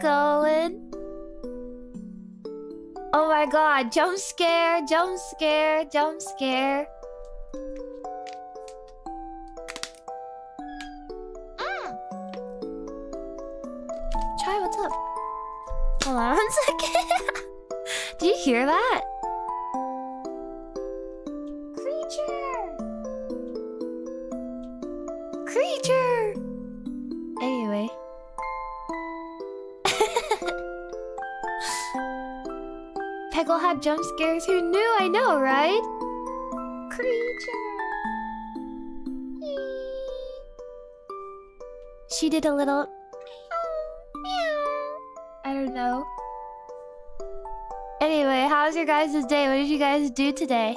going? Oh my god, jump scare, jump scare, jump scare. Mm. What's up? Hold on one second. Do you hear that? Had jump scares. Who knew? I know, right? Creature. She did a little. Oh, I don't know. Anyway, how's your guys' day? What did you guys do today?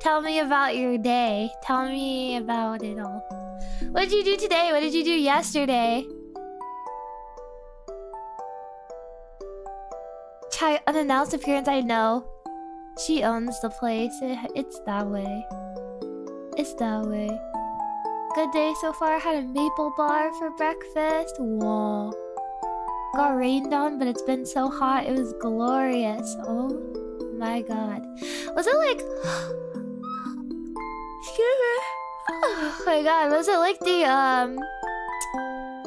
Tell me about your day. Tell me about it all. What did you do today? What did you do yesterday? Unannounced appearance, I know. She owns the place. It, it's that way. It's that way. Good day so far. Had a maple bar for breakfast. Whoa. Got rained on, but it's been so hot. It was glorious. Oh my god. Was it like... Excuse me. Oh my god. Was it like the, um...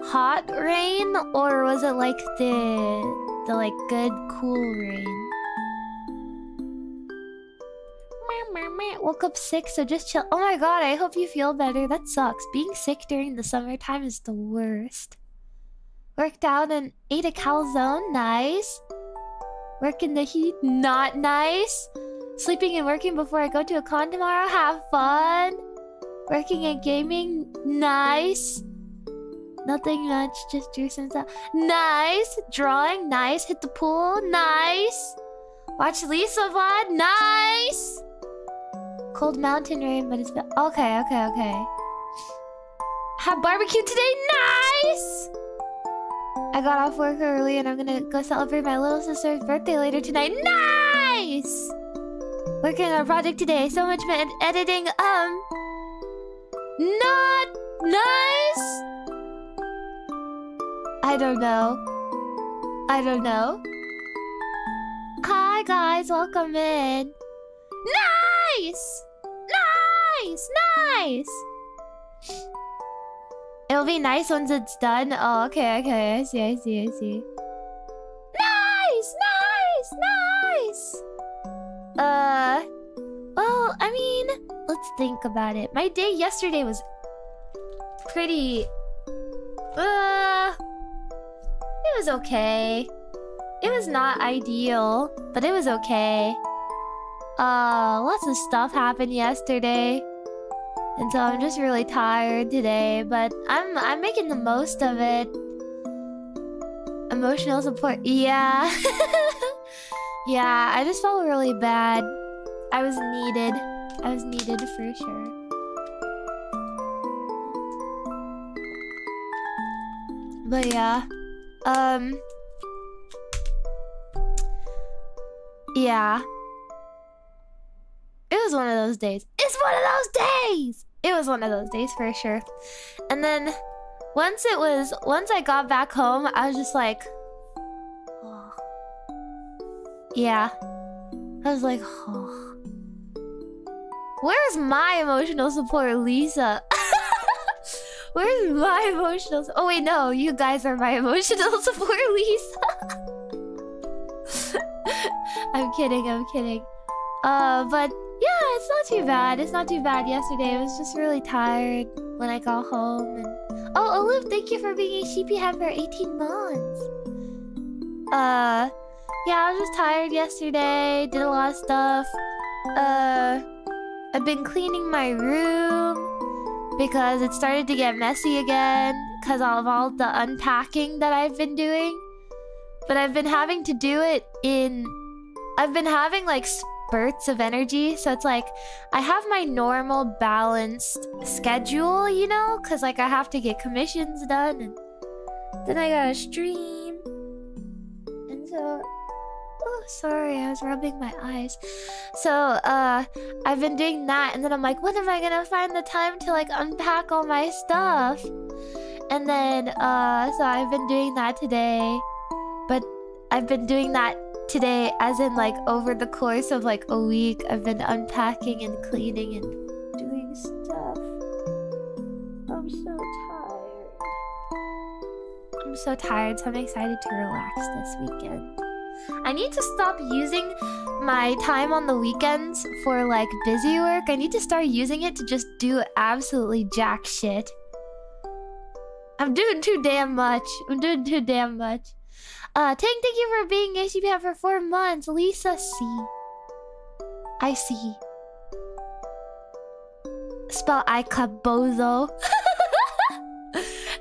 Hot rain? Or was it like the... The, like, good, cool rain? Woke up sick, so just chill. Oh my god, I hope you feel better. That sucks. Being sick during the summertime is the worst. Worked out and ate a calzone. Nice. Work in the heat. Not nice. Sleeping and working before I go to a con tomorrow. Have fun. Working and gaming. Nice. Nothing much. Just do some stuff. Nice. Drawing. Nice. Hit the pool. Nice. Watch Lisa VOD. Nice. Cold mountain rain, but it's been okay, okay, okay. Have barbecue today. Nice. I got off work early and I'm gonna go celebrate my little sister's birthday later tonight. Nice! Working on a project today. So much ed editing. Um, not nice. I don't know. I don't know. Hi guys, welcome in. Nice! Nice! Nice! It'll be nice once it's done. Oh, okay, okay. I see, I see, I see. Nice! Nice! Nice! Uh... Well, I mean... Let's think about it. My day yesterday was... Pretty... Uh... It was okay. It was not ideal, but it was okay. Uh, lots of stuff happened yesterday. And so I'm just really tired today, but I'm I'm making the most of it. Emotional support. Yeah. yeah, I just felt really bad. I was needed. I was needed for sure. But yeah. Um Yeah. It was one of those days. It's one of those days! It was one of those days for sure. And then once it was, once I got back home, I was just like, oh. yeah. I was like, oh. Where's my emotional support, Lisa? Where's my emotional Oh wait, no, you guys are my emotional support, Lisa. I'm kidding, I'm kidding. Uh, but yeah, it's not too bad. It's not too bad yesterday. I was just really tired when I got home. And Oh, Olive, thank you for being a sheepyhead for 18 months. Uh, yeah, I was just tired yesterday. Did a lot of stuff. Uh, I've been cleaning my room because it started to get messy again because of all the unpacking that I've been doing. But I've been having to do it in... I've been having like spurts of energy. So it's like I have my normal balanced schedule, you know, because like I have to get commissions done and then I gotta stream. And so Oh, sorry, I was rubbing my eyes. So, uh, I've been doing that, and then I'm like, when am I gonna find the time to like unpack all my stuff? And then, uh, so I've been doing that today, but I've been doing that today as in like over the course of like a week. I've been unpacking and cleaning and doing stuff. I'm so tired. I'm so tired, so I'm excited to relax this weekend. I need to stop using my time on the weekends for like busy work. I need to start using it to just do absolutely jack shit. I'm doing too damn much. I'm doing too damn much. Uh, Tank, thank you for being ACPF for four months. Lisa C. I see. I see. Spell icon bozo.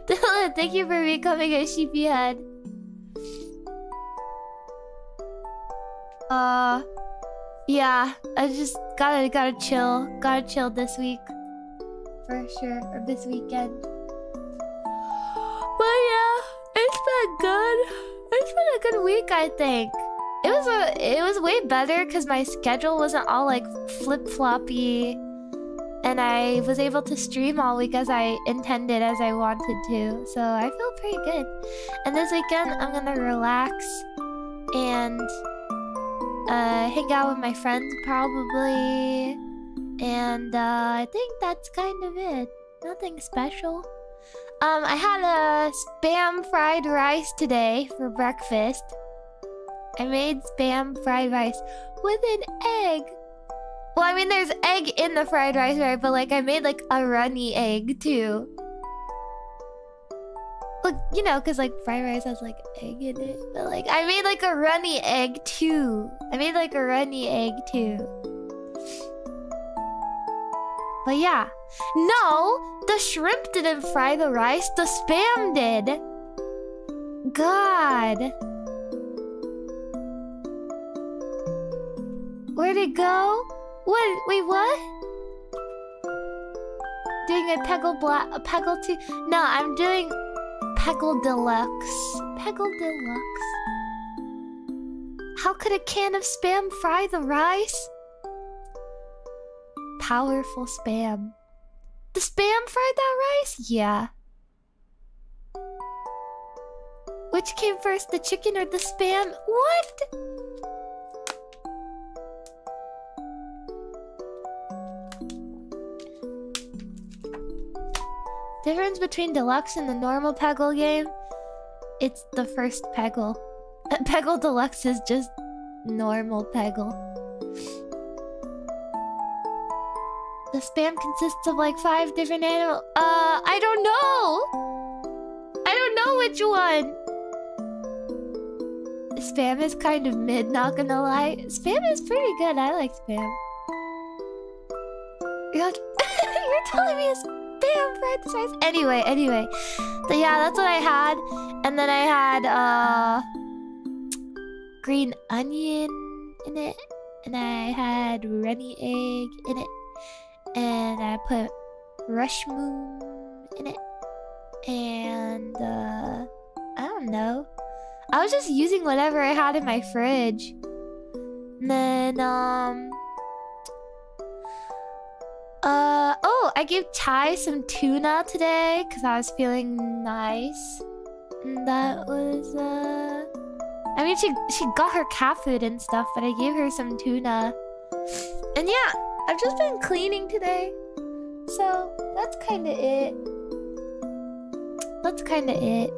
Dylan, thank you for becoming a sheepy head. Uh, yeah, I just gotta gotta chill, gotta chill this week, for sure, or this weekend. But yeah, it's been good. It's been a good week, I think. It was a, it was way better because my schedule wasn't all like flip floppy, and I was able to stream all week as I intended, as I wanted to. So I feel pretty good. And this weekend, I'm gonna relax and uh, hang out with my friends probably. And uh, I think that's kind of it. Nothing special. Um, I had a spam fried rice today for breakfast. I made spam fried rice with an egg. Well, I mean, there's egg in the fried rice, right? But like, I made like a runny egg too. Look, you know, because like fried rice has like egg in it. But like, I made like a runny egg too. I made like a runny egg too. But yeah. No! The shrimp didn't fry the rice. The spam did. God. Where'd it go? What? Wait, what? Doing a Peggle Blast, a Peggle 2? No, I'm doing Peggle Deluxe. Peggle Deluxe. How could a can of spam fry the rice? Powerful spam. The spam fried that rice? Yeah. Which came first, the chicken or the spam? What? Difference between deluxe and the normal Peggle game? It's the first Peggle. Peggle Deluxe is just normal Peggle. The spam consists of like five different animals. Uh, I don't know! I don't know which one! Spam is kind of mid, not gonna lie. Spam is pretty good, I like spam. You're, you're telling me it's this? Anyway, anyway. So yeah, that's what I had. And then I had, uh... Green onion in it. And I had runny egg in it and I put rush moon in it. And uh I don't know. I was just using whatever I had in my fridge. And then um uh oh, I gave Ty some tuna today because I was feeling nice. And that was uh I mean she she got her cat food and stuff, but I gave her some tuna. And yeah, I've just been cleaning today. So that's kinda it. That's kinda it.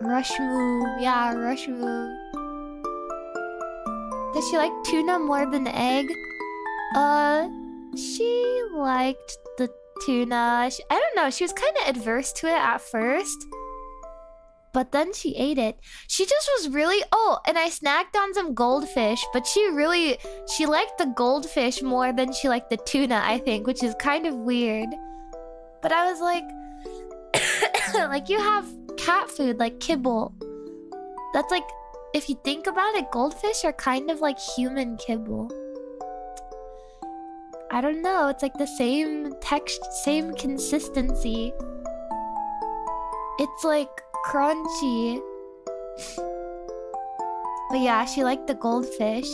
Rush move, yeah, rush move. Does she like tuna more than egg? Uh, she liked the tuna. She, I don't know, she was kind of adverse to it at first. But then she ate it. She just was really... Oh, and I snacked on some goldfish. But she really... She liked the goldfish more than she liked the tuna, I think. Which is kind of weird. But I was like... like, you have cat food, like kibble. That's like... If you think about it, goldfish are kind of like human kibble. I don't know. It's like the same text, same consistency. It's like crunchy. But yeah, she liked the goldfish.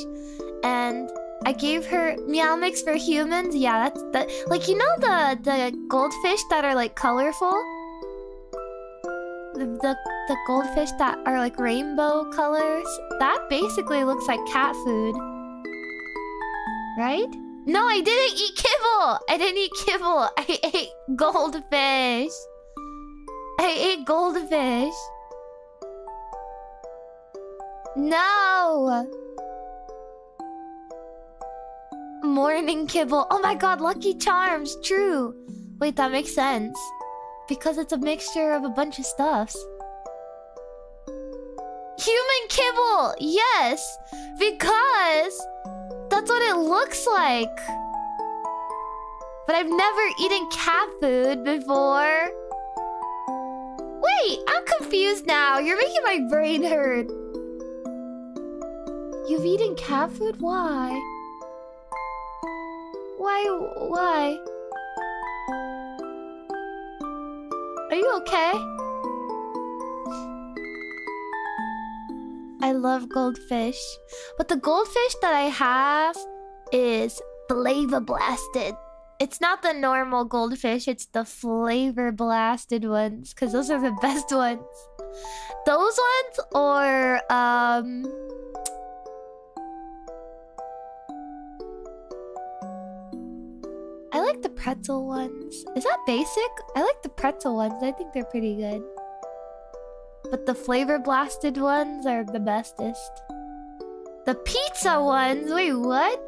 And I gave her meow mix for humans. Yeah, that's the like you know the the goldfish that are like colorful. The, the goldfish that are like rainbow colors. That basically looks like cat food, right? No, I didn't eat kibble. I didn't eat kibble. I ate goldfish. I ate goldfish. No. Morning kibble. Oh my god, Lucky Charms. True. Wait, that makes sense. Because it's a mixture of a bunch of stuffs. Human kibble! Yes! Because that's what it looks like. But I've never eaten cat food before. Wait, I'm confused now. You're making my brain hurt. You've eaten cat food? Why? Why? Why? Are you okay? I love goldfish. But the goldfish that I have is flavor blasted. It's not the normal goldfish, it's the flavor blasted ones. Because those are the best ones. Those ones or, um... like the pretzel ones. Is that basic? I like the pretzel ones. I think they're pretty good. But the flavor blasted ones are the bestest. The pizza ones? Wait, what?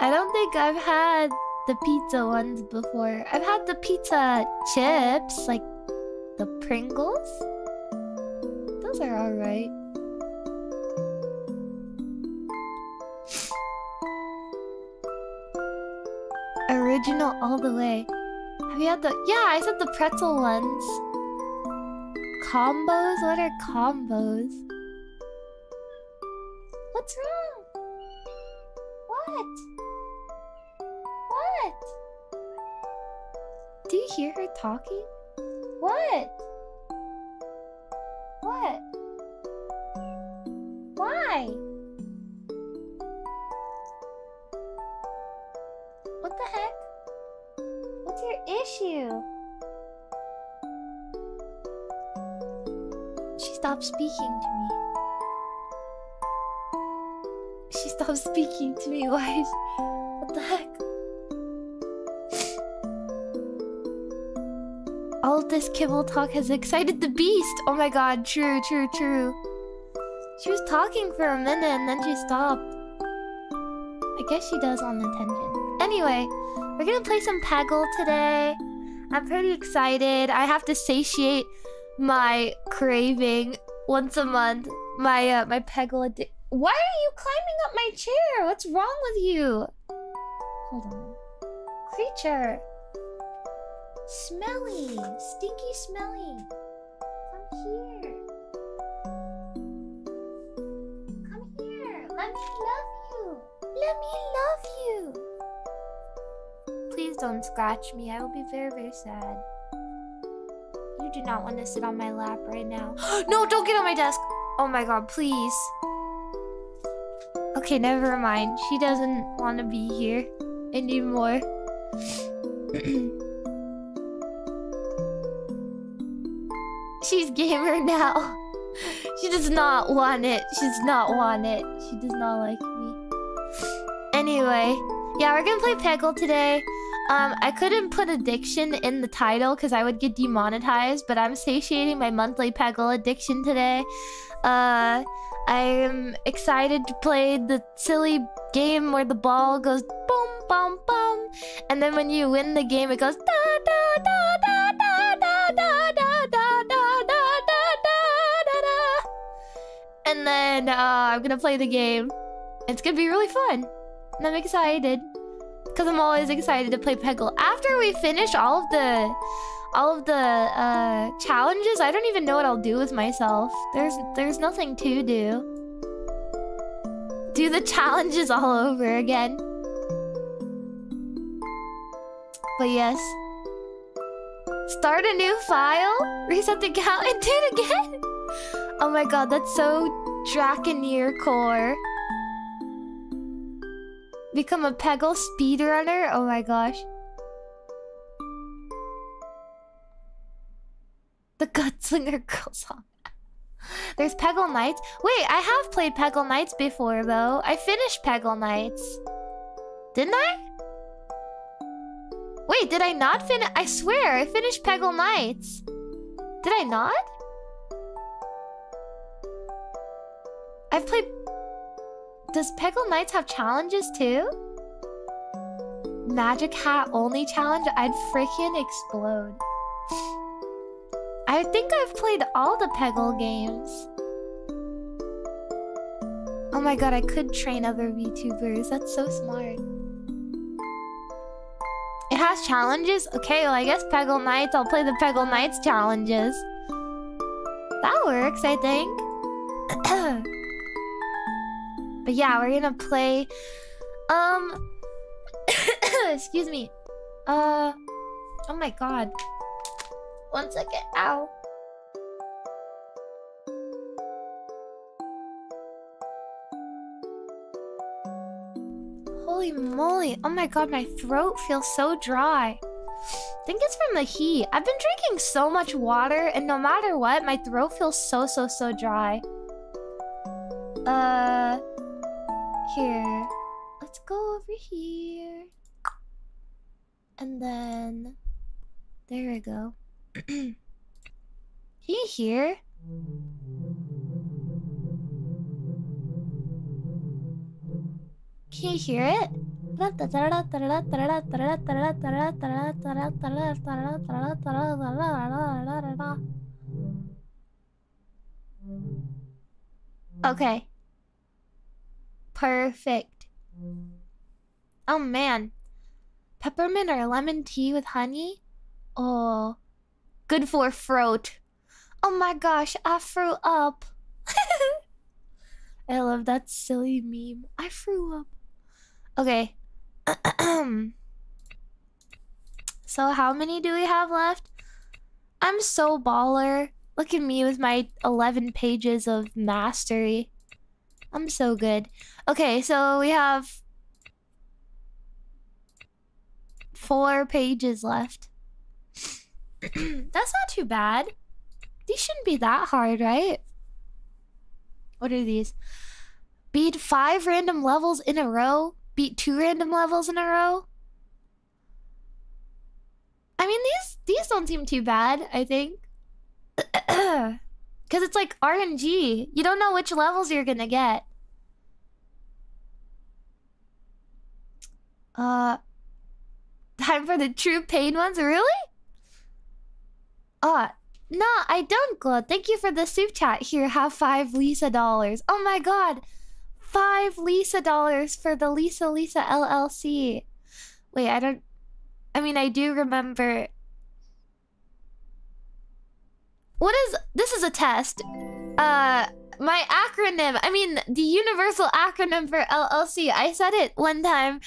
I don't think I've had the pizza ones before. I've had the pizza chips, like the Pringles. Those are alright. Original all the way. Have you had the... Yeah, I said the pretzel ones. Combos? What are combos? What's wrong? What? What? Do you hear her talking? What? What? Issue? She stopped speaking to me. She stopped speaking to me. Why is... What the heck? All this kibble talk has excited the beast. Oh my god, true, true, true. She was talking for a minute and then she stopped. I guess she does on the. Anyway, we're gonna play some Peggle today. I'm pretty excited. I have to satiate my craving once a month. My uh, my Peggle addiction. Why are you climbing up my chair? What's wrong with you? Hold on. Creature. Smelly. Stinky smelly. Come here. Come here. Let me love you. Let me love you. Please don't scratch me. I will be very, very sad. You do not want to sit on my lap right now. no, don't get on my desk. Oh my god, please. Okay, never mind. She doesn't want to be here anymore. She's gamer now. She does not want it. She does not want it. She does not like me. Anyway, yeah, we're gonna play Peggle today. Um, I couldn't put addiction in the title because I would get demonetized, but I'm satiating my monthly Peggle addiction today. Uh, I'm excited to play the silly game where the ball goes boom, boom, boom, and then when you win the game, it goes da da da da da da da da da da da da da and then uh, I'm gonna play the game. It's gonna be really fun, and I'm excited because I'm always excited to play Peggle. After we finish all of the all of the uh, challenges, I don't even know what I'll do with myself. There's there's nothing to do. Do the challenges all over again. But yes. Start a new file? Reset the account and do it again? Oh my god, that's so Draconeer core. Become a Peggle speedrunner? Oh my gosh. The Gunslinger Girl song. There's Peggle Nights. Wait, I have played Peggle Nights before, though. I finished Peggle Nights. Didn't I? Wait, did I not finish? I swear, I finished Peggle Nights. Did I not? I've played... Does Peggle Nights have challenges too? Magic Hat only challenge? I'd freaking explode. I think I've played all the Peggle games. Oh my god, I could train other VTubers. That's so smart. It has challenges? Okay, well I guess Peggle Nights. I'll play the Peggle Nights challenges. That works, I think. But yeah, we're gonna play... Um... excuse me. Uh... Oh my god. One second. Ow. Holy moly. Oh my god, my throat feels so dry. I think it's from the heat. I've been drinking so much water, and no matter what, my throat feels so, so, so dry. Uh... Here. Let's go over here. And then... There we go. Can you hear? Can you hear it? Okay. Perfect. Oh man. Peppermint or lemon tea with honey? Oh, good for throat. Oh my gosh, I threw up. I love that silly meme. I threw up. Okay. so how many do we have left? I'm so baller. Look at me with my 11 pages of mastery. I'm so good. Okay, so we have four pages left. That's not too bad. These shouldn't be that hard, right? What are these? Beat five random levels in a row? Beat two random levels in a row? I mean, these these don't seem too bad, I think. Because it's like RNG. You don't know which levels you're gonna get. Uh, time for the true pain ones? Really? Uh, no, I don't, Glow. Thank you for the soup chat. Here, have five Lisa dollars. Oh my god. Five Lisa dollars for the Lisa Lisa LLC. Wait, I don't... I mean, I do remember what is this is a test. Uh my acronym, I mean the universal acronym for LLC. I said it one time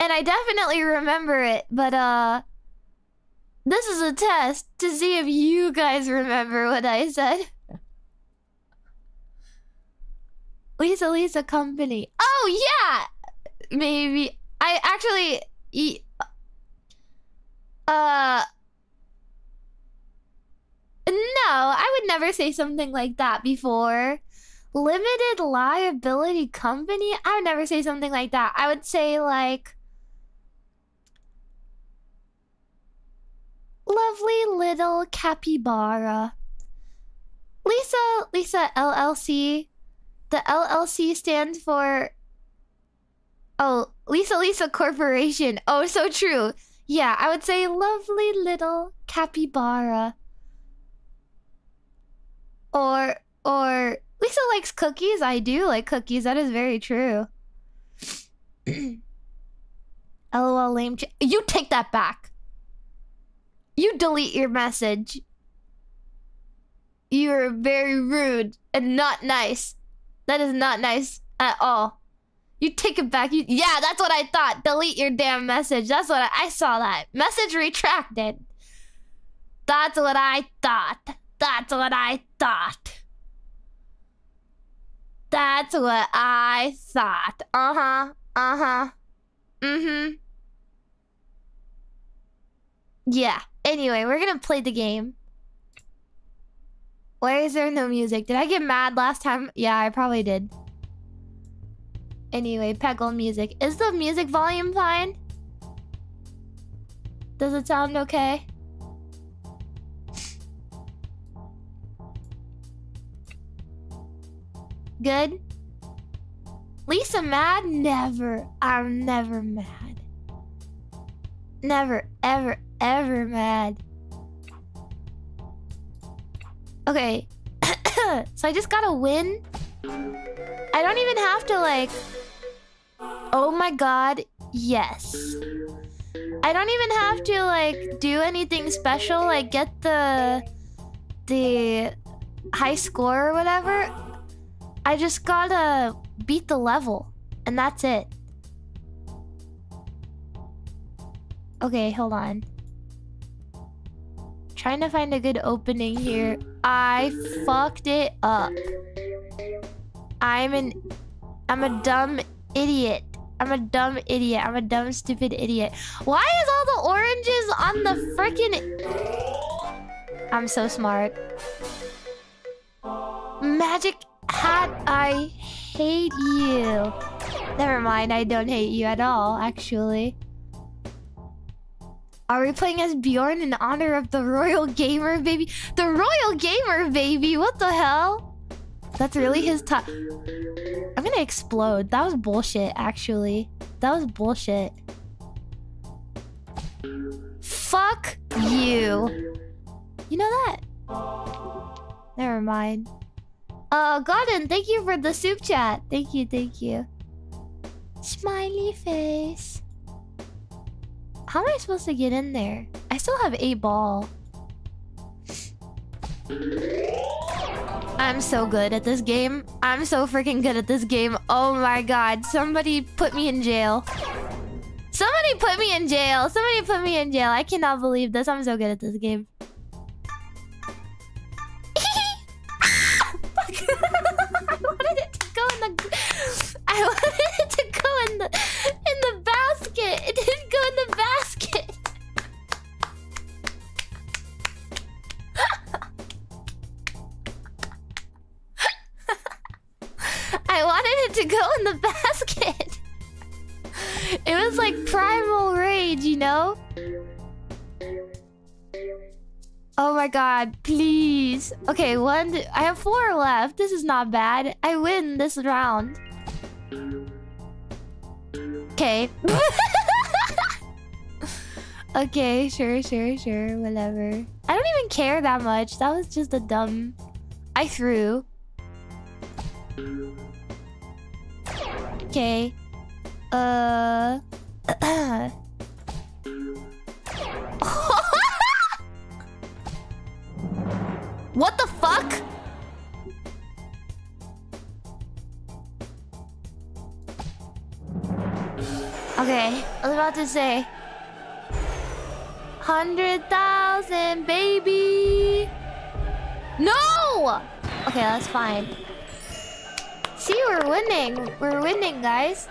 and I definitely remember it, but uh this is a test to see if you guys remember what I said. Lisa Lisa Company. Oh yeah. Maybe I actually uh no, I would never say something like that before. Limited liability company? I would never say something like that. I would say, like, lovely little capybara. Lisa, Lisa LLC. The LLC stands for. Oh, Lisa Lisa Corporation. Oh, so true. Yeah, I would say lovely little capybara. Or or Lisa likes cookies. I do like cookies. That is very true. LOL lame. you take that back. You delete your message. You are very rude and not nice. That is not nice at all. You take it back. You yeah, that's what I thought. Delete your damn message. That's what I, I saw. That message retracted. That's what I thought. That's what I thought. That's what I thought. Uh-huh. Uh-huh. Mm-hmm. Yeah. Anyway, we're gonna play the game. Why is there no music? Did I get mad last time? Yeah, I probably did. Anyway, Peggle music. Is the music volume fine? Does it sound okay? Good? Lisa mad? Never. I'm never mad. Never, ever, ever mad. Okay. so I just gotta win. I don't even have to like... Oh my god, yes. I don't even have to like do anything special, like get the the high score or whatever. I just gotta beat the level, and that's it. Okay, hold on. Trying to find a good opening here. I fucked it up. I'm an... I'm a dumb idiot. I'm a dumb idiot. I'm a dumb, stupid idiot. Why is all the oranges on the freaking... I'm so smart. Magic hat, I hate you. Never mind, I don't hate you at all, actually. Are we playing as Bjorn in honor of the Royal Gamer Baby? The Royal Gamer Baby? What the hell? That's really his top. I'm gonna explode. That was bullshit, actually. That was bullshit. Fuck you. You know that? Never mind. Uh, Godin, thank you for the soup chat. Thank you, thank you. Smiley face. How am I supposed to get in there? I still have a ball. I'm so good at this game. I'm so freaking good at this game. Oh my god. Somebody put me in jail. Somebody put me in jail. Somebody put me in jail. I cannot believe this. I'm so good at this game. I wanted it to go in the in the basket. It didn't go in the basket. I wanted it to go in the basket. It was like primal rage, you know? Oh my god, please. Okay, one. I have four left. This is not bad. I win this round. Okay. okay, sure, sure, sure, whatever. I don't even care that much. That was just a dumb... I threw. Okay. Uh... what the fuck? Okay, I was about to say. 100,000, baby! No! Okay, that's fine. See, we're winning. We're winning, guys.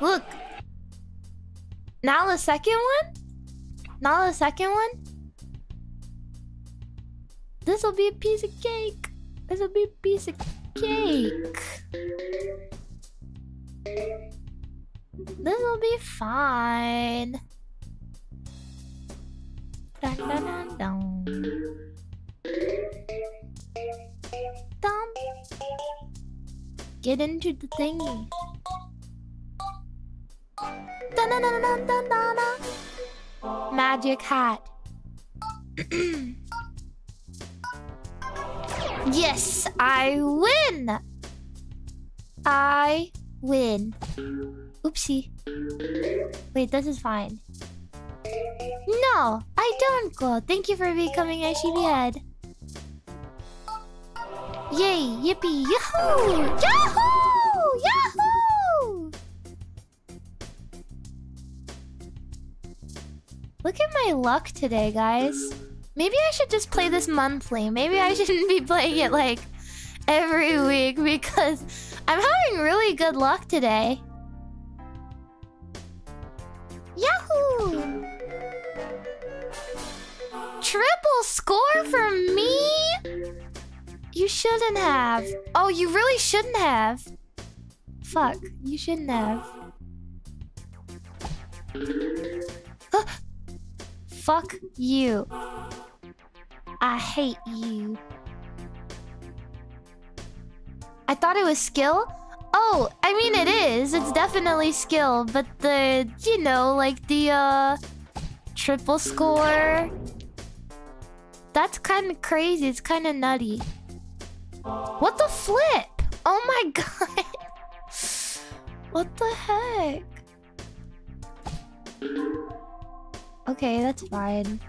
Look. Now the second one? Now the second one? This will be a piece of cake. This will be a piece of cake. This will be fine. Dun, dun, dun, dun. Dun. Get into the thingy. Dun, dun, dun, dun, dun, dun. Magic hat. yes, I win. I Win. Oopsie. Wait, this is fine. No, I don't go. Thank you for becoming a sheepy head. Yay, yippee, yahoo! Yahoo! Yahoo! Look at my luck today, guys. Maybe I should just play this monthly. Maybe I shouldn't be playing it like every week because I'm having really good luck today. Yahoo! Triple score for me? You shouldn't have. Oh, you really shouldn't have. Fuck, you shouldn't have. Fuck you. I hate you. I thought it was skill. Oh, I mean it is. It's definitely skill, but the, you know, like the, uh, triple score. That's kind of crazy. It's kind of nutty. What the flip? Oh my god. what the heck? Okay, that's fine.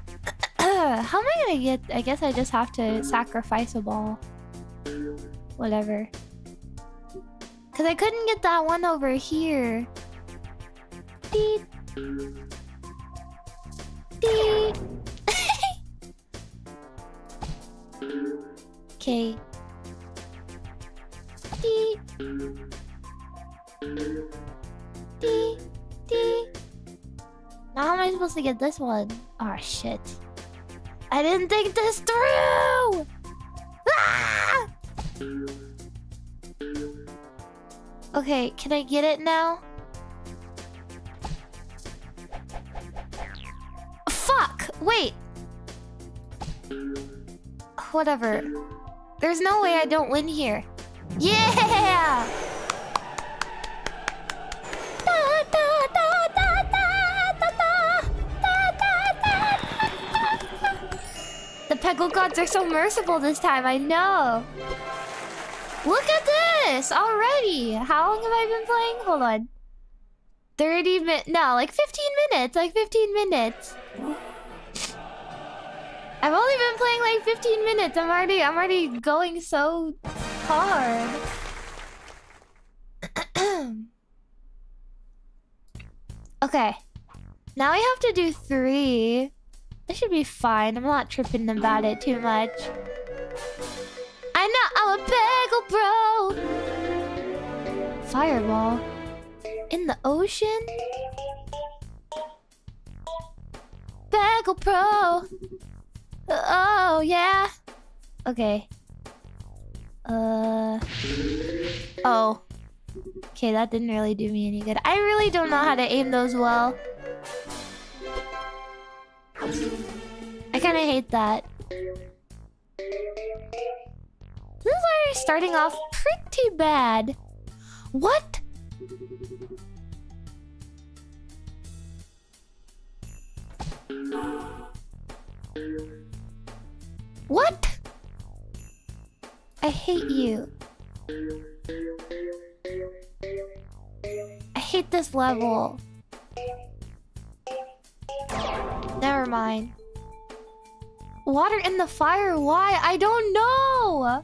How am I gonna get... I guess I just have to sacrifice a ball. Whatever. Because I couldn't get that one over here. Beep. Beep. Okay. Beep. Beep. Beep. Now how am I supposed to get this one? Oh shit. I didn't think this through! Ah! Okay, can I get it now? Fuck! Wait! Whatever. There's no way I don't win here. Yeah! Gods are so merciful this time, I know. Look at this already. How long have I been playing? Hold on. 30 minutes. No, like 15 minutes. Like 15 minutes. I've only been playing like 15 minutes. I'm already I'm already going so hard. okay. Now I have to do three. This should be fine. I'm not tripping about it too much. I know I'm a Peggle bro. Fireball. In the ocean? Peggle Pro. Oh, yeah. Okay. Uh. Oh. Okay, that didn't really do me any good. I really don't know how to aim those well. I kind of hate that. This is already starting off pretty bad. What? What? I hate you. I hate this level. Never mind. Water in the fire? Why? I don't know!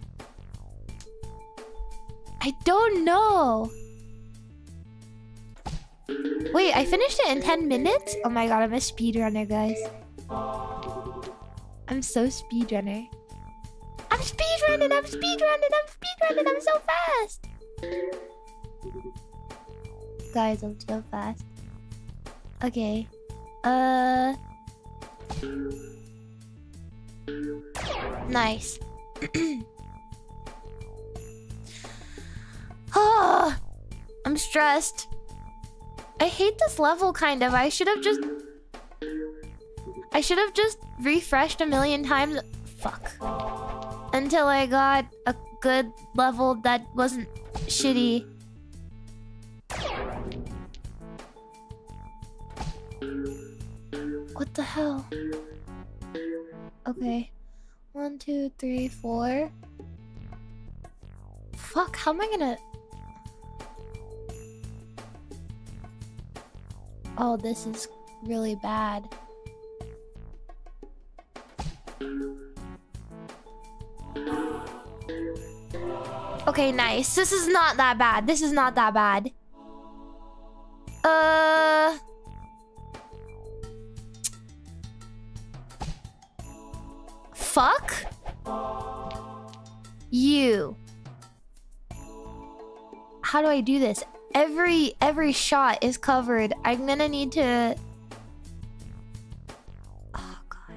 I don't know. Wait, I finished it in 10 minutes? Oh my god, I'm a speedrunner, guys. I'm so speedrunner. I'm speedrunning, I'm speedrunning, I'm speedrunning, I'm so fast! Guys, I'm so fast. Okay. Uh... Nice. oh, I'm stressed. I hate this level, kind of. I should have just... I should have just refreshed a million times. Fuck. Until I got a good level that wasn't shitty. What the hell? Okay. One, two, three, four. Fuck, how am I gonna... Oh, this is really bad. Okay, nice. This is not that bad. This is not that bad. Uh... you. How do I do this? Every every shot is covered. I'm gonna need to. Oh god.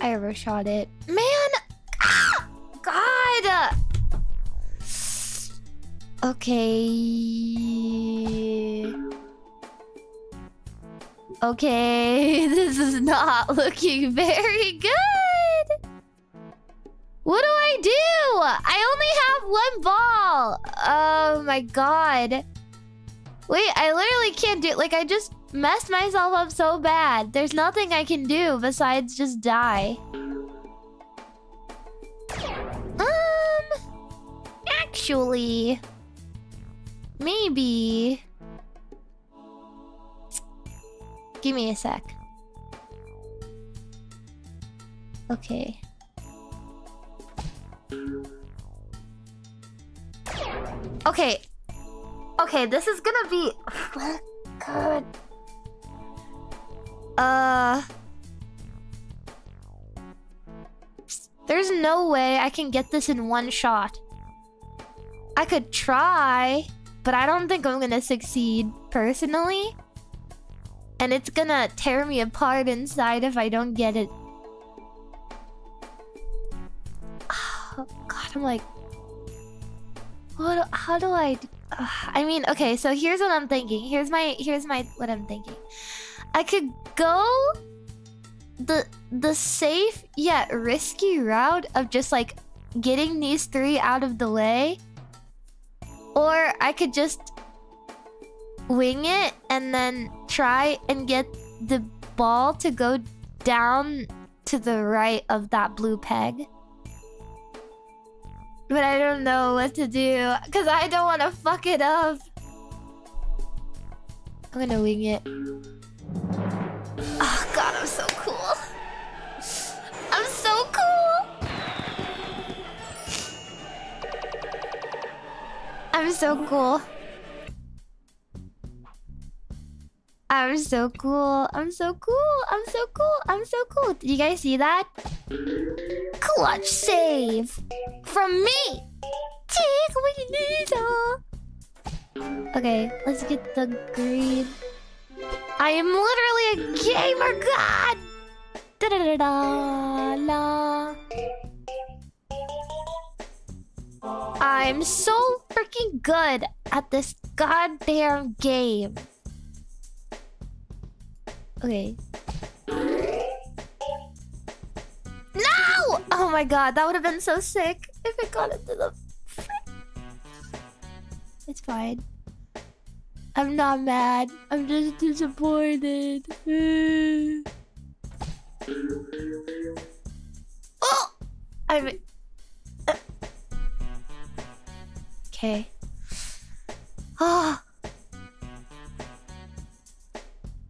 I overshot it. Man! Ah! God! Okay. Okay, this is not looking very good. What do I do? I only have one ball. Oh my god. Wait, I literally can't do it. Like, I just messed myself up so bad. There's nothing I can do besides just die. Um... Actually... Maybe... Give me a sec. Okay. Okay. Okay, this is gonna be... God. Uh... There's no way I can get this in one shot. I could try, but I don't think I'm gonna succeed personally. And it's gonna tear me apart inside if I don't get it. Oh, God, I'm like... What? How do I... I mean, okay, so here's what I'm thinking. Here's my... Here's my... What I'm thinking. I could go... The, the safe yet risky route of just like getting these three out of the way. Or I could just wing it and then try and get the ball to go down to the right of that blue peg. But I don't know what to do because I don't want to fuck it up. I'm gonna wing it. Oh god, I'm so cool. I'm so cool. I'm so cool. I'm so cool. I'm so cool. I'm so cool. I'm so cool. Did you guys see that? Clutch save from me. Okay, let's get the green. I am literally a gamer god. Da da da da la. I'm so freaking good at this goddamn game. Okay. No! Oh my god, that would have been so sick if it got into the... It's fine. I'm not mad. I'm just disappointed. oh! I'm... Uh. Okay. Ah.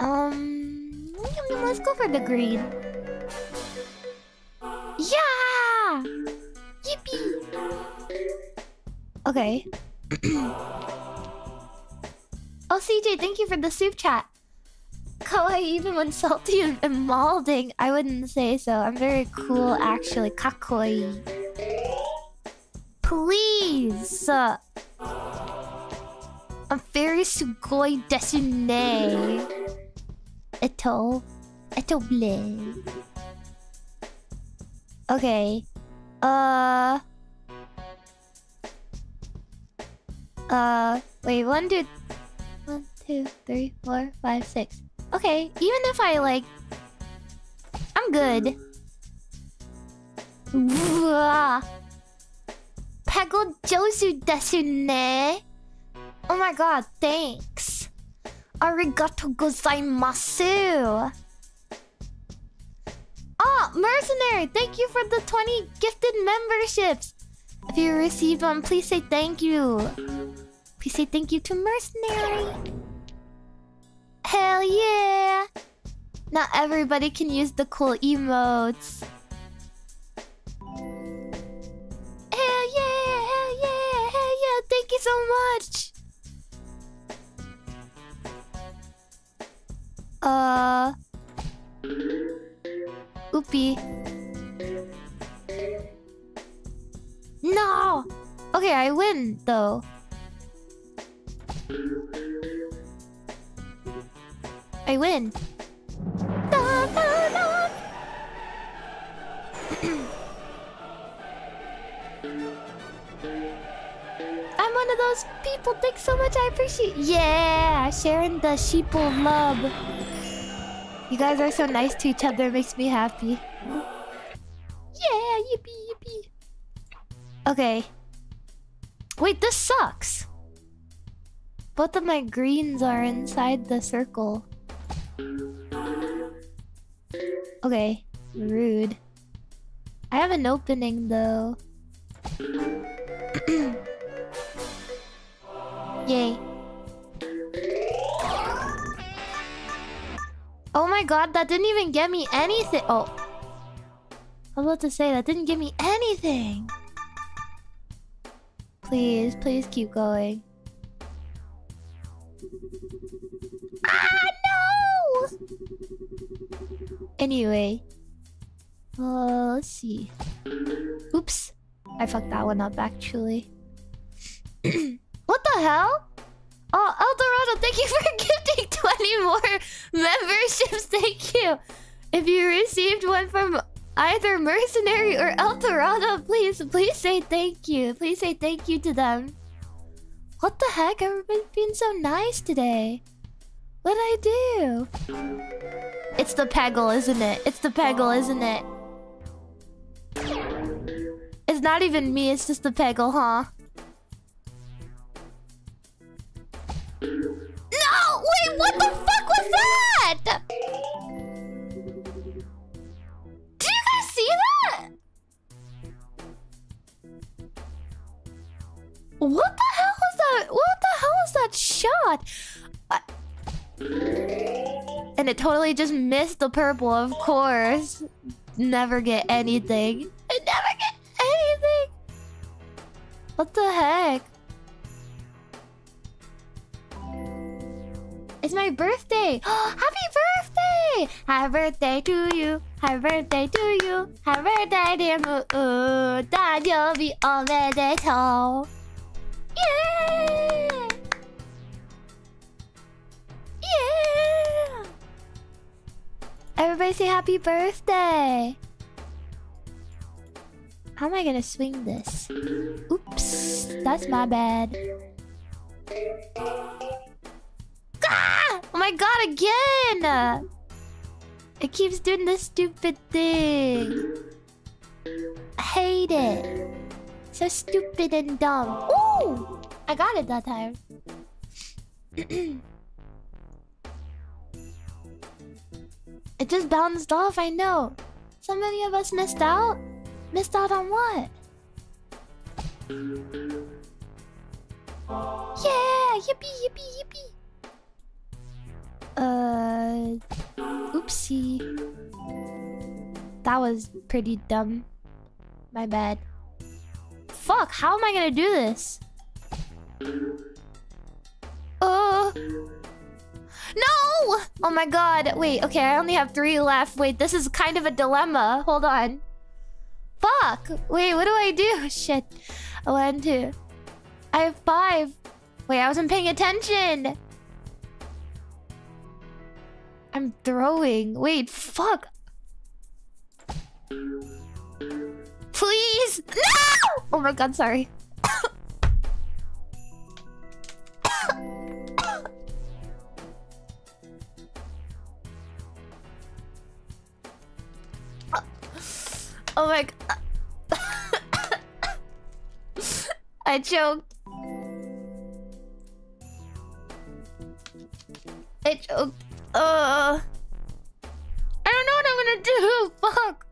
Um, let's go for the green. Yeah! Yippee! Okay. oh, CJ, thank you for the soup chat. Kawaii even when salty and malding. I wouldn't say so. I'm very cool, actually. Kakoi. Please! I'm very sugoi desu. Eto. Eto bleh. Okay. Uh... Uh... Wait, one, two... One, two, three, four, five, six. Okay, even if I, like... I'm good. Peggle Josu desu ne. Oh my god, thanks. Arigato gozaimasu. Oh, Mercenary, thank you for the 20 gifted memberships. If you received one, please say thank you. Please say thank you to Mercenary. Hell yeah. Not everybody can use the cool emotes. Hell yeah, hell yeah, hell yeah. Thank you so much. Uh. Oopie. No! Okay, I win, though. I win. Da, da, da. One of those people. Thanks so much. I appreciate. Yeah, sharing the sheeple love. You guys are so nice to each other. It makes me happy. Yeah, yippee yippee. Okay. Wait, this sucks. Both of my greens are inside the circle. Okay, rude. I have an opening though. Yay. Oh my god, that didn't even get me anything. Oh. I was about to say, that didn't give me anything. Please, please keep going. Ah, no! Anyway. Uh, let's see. Oops. I fucked that one up, actually. what the hell? Oh, Eldorado, thank you for gifting 20 more memberships. Thank you. If you received one from either Mercenary or Eldorado, please, please say thank you. Please say thank you to them. What the heck? Everybody's being so nice today. What'd I do? It's the Peggle, isn't it? It's the Peggle, isn't it? It's not even me, it's just the Peggle, huh? No! Wait, what the fuck was that? Did you guys see that? What the hell was that? What the hell was that shot? And it totally just missed the purple, of course. Never get anything. I never get anything. What the heck? It's my birthday! Happy birthday! Happy birthday to you! Happy birthday to you! Happy birthday dear moo! 大牛比 on birthday tall! Yeah! Yeah! Everybody say happy birthday! How am I gonna swing this? Oops, that's my bad. Ah! Oh my god, again! It keeps doing this stupid thing. I hate it. So stupid and dumb. Ooh! I got it that time. it just bounced off, I know. So many of us missed out. Missed out on what? Yeah! Yippee, yippee, yippee! Uh... Oopsie. That was pretty dumb. My bad. Fuck, how am I gonna do this? Uh... No! Oh my god. Wait, okay, I only have three left. Wait, this is kind of a dilemma. Hold on. Fuck! Wait, what do I do? Shit. One, two. I have five. Wait, I wasn't paying attention. I'm throwing. Wait, fuck. Please! No! Oh my god, sorry. oh my god. I choked. I choked. Uh, I don't know what I'm gonna do. Fuck.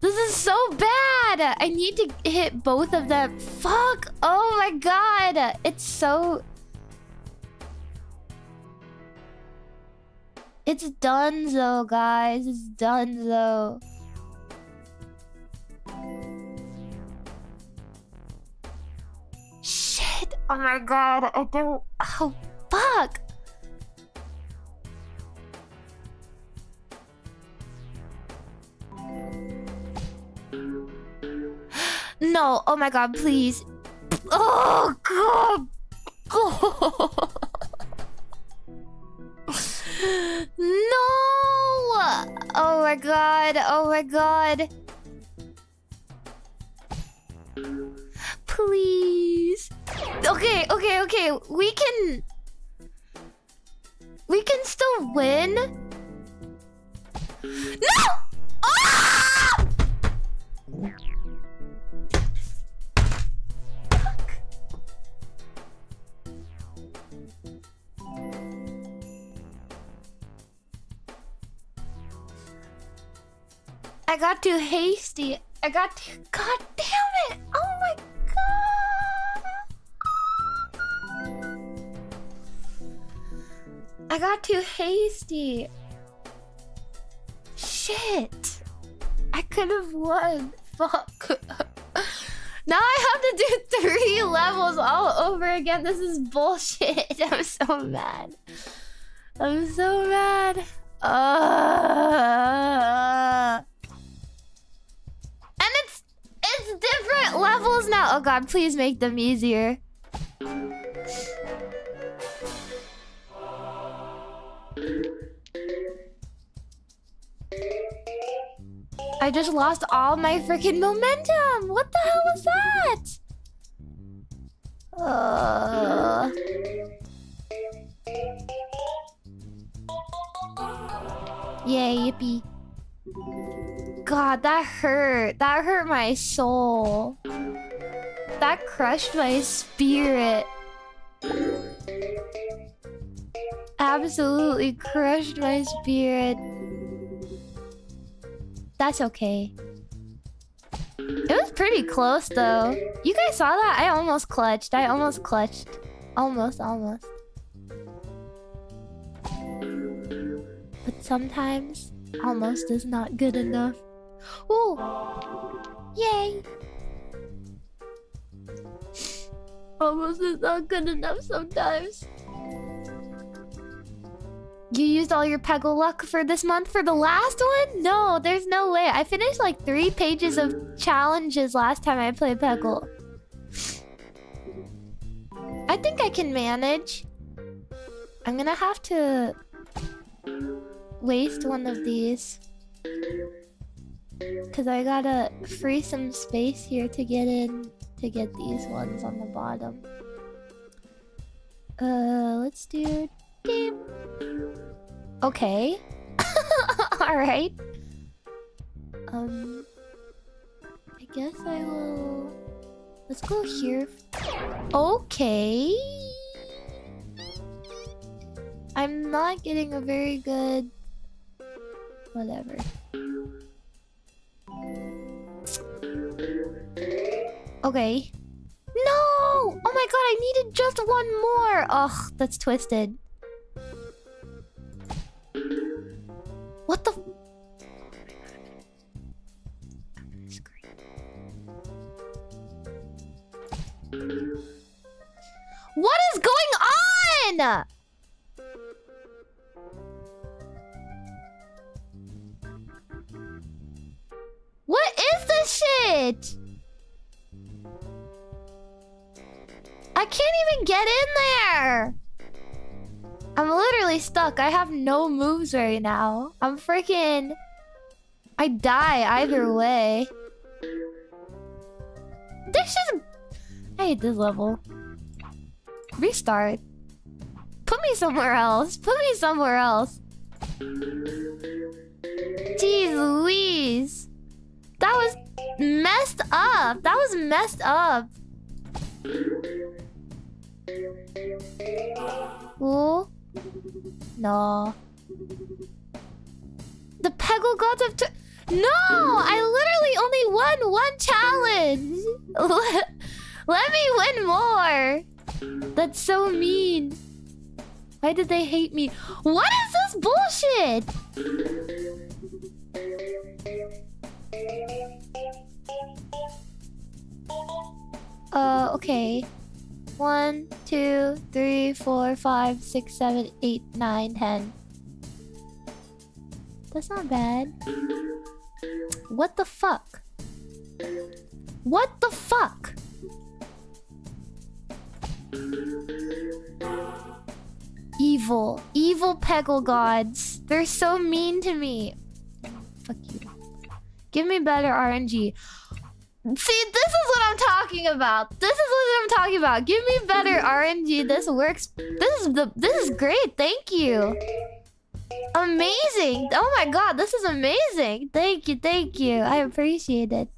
This is so bad. I need to hit both of them. Fuck. Oh my god. It's so... It's done though, guys. It's done though. Shit. Oh my god. I don't... Oh, fuck. No. Oh my god, please. Oh god. Oh. no. Oh my god. Oh my god. Please. Okay, okay, okay. We can We can still win. No! Oh! I got too hasty. I got too... God damn it! Oh my god! I got too hasty. Shit. I could have won. Fuck. now I have to do three levels all over again. This is bullshit. I'm so mad. I'm so mad. Uh... It's different levels now. Oh god, please make them easier. I just lost all my freaking momentum. What the hell was that? Uh... Yay, yippee. God, that hurt. That hurt my soul. That crushed my spirit. Absolutely crushed my spirit. That's okay. It was pretty close though. You guys saw that? I almost clutched. I almost clutched. Almost, almost. But sometimes, almost is not good enough. Ooh! Yay! Almost is not good enough sometimes. You used all your Peggle luck for this month for the last one? No, there's no way. I finished like three pages of challenges last time I played Peggle. I think I can manage. I'm gonna have to waste one of these. Because I gotta free some space here to get in to get these ones on the bottom. Uh, let's do game. Okay. Alright. Um, I guess I will... Let's go here. Okay. I'm not getting a very good... Whatever. Okay. No! Oh my god, I needed just one more! Ugh, that's twisted. What the... What is going on? What is this shit? I can't even get in there. I'm literally stuck. I have no moves right now. I'm freaking... I die either way. This is... I hate this level. Restart. Put me somewhere else. Put me somewhere else. Jeez Louise. That was messed up. That was messed up. Oh. No. The Peggle Gods of... No! I literally only won one challenge! Let, let me win more! That's so mean. Why did they hate me? What is this bullshit? Uh, okay. One, two, three, four, five, six, seven, eight, nine, ten. That's not bad. What the fuck? What the fuck? Evil. Evil Peggle gods. They're so mean to me. Fuck you. Give me better RNG. See, this is what I'm talking about. This is what I'm talking about. Give me better RNG. This works. This is the this is great. Thank you. Amazing. Oh my god, this is amazing. Thank you, thank you. I appreciate it.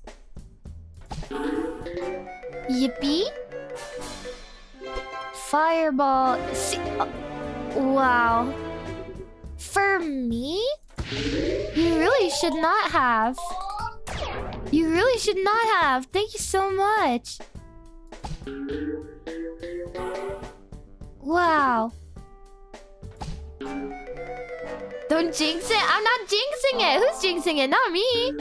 Yippee. Fireball. See, uh, wow. For me? You really should not have. You really should not have. Thank you so much. Wow. Don't jinx it. I'm not jinxing it. Who's jinxing it? Not me.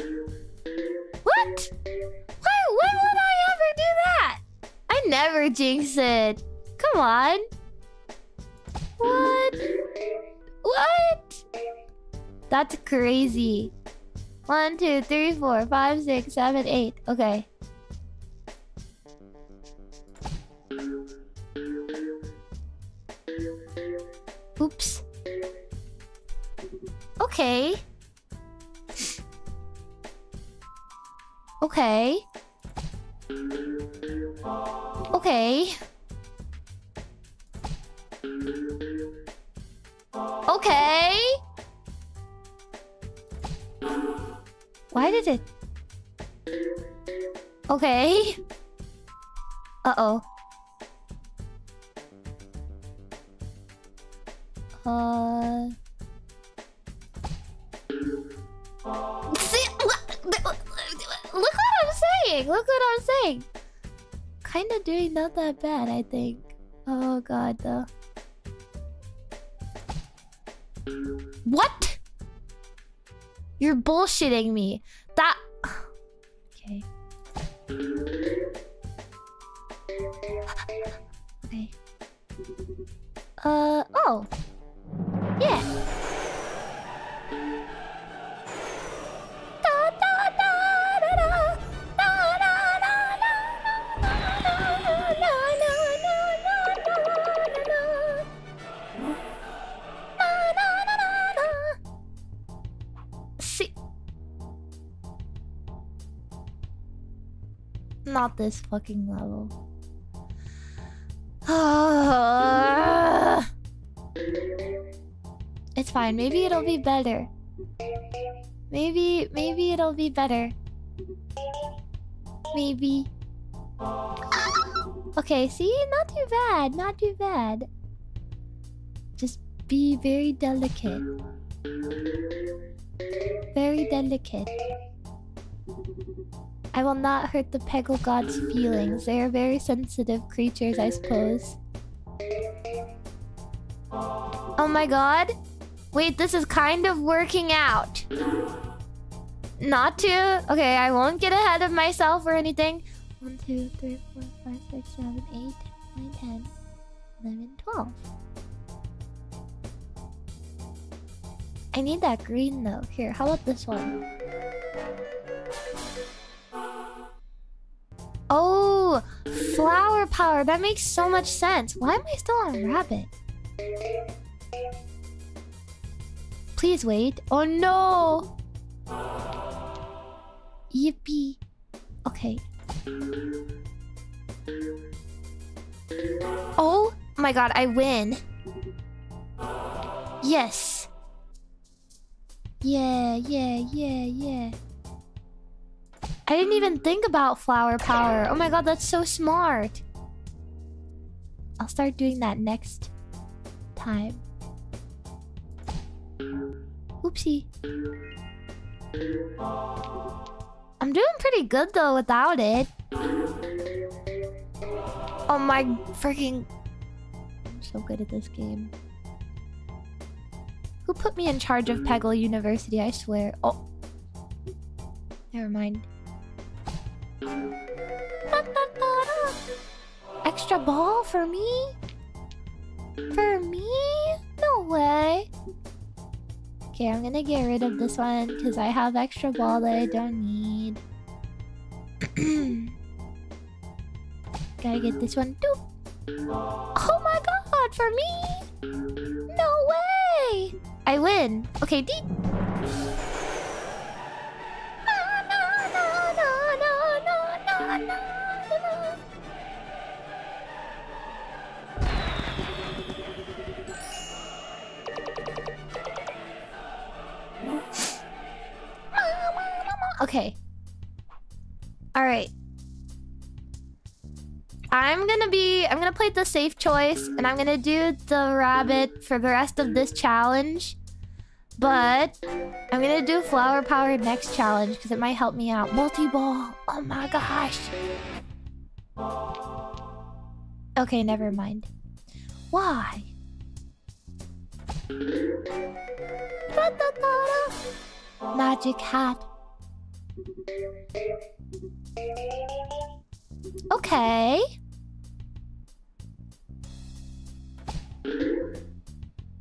What? Why, why would I ever do that? I never jinx it. Come on. What? What? That's crazy. One, two, three, four, five, six, seven, eight. Okay. Oops. Okay. Okay. Okay. Okay. Why did it? Okay. Uh-oh. Uh... See, look, look what I'm saying. Look what I'm saying. Kind of doing not that bad, I think. Oh god, though. What? You're bullshitting me. That. Okay. okay. Uh, oh. This fucking level. it's fine. Maybe it'll be better. Maybe, maybe it'll be better. Maybe. Okay, see? Not too bad. Not too bad. Just be very delicate. Very delicate. I will not hurt the Peggle God's feelings. They are very sensitive creatures, I suppose. Oh my god. Wait, this is kind of working out. Not to... Okay, I won't get ahead of myself or anything. 1, 2, 3, 4, 5, 6, 7, 8, 9, 10, 11, 12. I need that green though. Here, how about this one? Oh, flower power. That makes so much sense. Why am I still on rabbit? Please wait. Oh no! Yippee. Okay. Oh my god, I win. Yes. Yeah, yeah, yeah, yeah. I didn't even think about flower power. Oh my god, that's so smart. I'll start doing that next time. Oopsie. I'm doing pretty good though without it. Oh my freaking... I'm so good at this game. Who put me in charge of Peggle University, I swear. Oh. Never mind. Extra ball for me? For me? No way. Okay, I'm gonna get rid of this one because I have extra ball that I don't need. Gotta get this one too. Oh my god, for me? No way! I win. Okay, deep. Okay. Alright. I'm gonna be... I'm gonna play the safe choice, and I'm gonna do the rabbit for the rest of this challenge. But... I'm gonna do flower power next challenge, because it might help me out. Multi-ball! Oh my gosh! Okay, never mind. Why? Magic hat. Okay.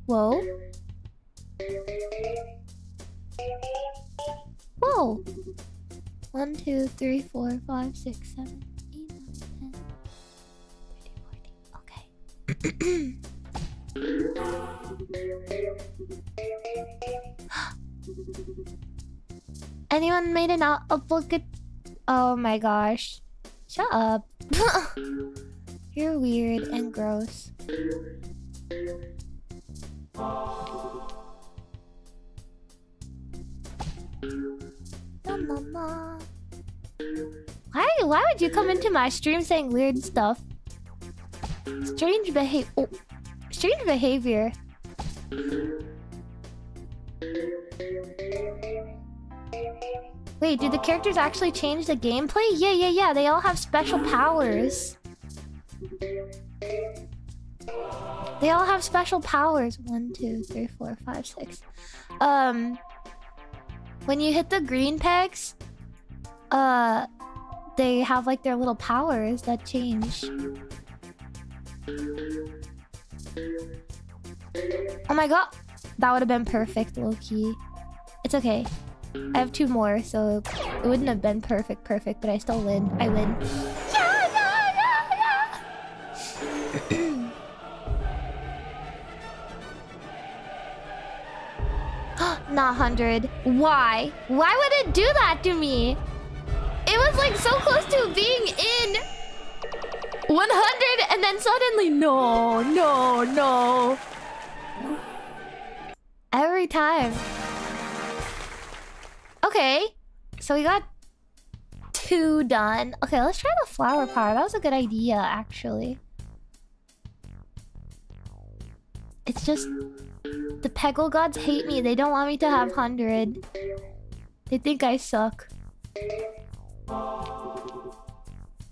Whoa. Whoa. One, two, three, four, five, six, seven, eight, nine, ten, thirty, forty. Okay. Anyone made an outlook at... Oh my gosh. Shut up. You're weird and gross. Why, why would you come into my stream saying weird stuff? Strange behavior. Oh, strange behavior. Wait, did the characters actually change the gameplay? Yeah, yeah, yeah. They all have special powers. They all have special powers. One, two, three, four, five, six. Um, when you hit the green pegs, uh, they have like their little powers that change. Oh my god, that would have been perfect, Loki. It's okay. I have two more, so it wouldn't have been perfect, perfect, but I still win. I win. Not 100. Why? Why would it do that to me? It was like so close to being in 100 and then suddenly no, no, no. Every time. Okay. So we got two done. Okay, let's try the flower power. That was a good idea, actually. It's just... The Peggle gods hate me. They don't want me to have 100. They think I suck.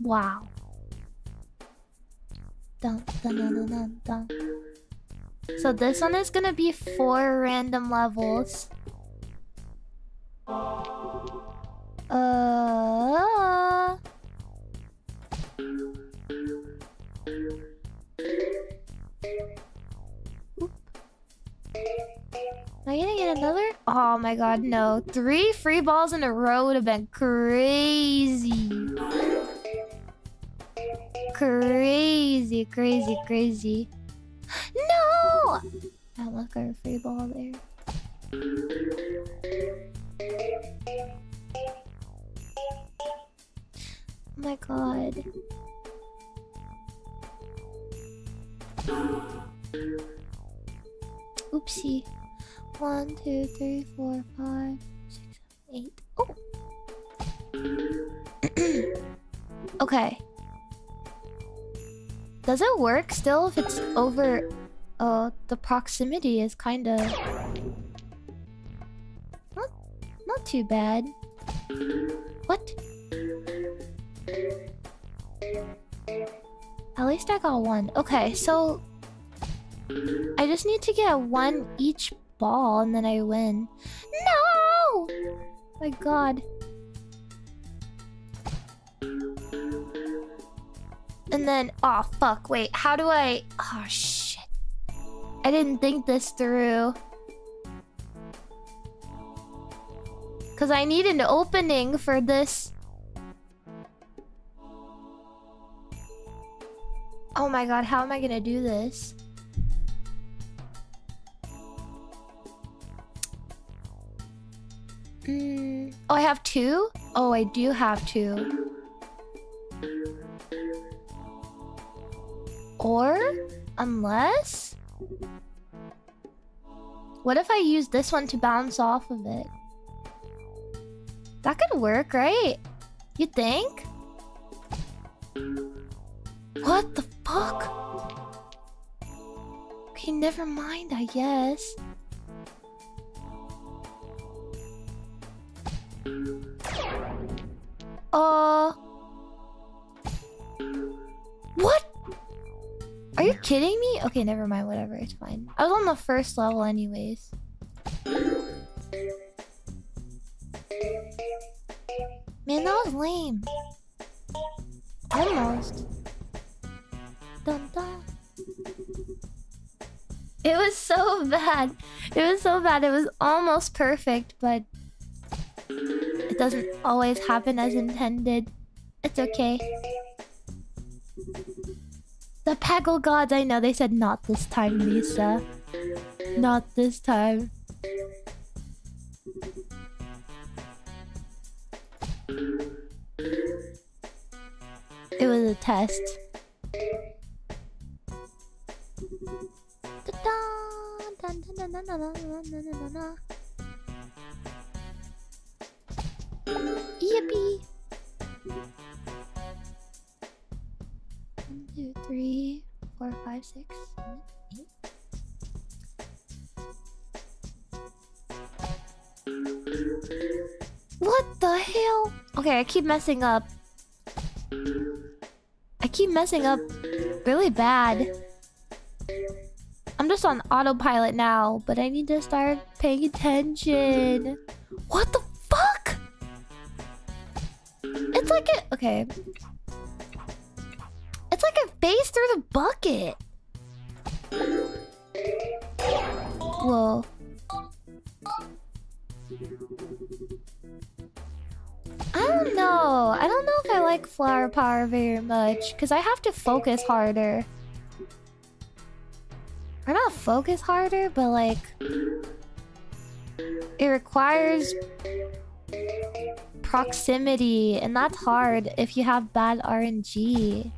Wow. Dun, dun, dun, dun, So this one is gonna be four random levels. Uh. Am I gonna get another? Oh my god, no. Three free balls in a row would have been crazy. Crazy, crazy, crazy. No! I look, our free ball there. Oh my god. Oopsie. One, two, three, four, five, six, eight. Oh! okay. Does it work still if it's over... Uh, the proximity is kinda... Not, not too bad. What? At least I got one. Okay, so... I just need to get one each ball and then I win. No! My god. And then, oh fuck, wait, how do I... Oh shit. I didn't think this through. Because I need an opening for this. Oh my god, how am I gonna do this? Mm. Oh, I have two? Oh, I do have two. Or, unless... What if I use this one to bounce off of it? That could work, right? You think? What the fuck? Okay, never mind, I guess. Uh... What? Are you kidding me? Okay, never mind, whatever, it's fine. I was on the first level anyways. Man, that was lame. Almost. Dun, dun. It was so bad. It was so bad. It was almost perfect, but it doesn't always happen as intended. It's okay. The Peggle gods, I know, they said not this time, Lisa. Not this time. It was a test. Yippee! One, two, three, four, five, six, seven, eight. What the hell? Okay, I keep messing up. I keep messing up really bad. I'm just on autopilot now, but I need to start paying attention. What the It's like a... Okay. It's like a face through the bucket. Whoa. I don't know. I don't know if I like flower power very much because I have to focus harder. Or not focus harder, but like it requires proximity and that's hard if you have bad RNG.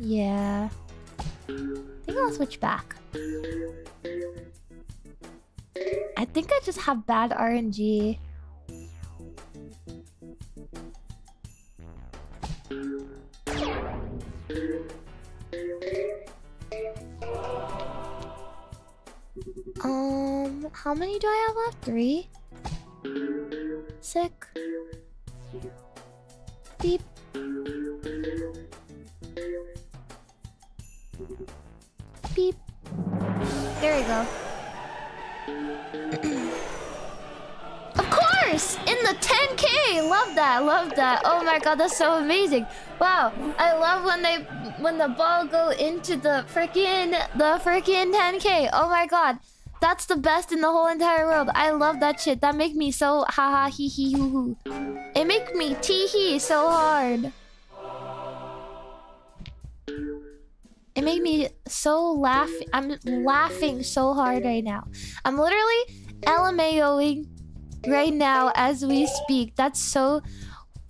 Yeah. I think I'll switch back. I think I just have bad RNG. How many do I have left? Three? Sick. Beep. Beep. There we go. of course! In the 10k! Love that, love that. Oh my god, that's so amazing. Wow, I love when they when the ball go into the freaking the freaking 10k. Oh my god. That's the best in the whole entire world. I love that shit. That make me so haha hee hee hoo hoo. It make me tee hee so hard. It made me so laugh. I'm laughing so hard right now. I'm literally LMAOing right now as we speak. That's so...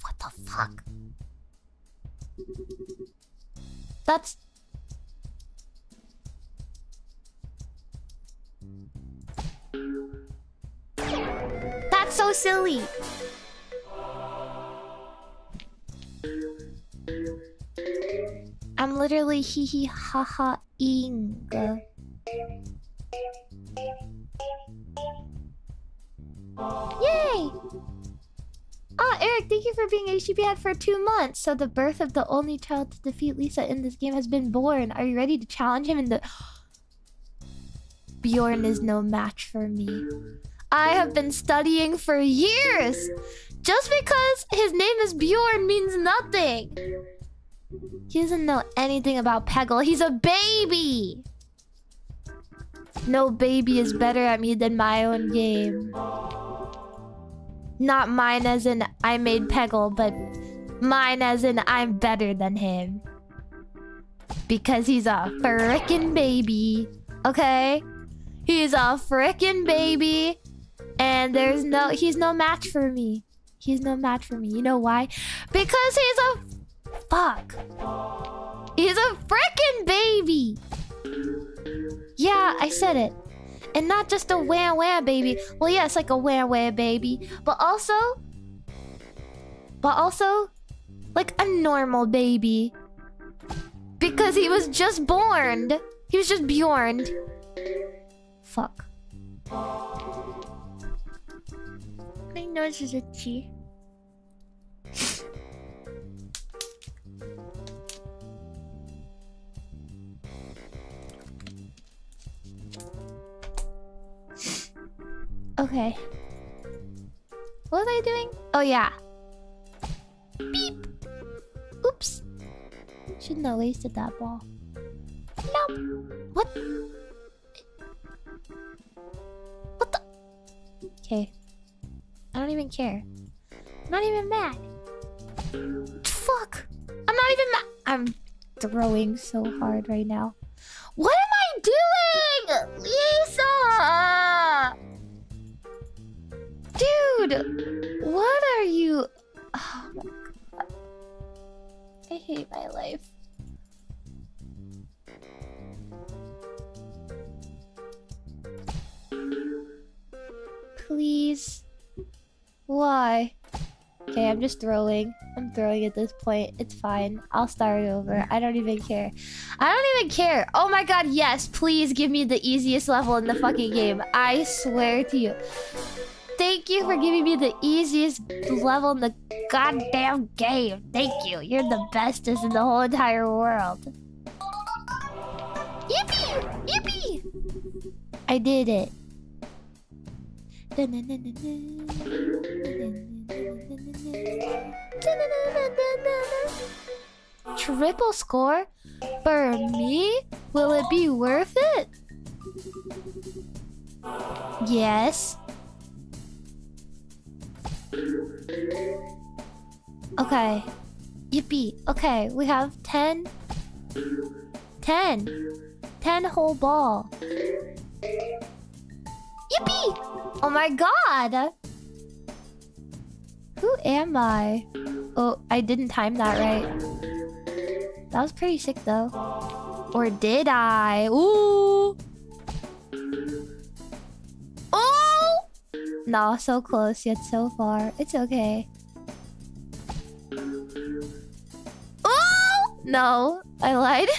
What the fuck? That's... so silly. I'm literally hee hee ha ha ing. Yay! Ah, Eric, thank you for being HTB ad for two months. So the birth of the only child to defeat Lisa in this game has been born. Are you ready to challenge him in the... Bjorn is no match for me. I have been studying for years! Just because his name is Bjorn means nothing! He doesn't know anything about Peggle. He's a baby! No baby is better at me than my own game. Not mine as in I made Peggle, but mine as in I'm better than him. Because he's a frickin' baby. Okay? He's a frickin' baby. And there's no... Mm-hmm. He's no match for me. He's no match for me. You know why? Because he's a... Fuck. He's a frickin' baby. Yeah, I said it. And not just a wham wham baby. Well, yeah, it's like a wham wham baby. But also... But also... Like a normal baby. Because he was just born. He was just Bjorn. Fuck. My nose is itchy. Okay. What was I doing? Oh, yeah. Beep! Oops. Shouldn't have wasted that ball. No. What? What the? Okay. I don't even care. I'm not even mad. Fuck! I'm not even mad. I'm throwing so hard right now. What am I doing? Lisa! Dude! What are you... Oh my god. I hate my life. Please. Why? Okay, I'm just throwing. I'm throwing at this point. It's fine. I'll start over. I don't even care. I don't even care. Oh my god, yes. Please give me the easiest level in the fucking game. I swear to you. Thank you for giving me the easiest level in the goddamn game. Thank you. You're the bestest in the whole entire world. Yippee! Yippee! I did it. Triple score? For me? Will it be worth it? Yes. Okay. Yippee. Okay, we have 10. 10. 10 whole ball. Oh my god! Who am I? Oh, I didn't time that right. That was pretty sick though. Or did I? Ooh! Oh! No, so close yet so far. It's okay. Oh! No, I lied.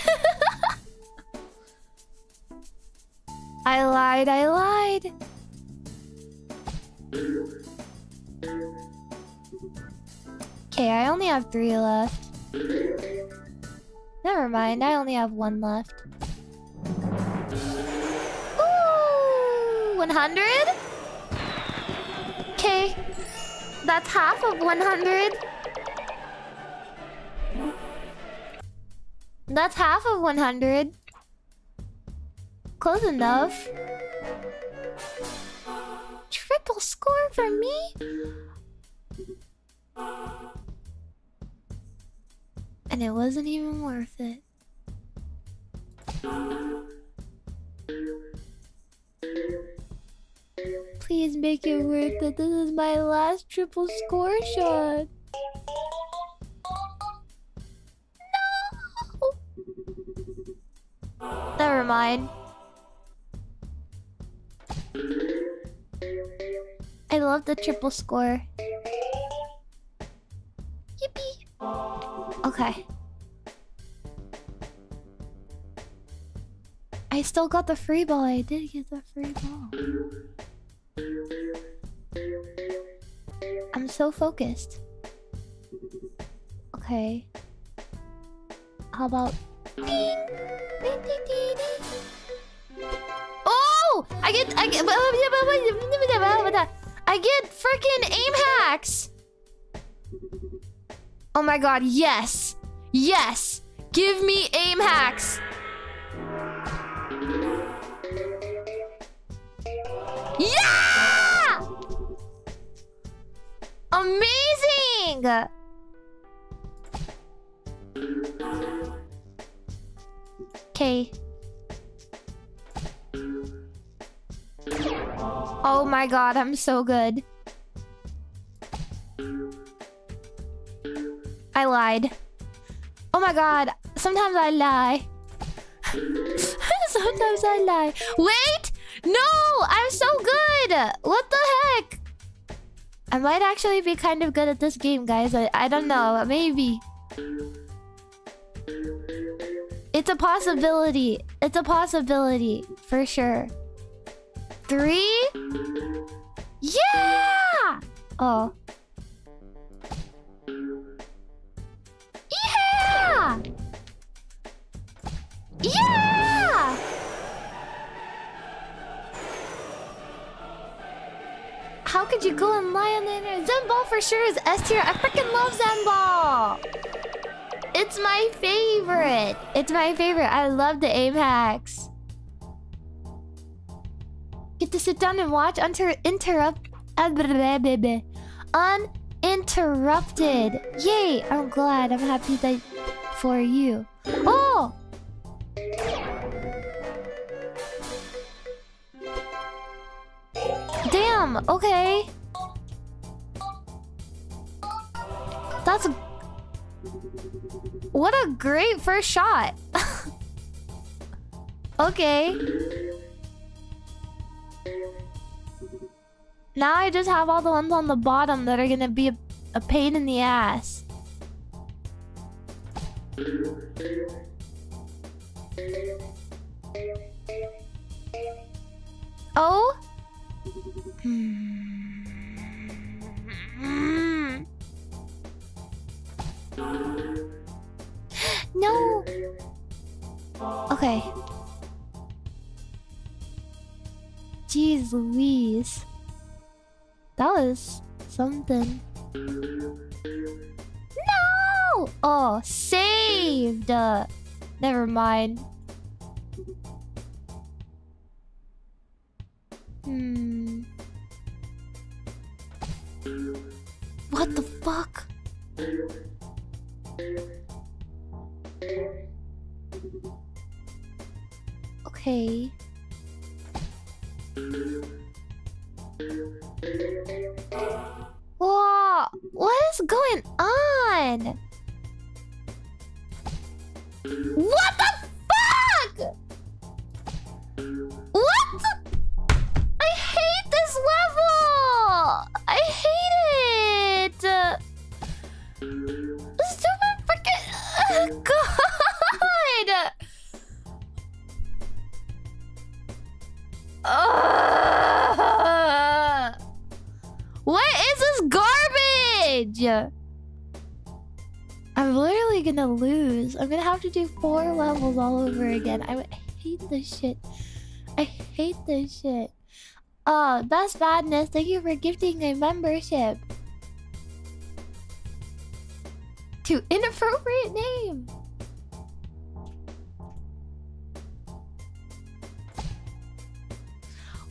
I lied, I lied. Okay, I only have three left. Never mind, I only have one left. Ooh, 100? Okay, that's half of 100. That's half of 100. Close enough. Triple score for me? And it wasn't even worth it. Please make it worth it. This is my last triple score shot. No! Never mind. I love the triple score. Yippee! Okay. I still got the free ball. I did get the free ball. I'm so focused. Okay. How about... Oh! I get... I get... I get freaking aim hacks! Oh my god, yes! Yes! Give me aim hacks! Yeah! Amazing! Okay. Oh my god, I'm so good. I lied. Oh my god, sometimes I lie. sometimes I lie. Wait! No! I'm so good! What the heck? I might actually be kind of good at this game, guys. I, I don't know. Maybe. It's a possibility. It's a possibility. For sure. Three? Yeah! Oh. Yeah! Yeah! How could you go and lie on the internet? Zenball for sure is S tier. I freaking love Zenball! It's my favorite. It's my favorite. I love the hacks. Get to sit down and watch unter interrupt uh, uninterrupted. Yay! I'm glad. I'm happy that for you. Oh! Damn, okay. That's what a great first shot. okay. Now I just have all the ones on the bottom that are gonna be a, a pain in the ass. Oh? No! Okay. Jeez Louise. That was something. No! Oh, saved! Uh, never mind. Hmm. What the fuck? Okay. Do four levels all over again. I hate this shit. I hate this shit. Oh, Best Badness, thank you for gifting a membership. To inappropriate name.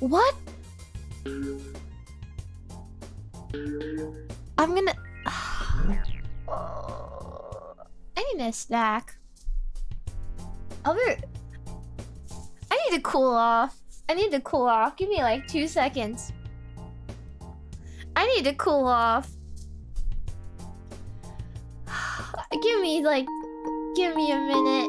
What? I'm gonna... I need a snack. Cool off. I need to cool off. Give me like two seconds. I need to cool off. give me like... Give me a minute.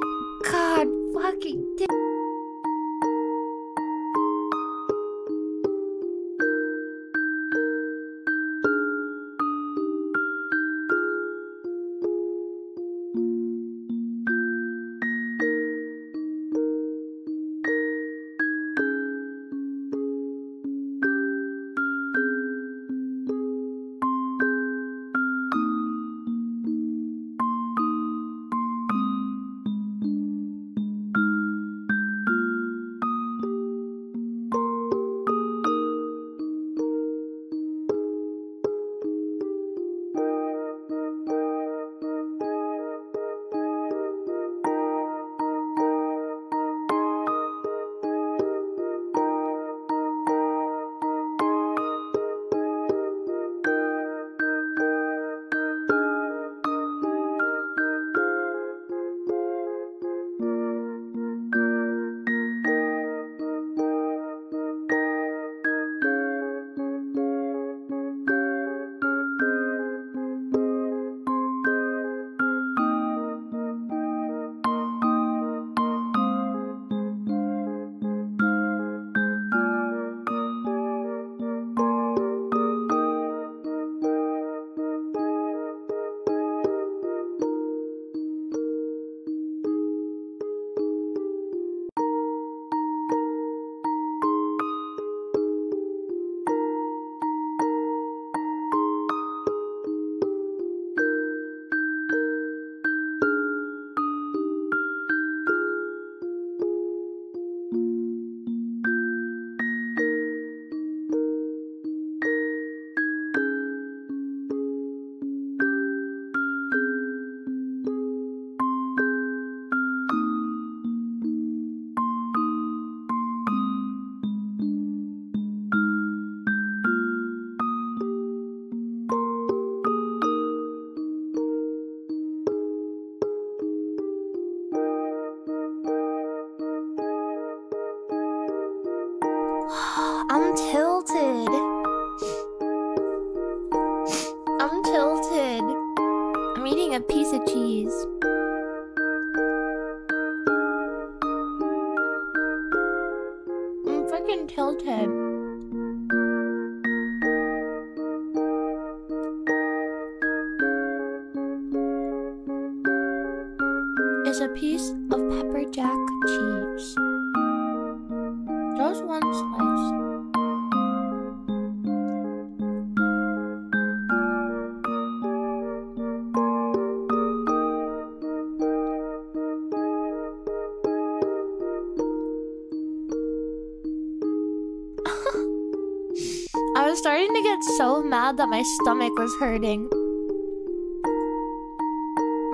My stomach was hurting.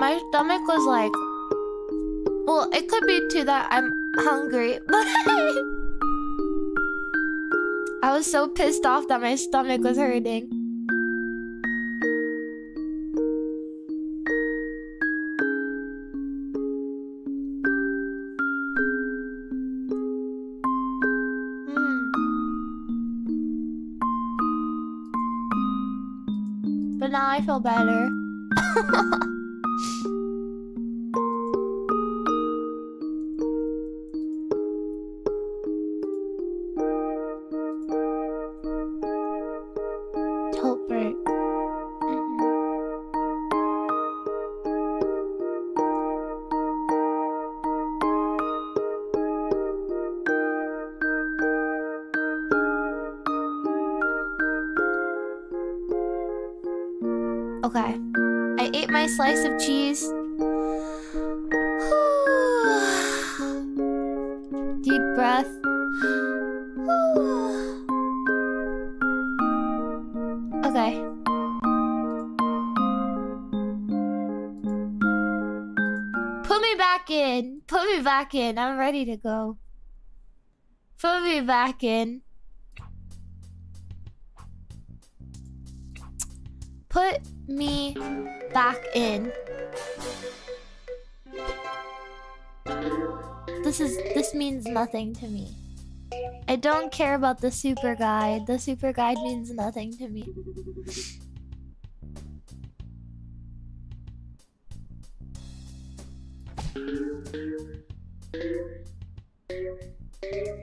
My stomach was like, well, it could be too that I'm hungry, but I was so pissed off that my stomach was hurting. I feel better. slice of cheese. Deep breath. okay. Put me back in. Put me back in. I'm ready to go. Put me back in. Back in. This is this means nothing to me. I don't care about the super guide. The super guide means nothing to me.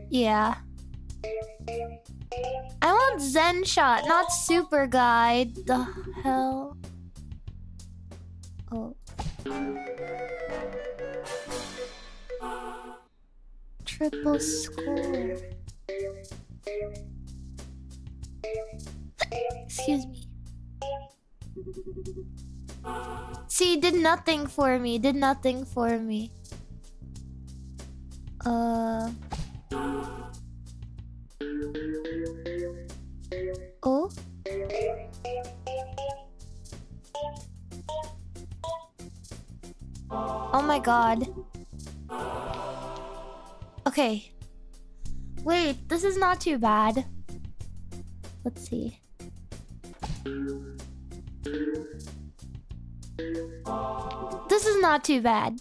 Yeah. I want Zen shot, not super guide. The hell? Oh. Triple score. Excuse me. See, did nothing for me. Did nothing for me. Uh. My god. Okay. Wait, this is not too bad. Let's see. This is not too bad.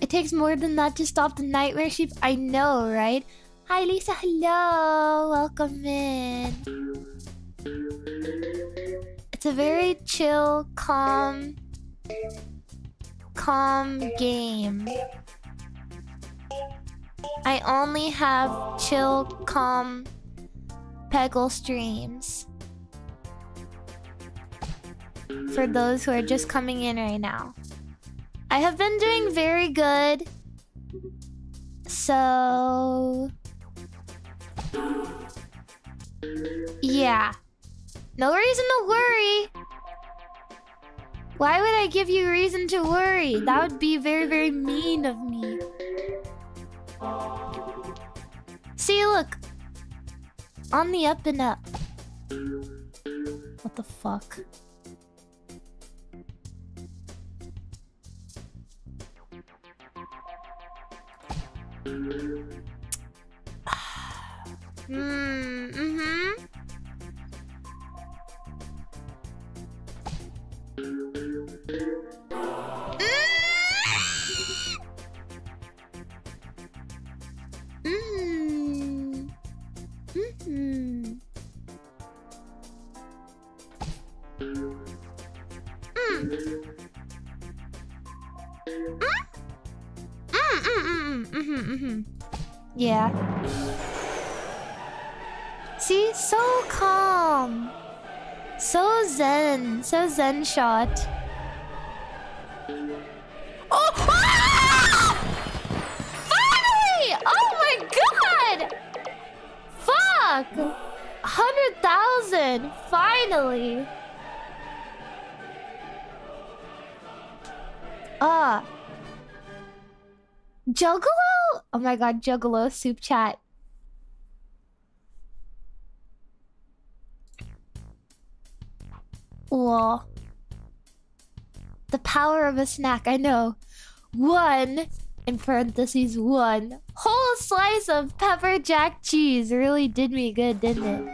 It takes more than that to stop the nightmare sheep. I know, right? Hi, Lisa. Hello. Welcome in. It's a very chill, calm, calm game. I only have chill, calm Peggle streams. For those who are just coming in right now. I have been doing very good. So... Yeah. No reason to worry. Why would I give you reason to worry? That would be very, very mean of me. See, look. On the up and up. What the fuck? Hmm. Mm. Mm. Mm. Yeah. See? So calm. So zen. So zen shot. Oh! Ah! Finally! Oh my god! Fuck! 100,000! Finally! Ah. Juggalo? Oh my god, Juggalo soup chat. Well, the power of a snack. I know. One in parentheses one whole slice of pepper jack cheese really did me good, didn't it?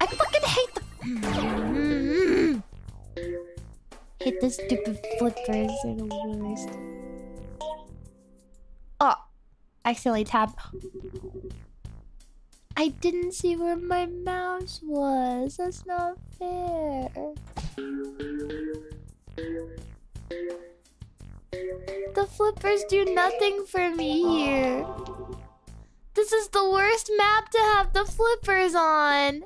I fucking hate the. hate the stupid flippers. They're the worst. Oh, I accidentally tapped. I didn't see where my mouse was. That's not fair. The flippers do nothing for me here. This is the worst map to have the flippers on.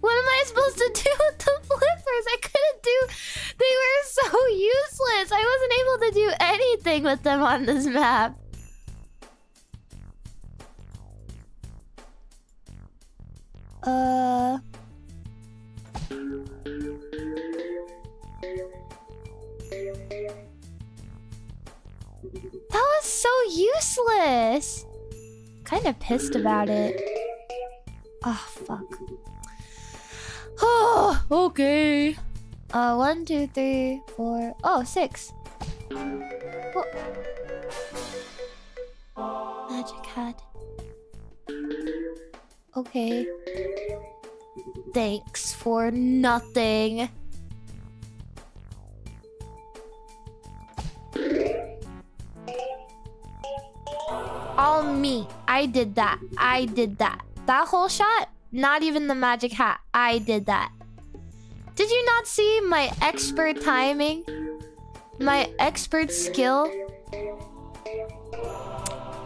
What am I supposed to do with the flippers? I couldn't do... They were so useless. I wasn't able to do anything with them on this map. Uh... That was so useless. Kind of pissed about it. Oh, fuck. Oh, okay. Uh, one, two, three, four. Oh, six. Oh. Magic hat. Okay. Thanks for nothing. All me. I did that. I did that. That whole shot? Not even the magic hat. I did that. Did you not see my expert timing? My expert skill?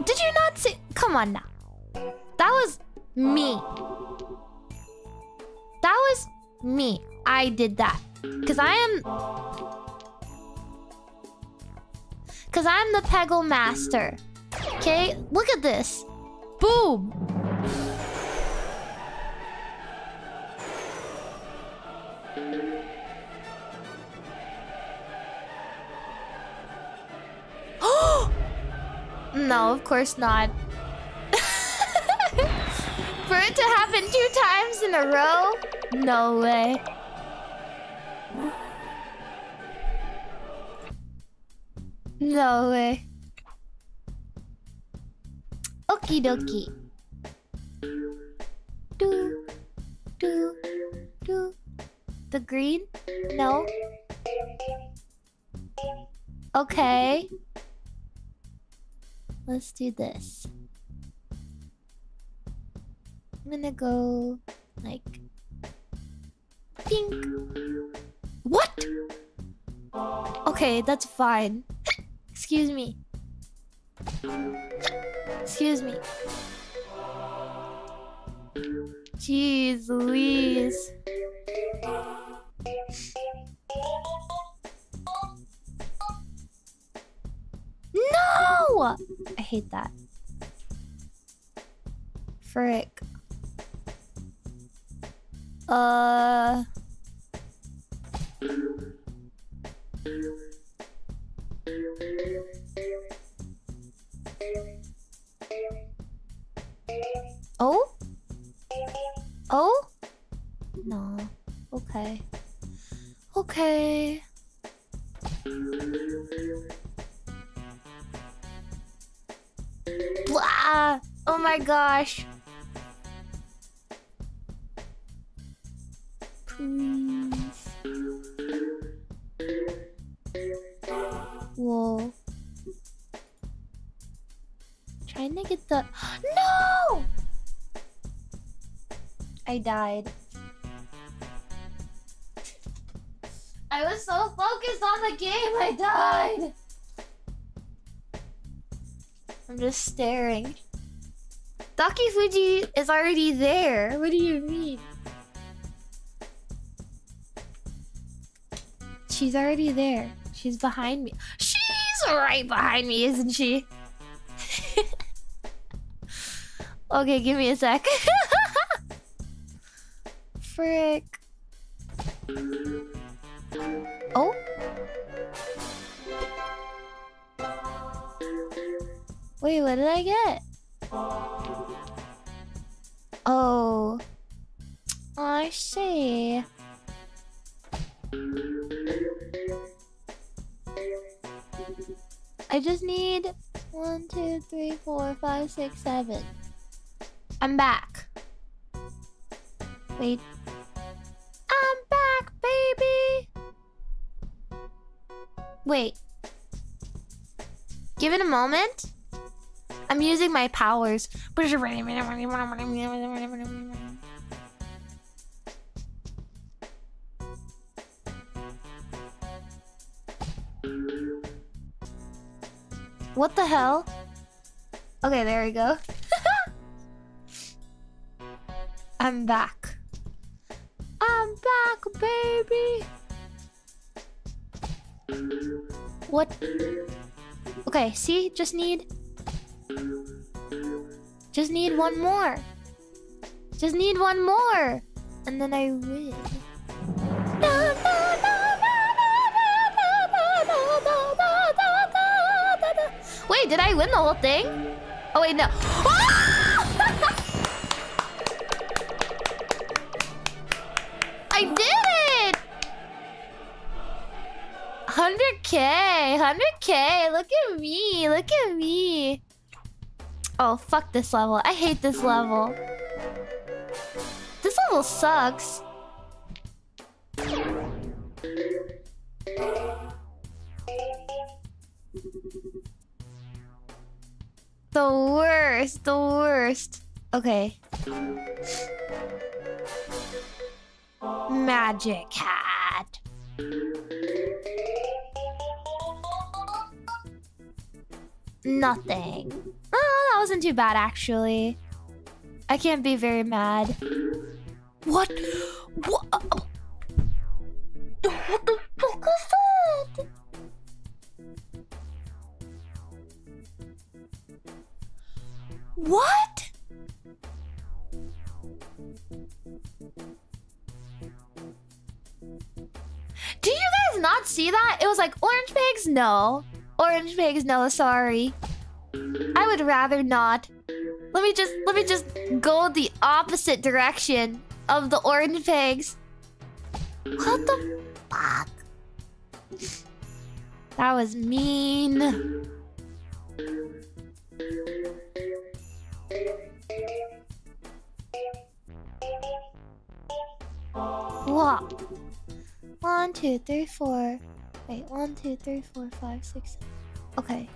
Did you not see? Come on now. That was me. That was me. I did that. Because I am... Because I'm the Peggle Master. Okay? Look at this. Boom. no, of course not. For it to happen two times in a row? No way. No way. Okie dokie. Do, do, do. The green? No. Okay. Let's do this. I'm gonna go like pink. What? Okay, that's fine. Excuse me. Excuse me. Jeez Louise. No! I hate that. Frick. Uh... Oh? Oh? No. Okay. Okay. Blah! Oh my gosh. Please. Whoa. Trying to get the... No! I died. I was so focused on the game, I died! I'm just staring. Daki Fuji is already there. What do you mean? She's already there. She's behind me. She's right behind me, isn't she? okay, give me a sec. Frick. Oh? Wait, what did I get? Oh. I see. I just need one, two, three, four, five, six, seven. I'm back. Wait. I'm back, baby! Wait. Give it a moment. I'm using my powers. What the hell? Okay, there we go. I'm back. I'm back, baby. What? Okay, see? Just need... Just need one more. Just need one more. And then I win. Did I win the whole thing? Oh wait, no. I did it! 100k, 100k. Look at me, look at me. Oh, fuck this level. I hate this level. This level sucks. The worst, the worst. Okay. Magic hat. Nothing. Oh, that wasn't too bad actually. I can't be very mad. What? What? Oh, what the What? Do you guys not see that? It was like orange pegs, no. Orange pigs, no, sorry. I would rather not. Let me just let me just go the opposite direction of the orange pegs. What the fuck? That was mean. What? One, two, three, four. Wait, one, two, three, four, five, six. Okay.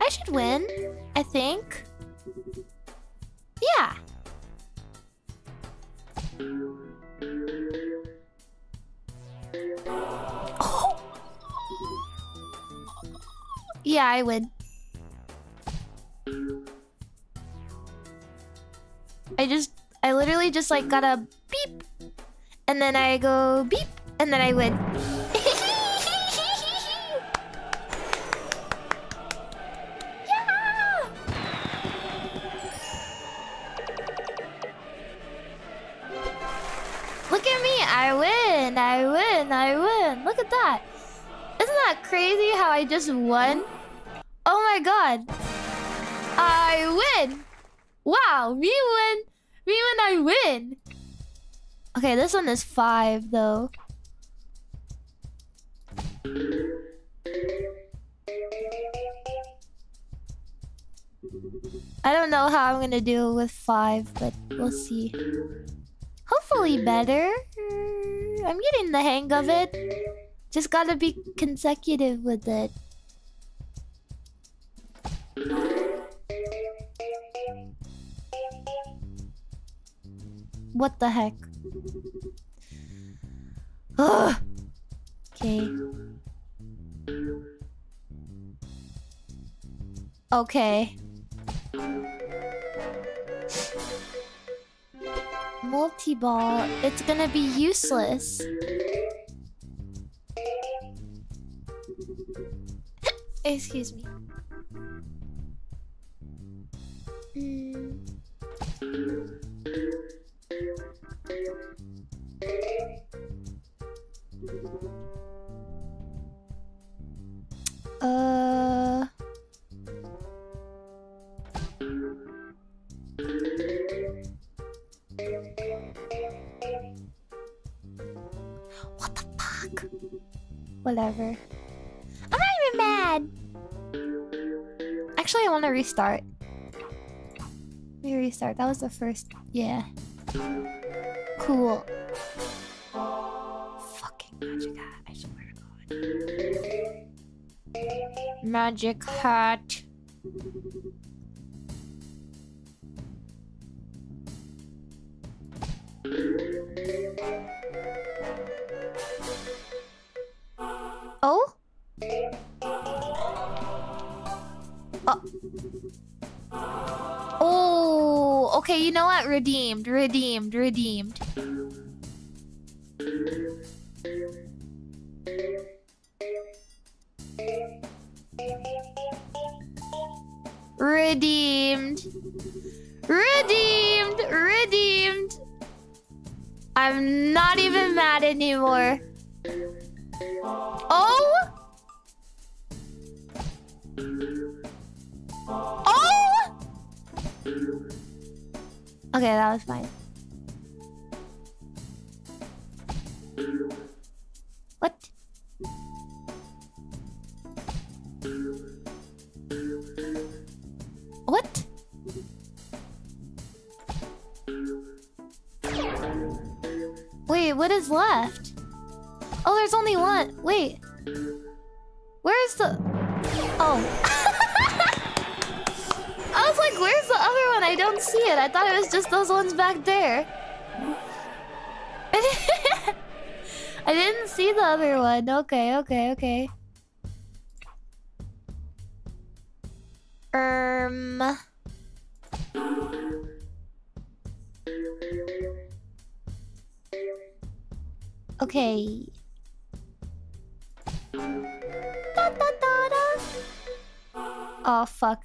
I should win, I think. Yeah. Oh. Yeah, I would. I just, I literally just like got a beep, and then I go beep, and then I win. Look at me, I win, I win, I win. Look at that. Isn't that crazy how I just won? Oh my god. I win. Wow, me win. Me win, I win. Okay, this one is five though. I don't know how I'm gonna do with five, but we'll see. Hopefully better. I'm getting the hang of it. Just gotta be consecutive with it. What the heck? Ugh. Okay. Okay. Multi-ball. It's gonna be useless. Excuse me. Uh. What the fuck? Whatever. I'm not even mad. Actually, I want to restart. Let me restart. That was the first. Yeah. Cool. Fucking magic hat. I swear to God. Magic hat. You know what? Redeemed, redeemed, redeemed. Redeemed. Redeemed, redeemed. I'm not even mad anymore. Oh! Okay, that was fine. What? What? Wait, what is left? Oh, there's only one. Wait. Where's the... Oh. I was like, where's the other one? I don't see it. I thought it was just those ones back there. I didn't see the other one. Okay, okay, okay. Um... Okay. Da, da, da, oh, fuck.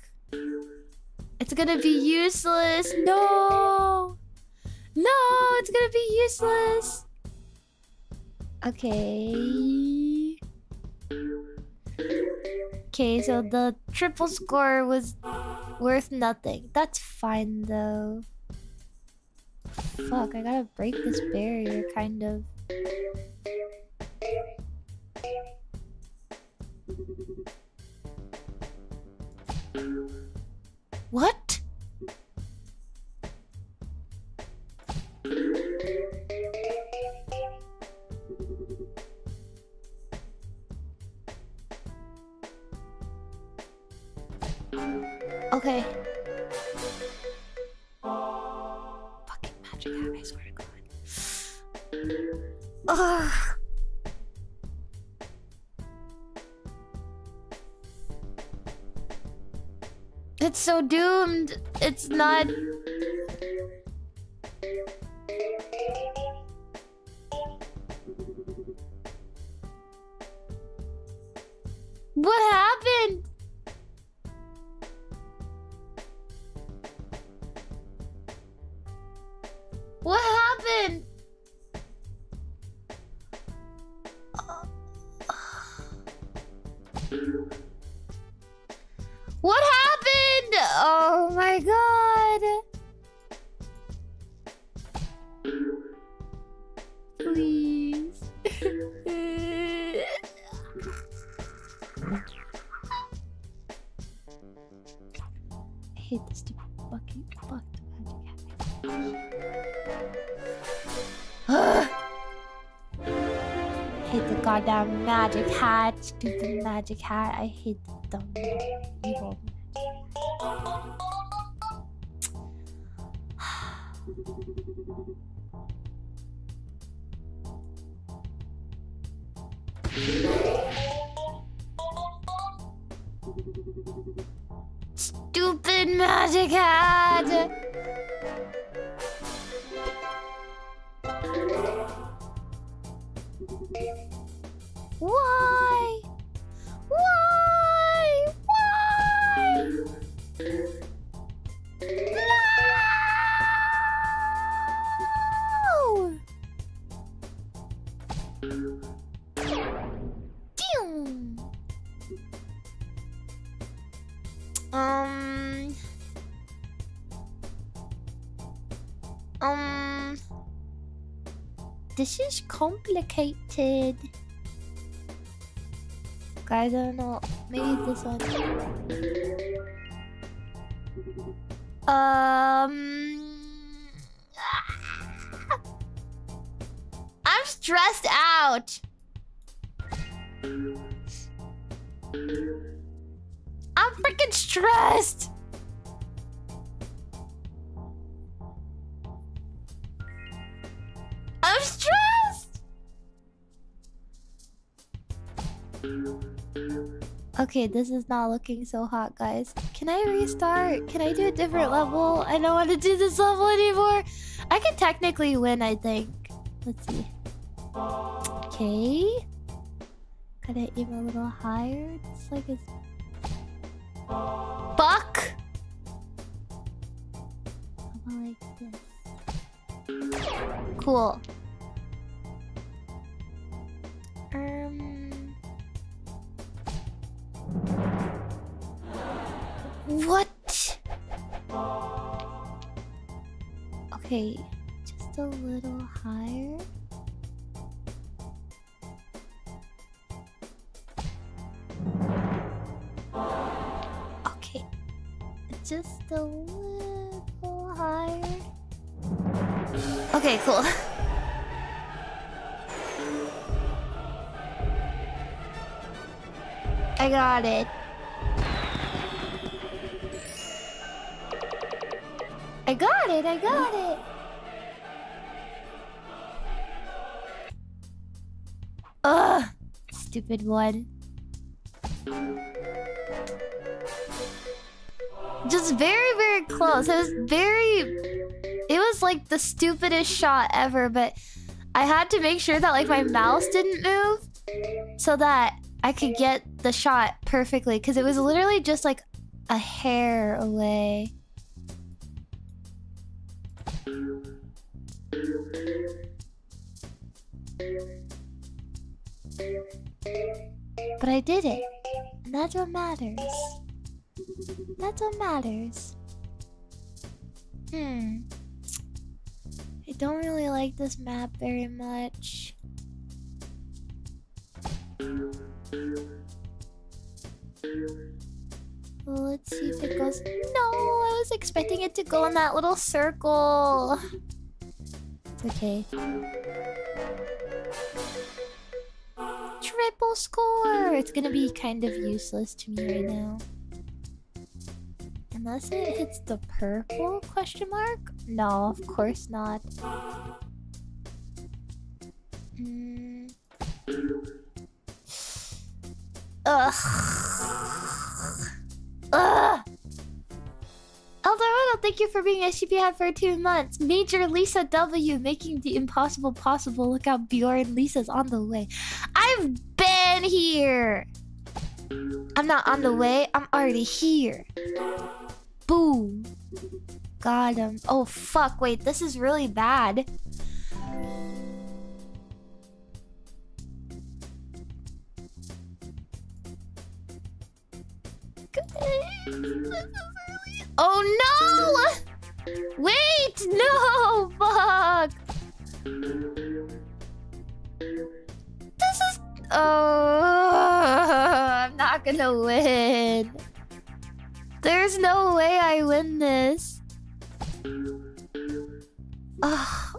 It's gonna be useless. No! No, it's gonna be useless. Okay. Okay, so the triple score was worth nothing. That's fine though. Fuck, I gotta break this barrier, kind of. What? Doomed. It's not. Stupid magic hat. I hate This is complicated. guys. I don't know. Maybe this one. Um. This is not looking so hot, guys. Can I restart? Can I do a different level? I don't want to do this level anymore. I can technically win, I think. Let's see. Okay. Gotta aim a little higher. It's like it's... Fuck! Like this? Cool. Just a little higher. Okay, cool. I got it. I got it, I got it. Ugh, stupid one. Close. It was very... It was like the stupidest shot ever, but I had to make sure that like my mouse didn't move so that I could get the shot perfectly because it was literally just like a hair away. But I did it. And that's what matters. That's what matters. Hmm. I don't really like this map very much. Well, let's see if it goes. No, I was expecting it to go in that little circle. Okay. Triple score! It's gonna be kind of useless to me right now. Unless it hits the purple question mark? No, of course not. Mm. Ugh. Ugh. Eldorado, thank you for being a SCP head for two months. Major Lisa W making the impossible possible. Look out, Bjorn. Lisa's on the way. I've been here. I'm not on the way. I'm already here. Boom. Got him. Oh, fuck. Wait, this is really bad. Oh no! Wait! No! Fuck! This is. Oh, I'm not gonna win. There's no way I win this. Oh,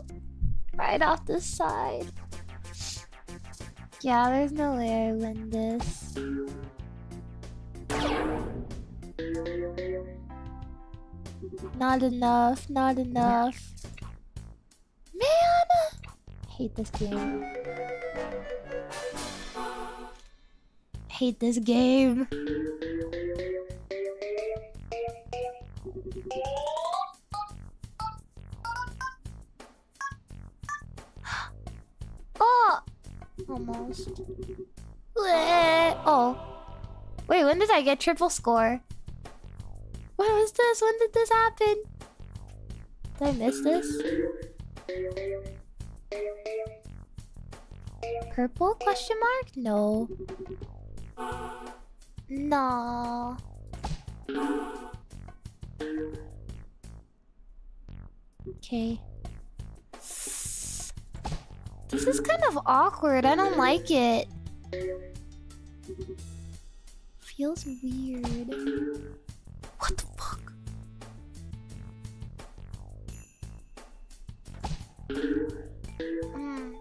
right off the side. Yeah, there's no way I win this. Not enough, not enough. Man! Hate this game. Hate this game. Oh! Almost. Oh. Wait, when did I get triple score? What was this? When did this happen? Did I miss this? Purple question mark? No. No. Okay. This is kind of awkward. I don't like it. feels weird. What the fuck? Mm.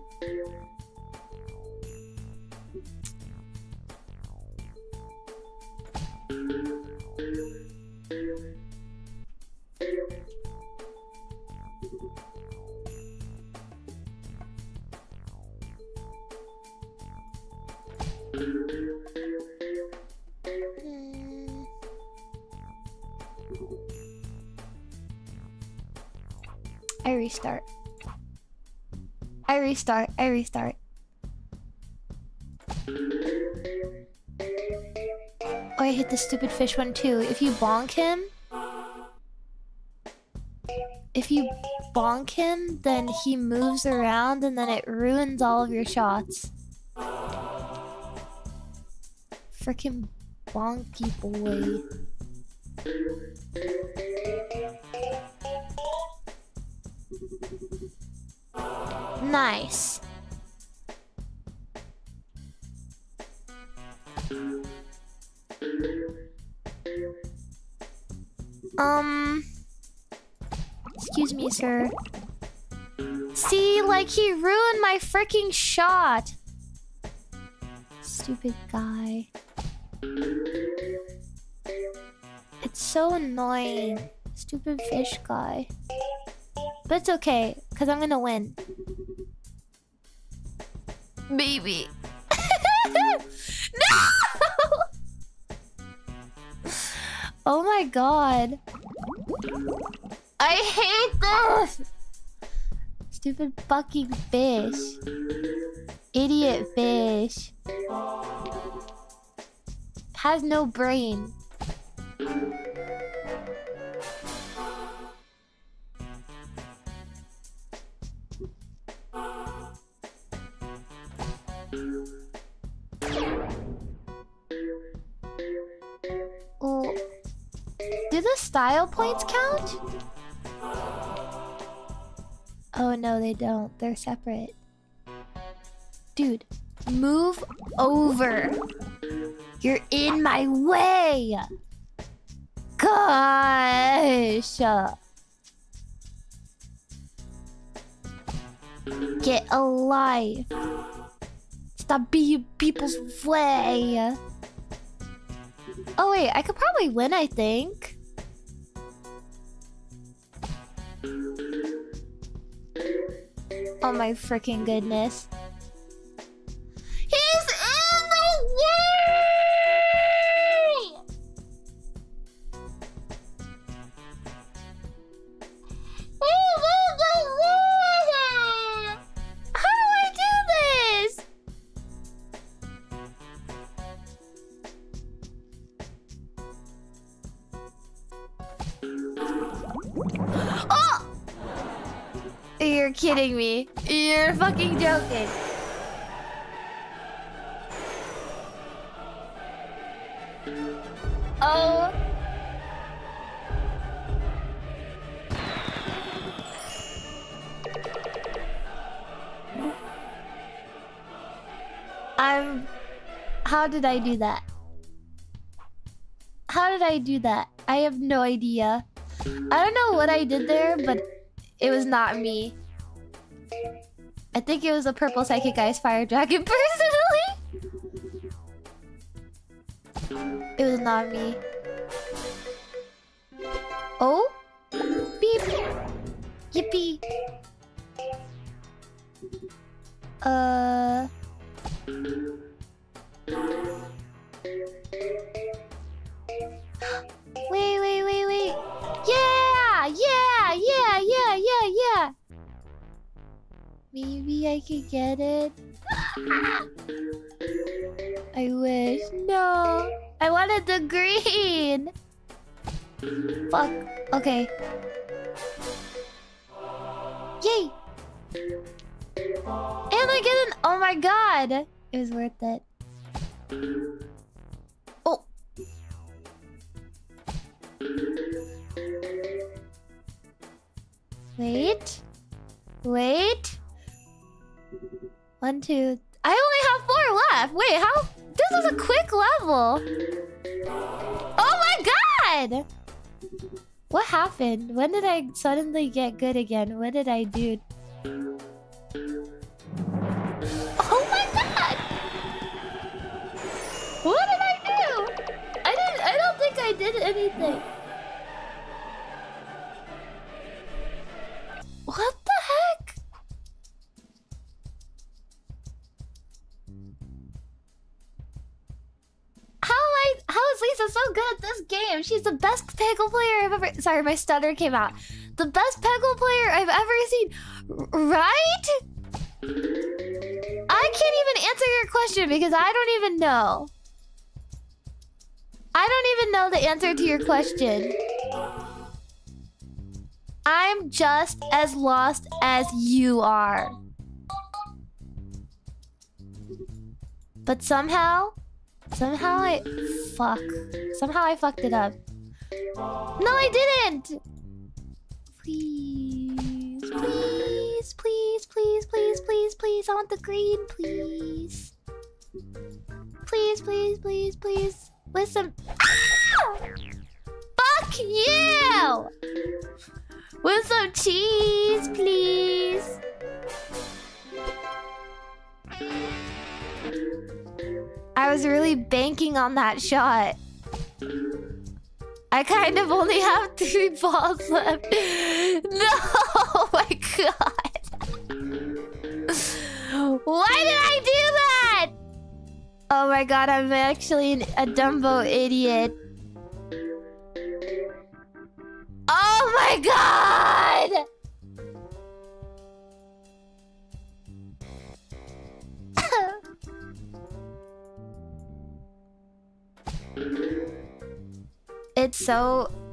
I restart. I restart. I restart. Oh, I hit the stupid fish one too. If you bonk him, if you bonk him, then he moves around and then it ruins all of your shots. Freaking bonky boy. Nice. Um. Excuse me, sir. See, like he ruined my freaking shot. Stupid guy. It's so annoying. Stupid fish guy. But it's okay, because I'm gonna win. Baby. no! Oh my god. I hate this! Stupid fucking fish. Idiot fish. Has no brain. Do the style points count? Oh no, they don't. They're separate. Dude, move over. You're in my way. Gosh. Get alive. Stop being people's way. Oh wait, I could probably win, I think. Oh my freaking goodness. How did I do that? How did I do that? I have no idea. I don't know what I did there, but it was not me. I think it was a purple psychic ice fire dragon personally. It was not me. Oh? Beep. Yippee. Uh. I could get it. I wish. No. I wanted the green. Fuck. Okay. Yay! And I get an. Oh my god! It was worth it. Oh. Wait. Wait. One, two. I only have four left. Wait, how? This is a quick level. Oh my god! What happened? When did I suddenly get good again? What did I do? Oh my god! What did I do? I didn't I don't think I did anything. What is Lisa so good at this game? She's the best Peggle player I've ever sorry, my stutter came out. The best Peggle player I've ever seen. Right? I can't even answer your question because I don't even know. I don't even know the answer to your question. I'm just as lost as you are. But somehow, somehow I fuck. Somehow I fucked it up. No, I didn't. Please, please, please, please, please, please, please. I want the green, please. Please, please, please, please. With some. Ah! Fuck you! With some cheese, please. I was really banking on that shot. I kind of only have three balls left. No, oh my god. Why did I do that? Oh my god, I'm actually a Dumbo idiot. So...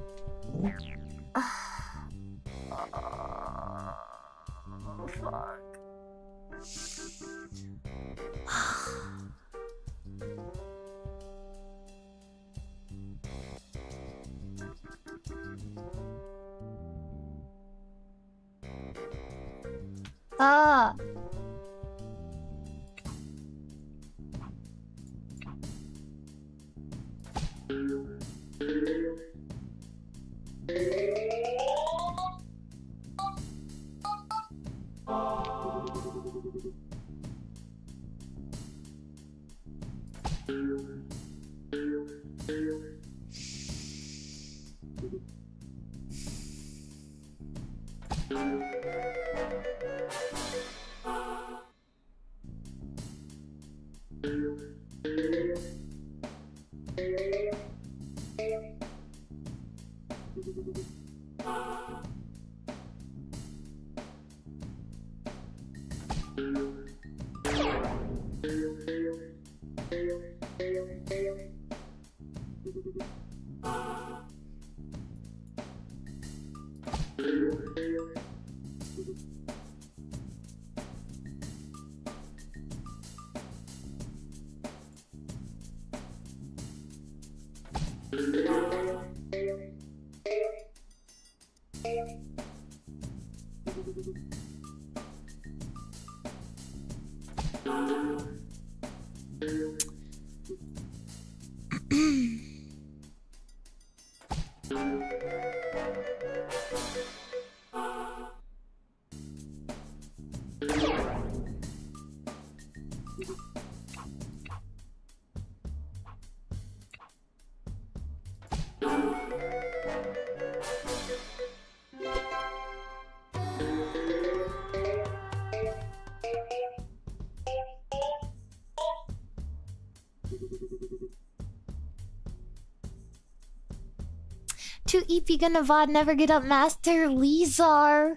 EP Ganavad, never get up, Master Lizar.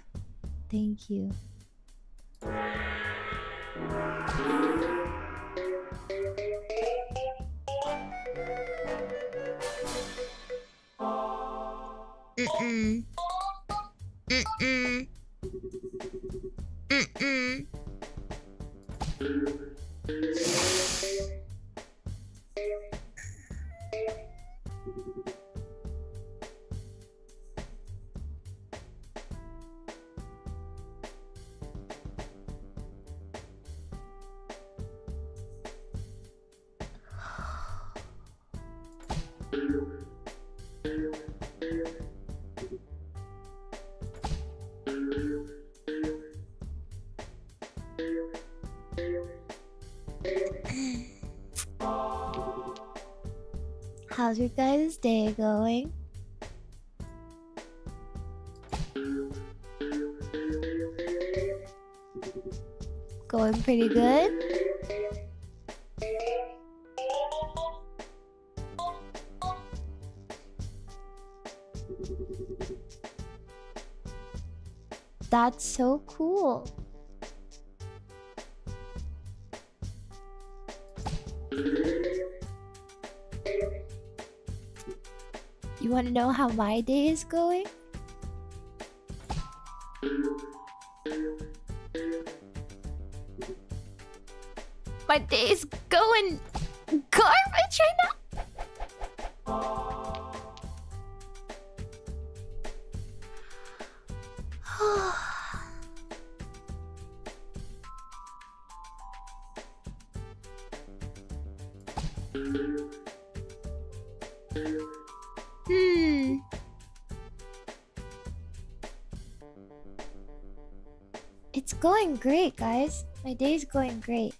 Thank you. How's your guys' day going? Going pretty good? That's so cool. Know how my day is going? My day is going great, guys. My day's going great.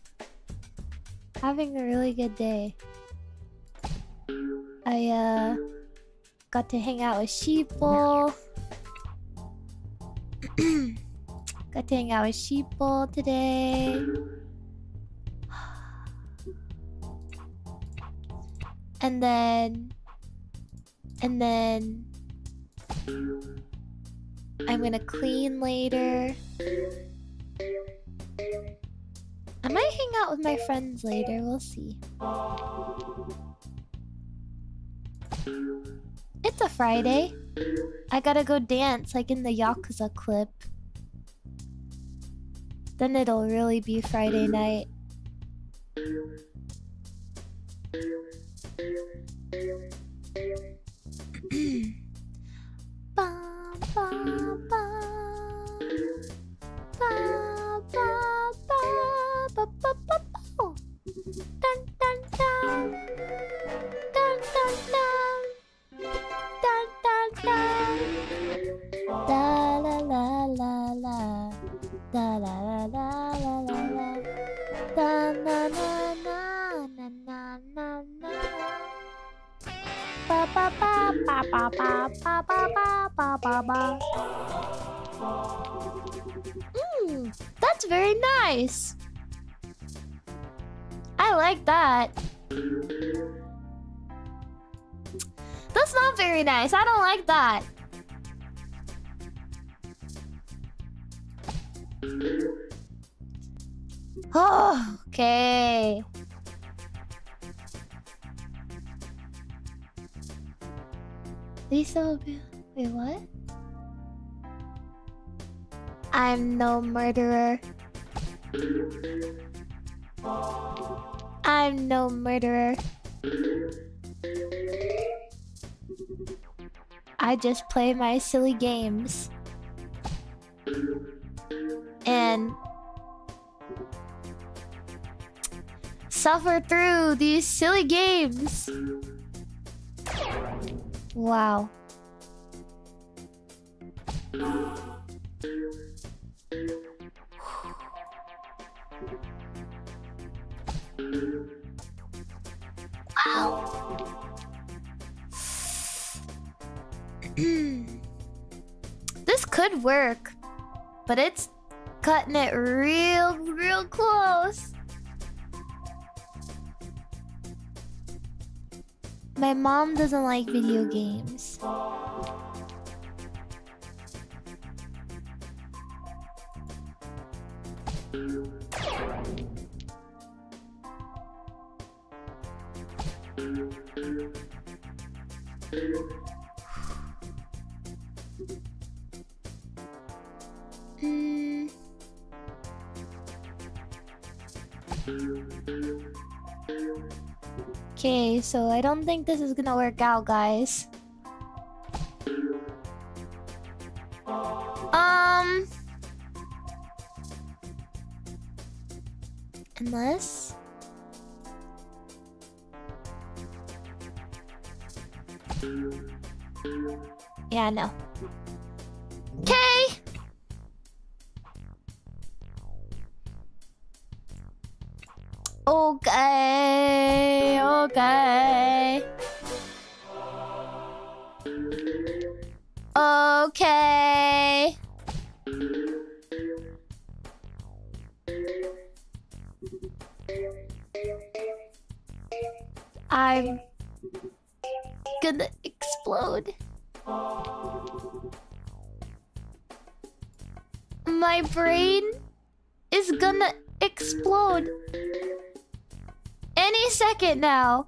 Having a really good day. I uh got to hang out with sheeple. got to hang out with sheeple today. And then and then I'm gonna clean later. I might hang out with my friends later, we'll see. It's a Friday. I gotta go dance like in the Yakuza clip. Then it'll really be Friday night. Ba, ba, ba, ba. Mm, that's very nice. I like that. That's not very nice. I don't like that. Oh, okay. Lisa will be. Wait, what? I'm no murderer. I'm no murderer. I just play my silly games. And suffer through these silly games. Wow. this could work, but it's cutting it real, real close. My mom doesn't like video games. Okay, so I don't think this is gonna work out, guys. Um. Unless. Yeah, no. Okay. Okay, okay. Okay. I'm gonna explode. My brain is gonna explode any second now.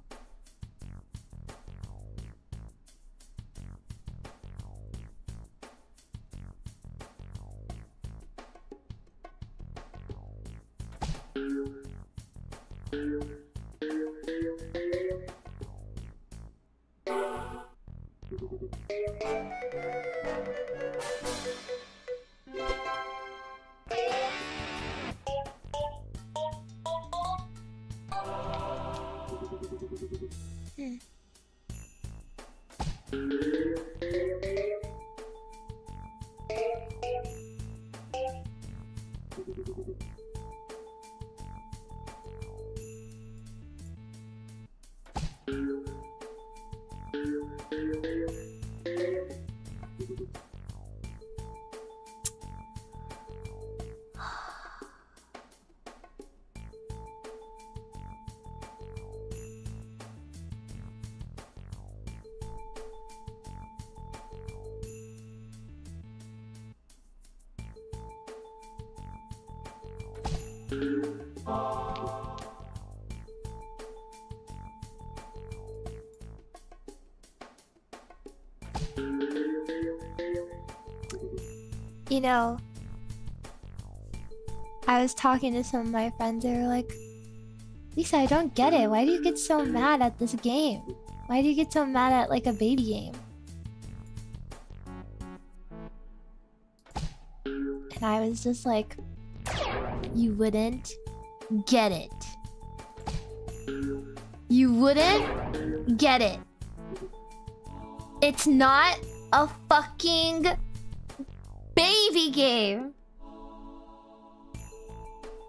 嗯。You know, I was talking to some of my friends, they were like, Lisa, I don't get it. Why do you get so mad at this game? Why do you get so mad at like a baby game? And I was just like, you wouldn't get it. You wouldn't get it. It's not a fucking baby game.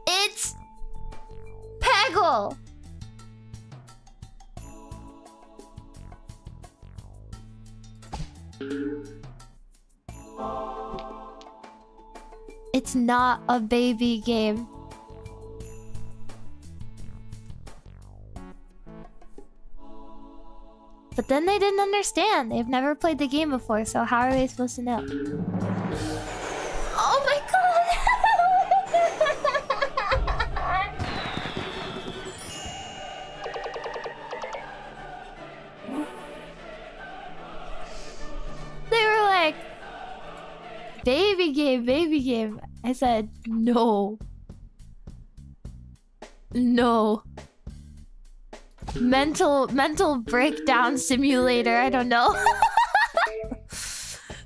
It's Peggle. It's not a baby game. But then they didn't understand. They've never played the game before, so how are they supposed to know? Game, baby game. I said, no. No. Mental mental breakdown simulator, I don't know.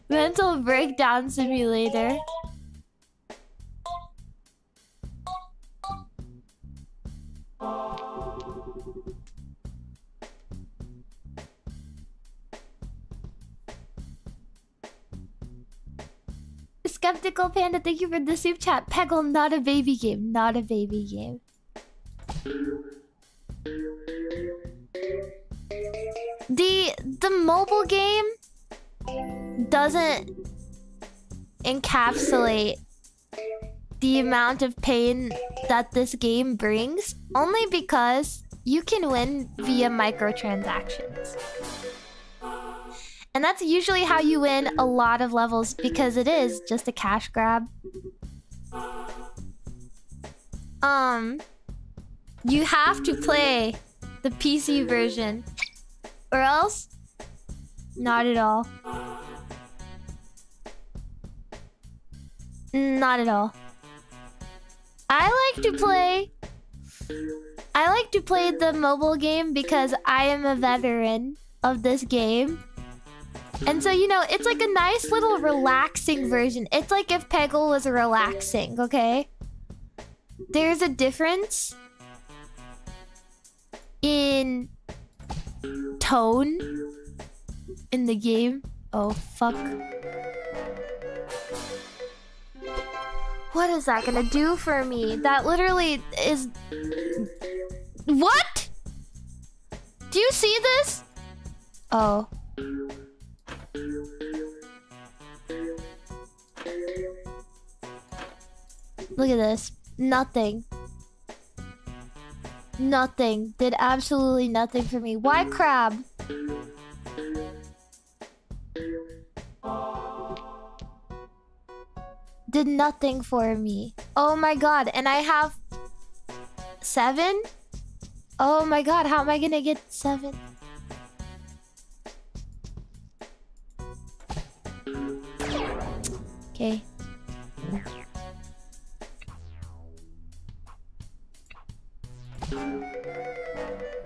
mental breakdown simulator. Skeptical Panda, thank you for the soup chat. Peggle, not a baby game. Not a baby game. The the mobile game doesn't encapsulate the amount of pain that this game brings only because you can win via microtransactions. And that's usually how you win a lot of levels because it is just a cash grab. Um, you have to play the PC version or else not at all. Not at all. I like to play I like to play the mobile game because I am a veteran of this game. And so, you know, it's like a nice little relaxing version. It's like if Peggle was relaxing, okay? There's a difference in tone in the game. Oh, fuck. What is that gonna do for me? That literally is... What? Do you see this? Oh. Look at this. Nothing. Nothing. Did absolutely nothing for me. Why crab? Did nothing for me. Oh my god. And I have... Seven? Oh my god. How am I gonna get seven? Okay.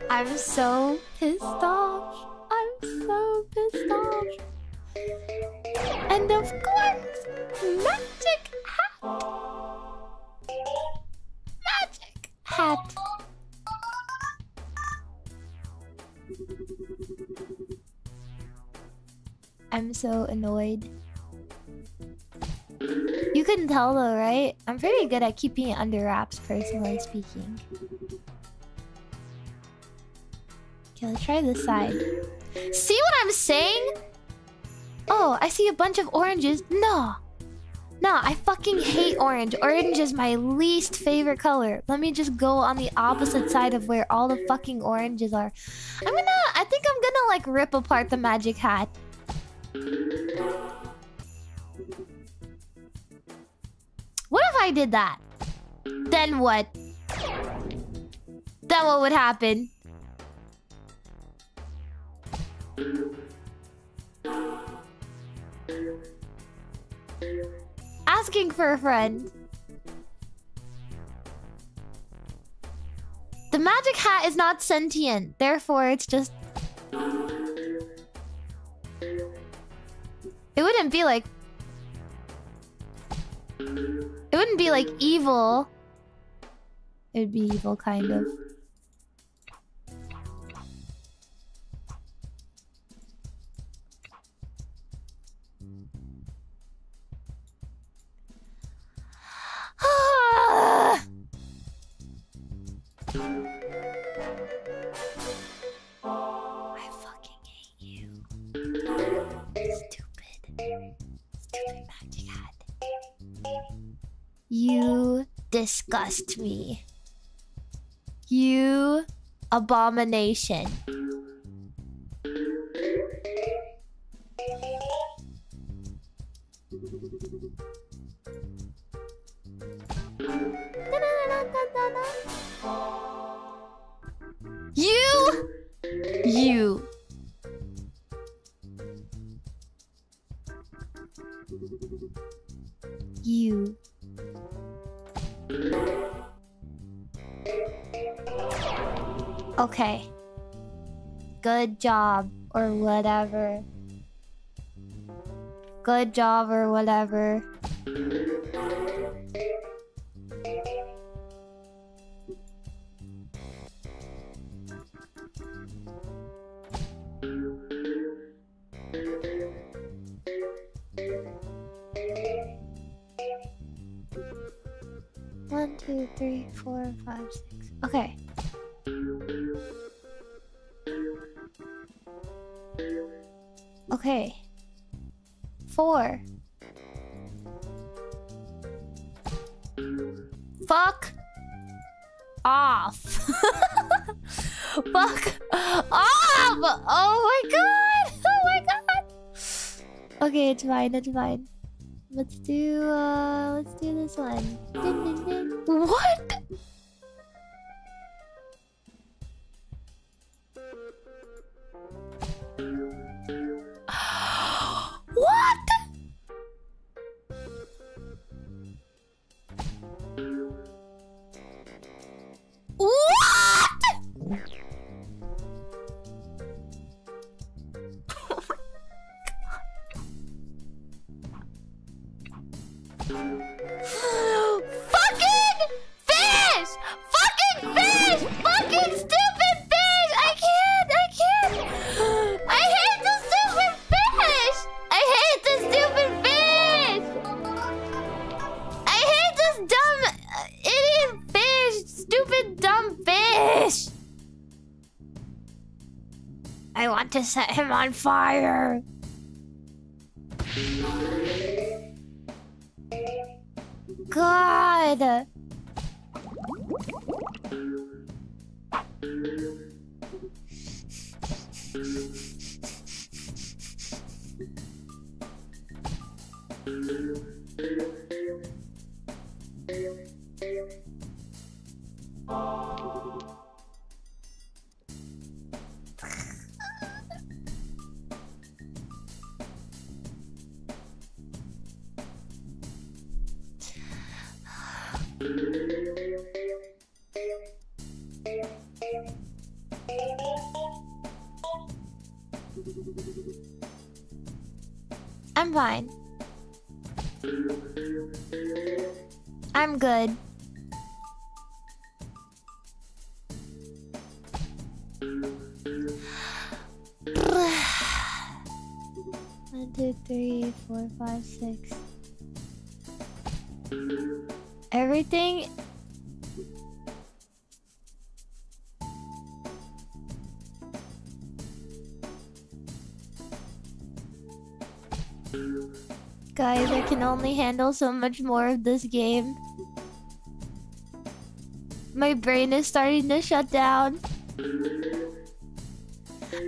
I'm so pissed off. I'm so pissed off. And of course, magic hat. Magic hat. I'm so annoyed. You can tell though, right? I'm pretty good at keeping it under wraps, personally speaking. Okay, let's try this side. See what I'm saying? Oh, I see a bunch of oranges. No. No, I fucking hate orange. Orange is my least favorite color. Let me just go on the opposite side of where all the fucking oranges are. I'm gonna... I think I'm gonna, like, rip apart the magic hat. What if I did that? Then what? Then what would happen? Asking for a friend. The magic hat is not sentient, therefore it's just... It wouldn't be like it wouldn't be like evil. It'd be evil, kind of. Disgust me. You abomination. Job, or whatever. Good job, or whatever. Okay, it's on fire! Handle so much more of this game. My brain is starting to shut down.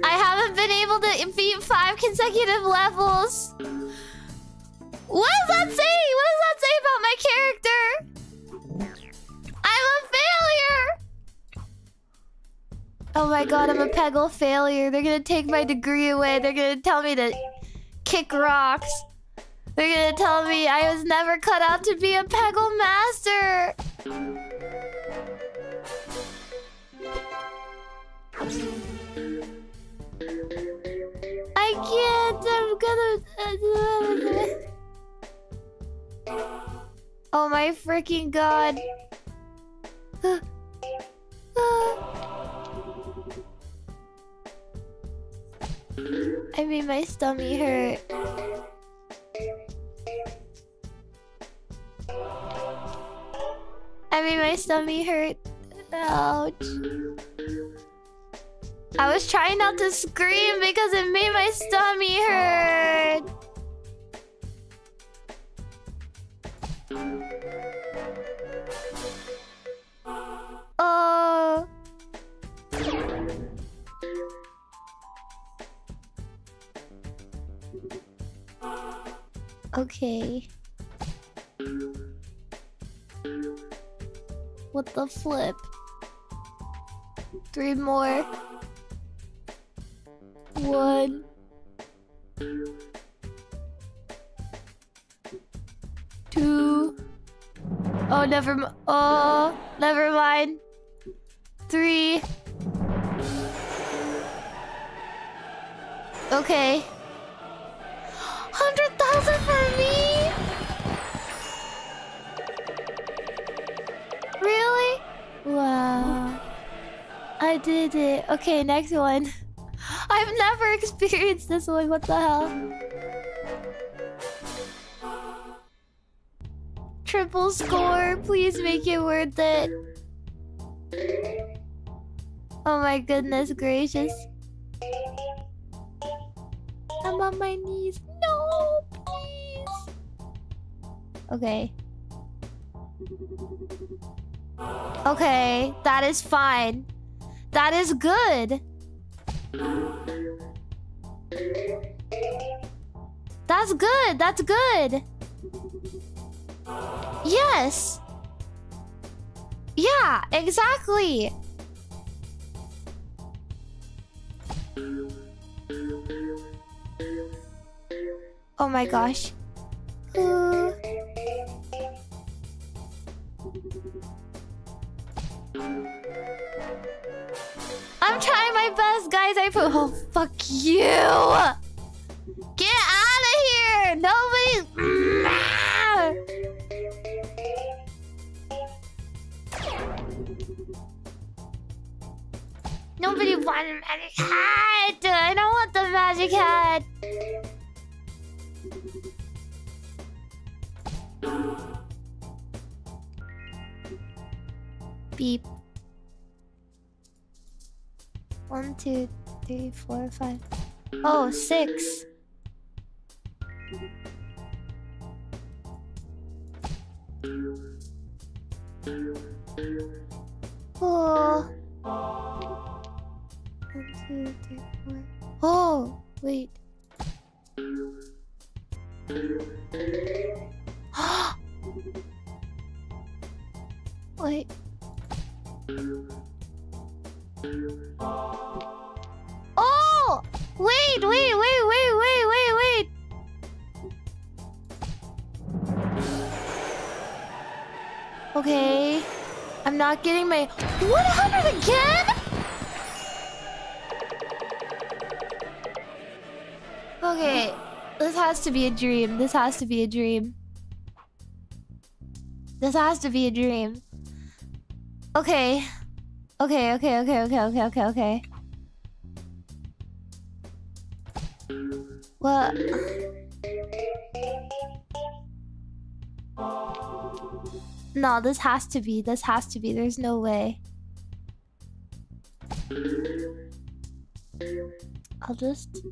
I haven't been able to beat five consecutive levels. What does that say? What does that say about my character? I'm a failure! Oh my god, I'm a Peggle failure. They're gonna take my degree away. They're gonna tell me to kick rocks. They're gonna tell me I was never cut out to be a Peggle master. I can't. I'm gonna. Oh my freaking god. I made my stomach hurt. My stomach hurt. Ouch. I was trying not to scream because it made my stomach hurt. The flip? Three more. One. Two. Oh, never. Oh, never mind. Three. Okay. I did it. Okay, next one. I've never experienced this one. What the hell? Triple score. Please make it worth it. Oh my goodness gracious. I'm on my knees. No, please. Okay. Okay, that is fine. That is good. That's good. That's good. Yes. Yeah, exactly. Oh my gosh. I'm trying my best, guys. I put. Oh, fuck you! Get out of here! Nobody. Ah! Nobody wanted magic hat. I don't want the magic hat. Beep. One, two, three, four, five. Oh, six. Oh. One, two, three, four. Oh, wait. wait. Oh! Wait, wait, wait, wait, wait, wait, wait. Okay. I'm not getting my 100 again? Okay. This has to be a dream. This has to be a dream. This has to be a dream. Okay. Okay, okay, okay, okay, okay, okay, okay. What? No, this has to be. This has to be. There's no way. I'll just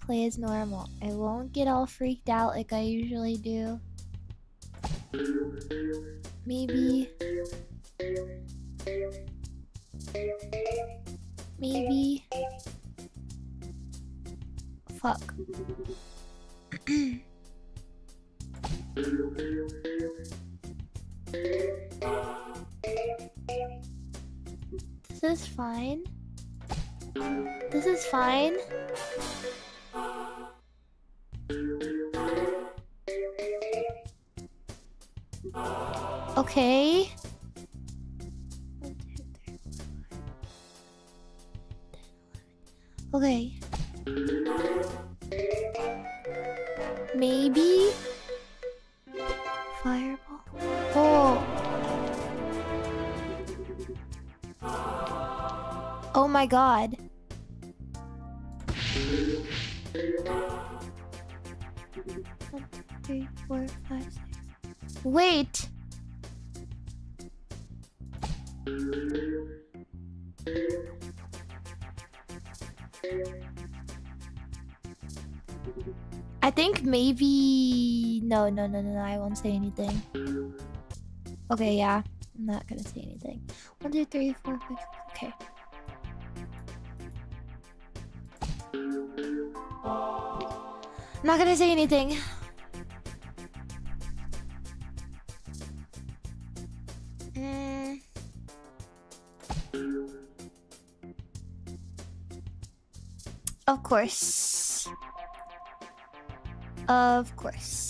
play as normal. I won't get all freaked out like I usually do. Maybe... Maybe... Fuck. this is fine. This is fine. Okay. Okay. Maybe fireball. Oh. Oh my god. One, two, three, four, five, six. Wait. I think maybe... No, no, no, no, no, I won't say anything. Okay, yeah. I'm not gonna say anything. One, two, three, four, five. Okay. I'm not gonna say anything. Mm. Of course. Of course.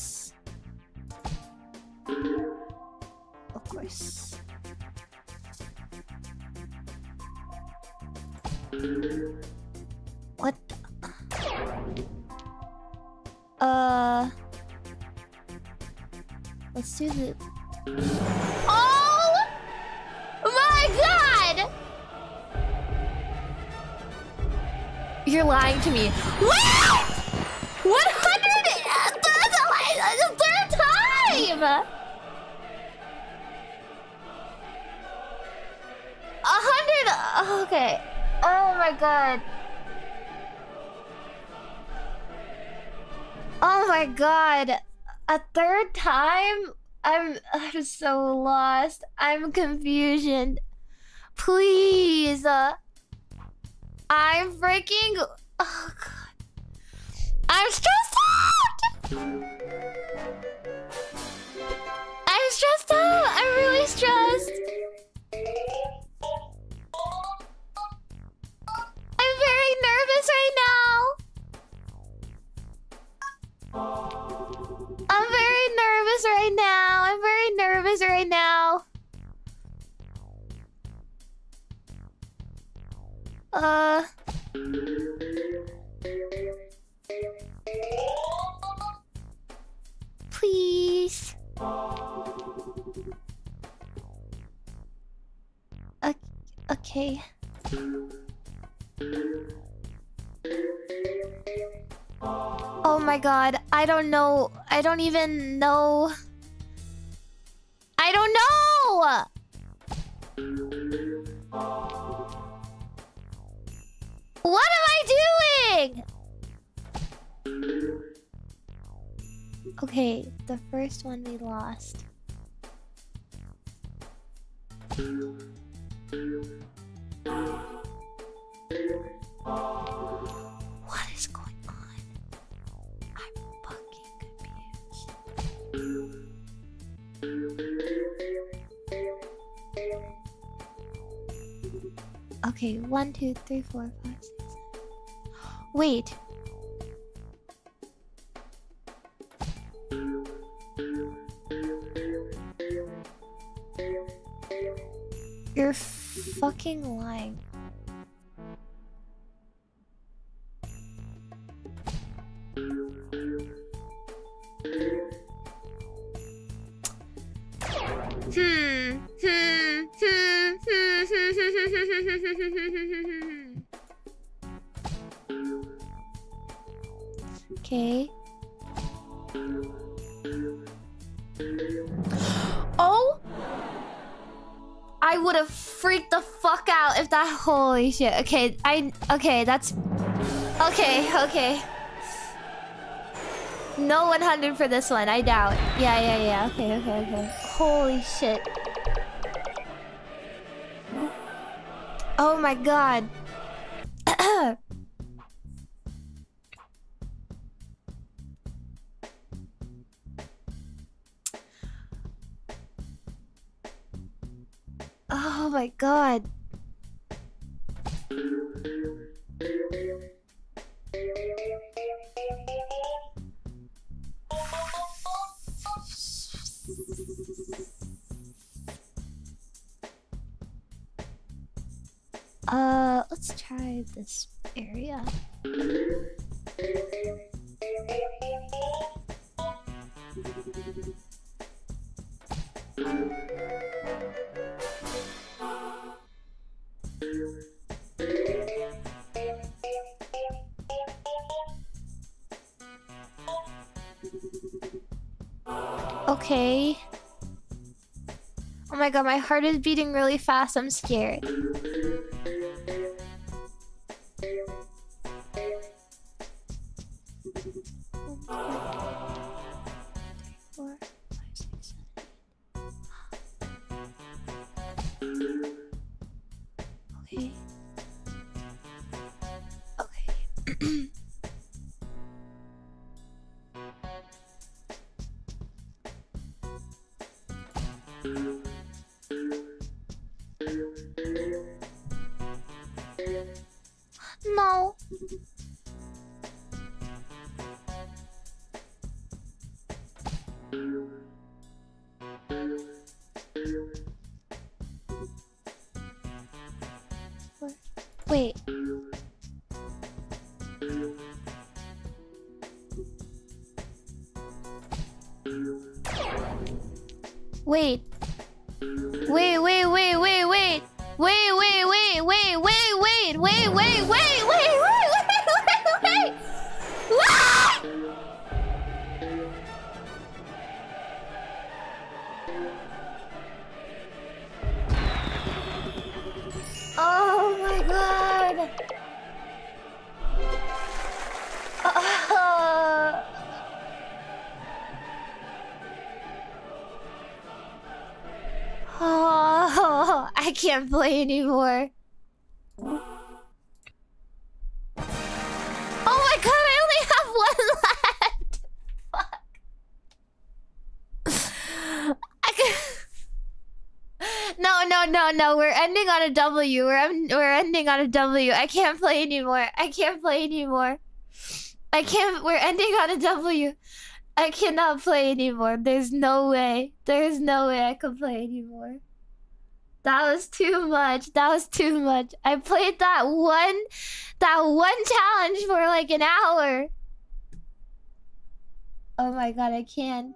God. A third time? I'm I'm so lost. I'm confusion. Please. uh, I'm freaking Oh god. I'm stressed out! I'm stressed out! I'm really stressed! Nervous right now! I'm very nervous right now! Uh... Please. Okay. Oh my god, I don't know. I don't even know. I don't know! What am I doing? Okay, the first one we lost. Okay, one, two, three, four, five, six. Wait. You're fucking lying. Holy shit. Okay, I. Okay, that's. Okay, okay. No 100 for this one, I doubt. Yeah, yeah, yeah. Okay, okay, okay. Holy shit. Oh my god. oh my god. Heart is beating really fast. I'm scared. Wait. Can't play anymore. Oh my god, I only have one left. Fuck. I. No, no, no, no. We're ending on a W. We're em- we're ending on a W. I can't play anymore. I can't play anymore. I can't. We're ending on a W. I cannot play anymore. There's no way. There's no way I can play anymore. That was too much. That was too much. I played that one that one challenge for like an hour. Oh my god, I can't.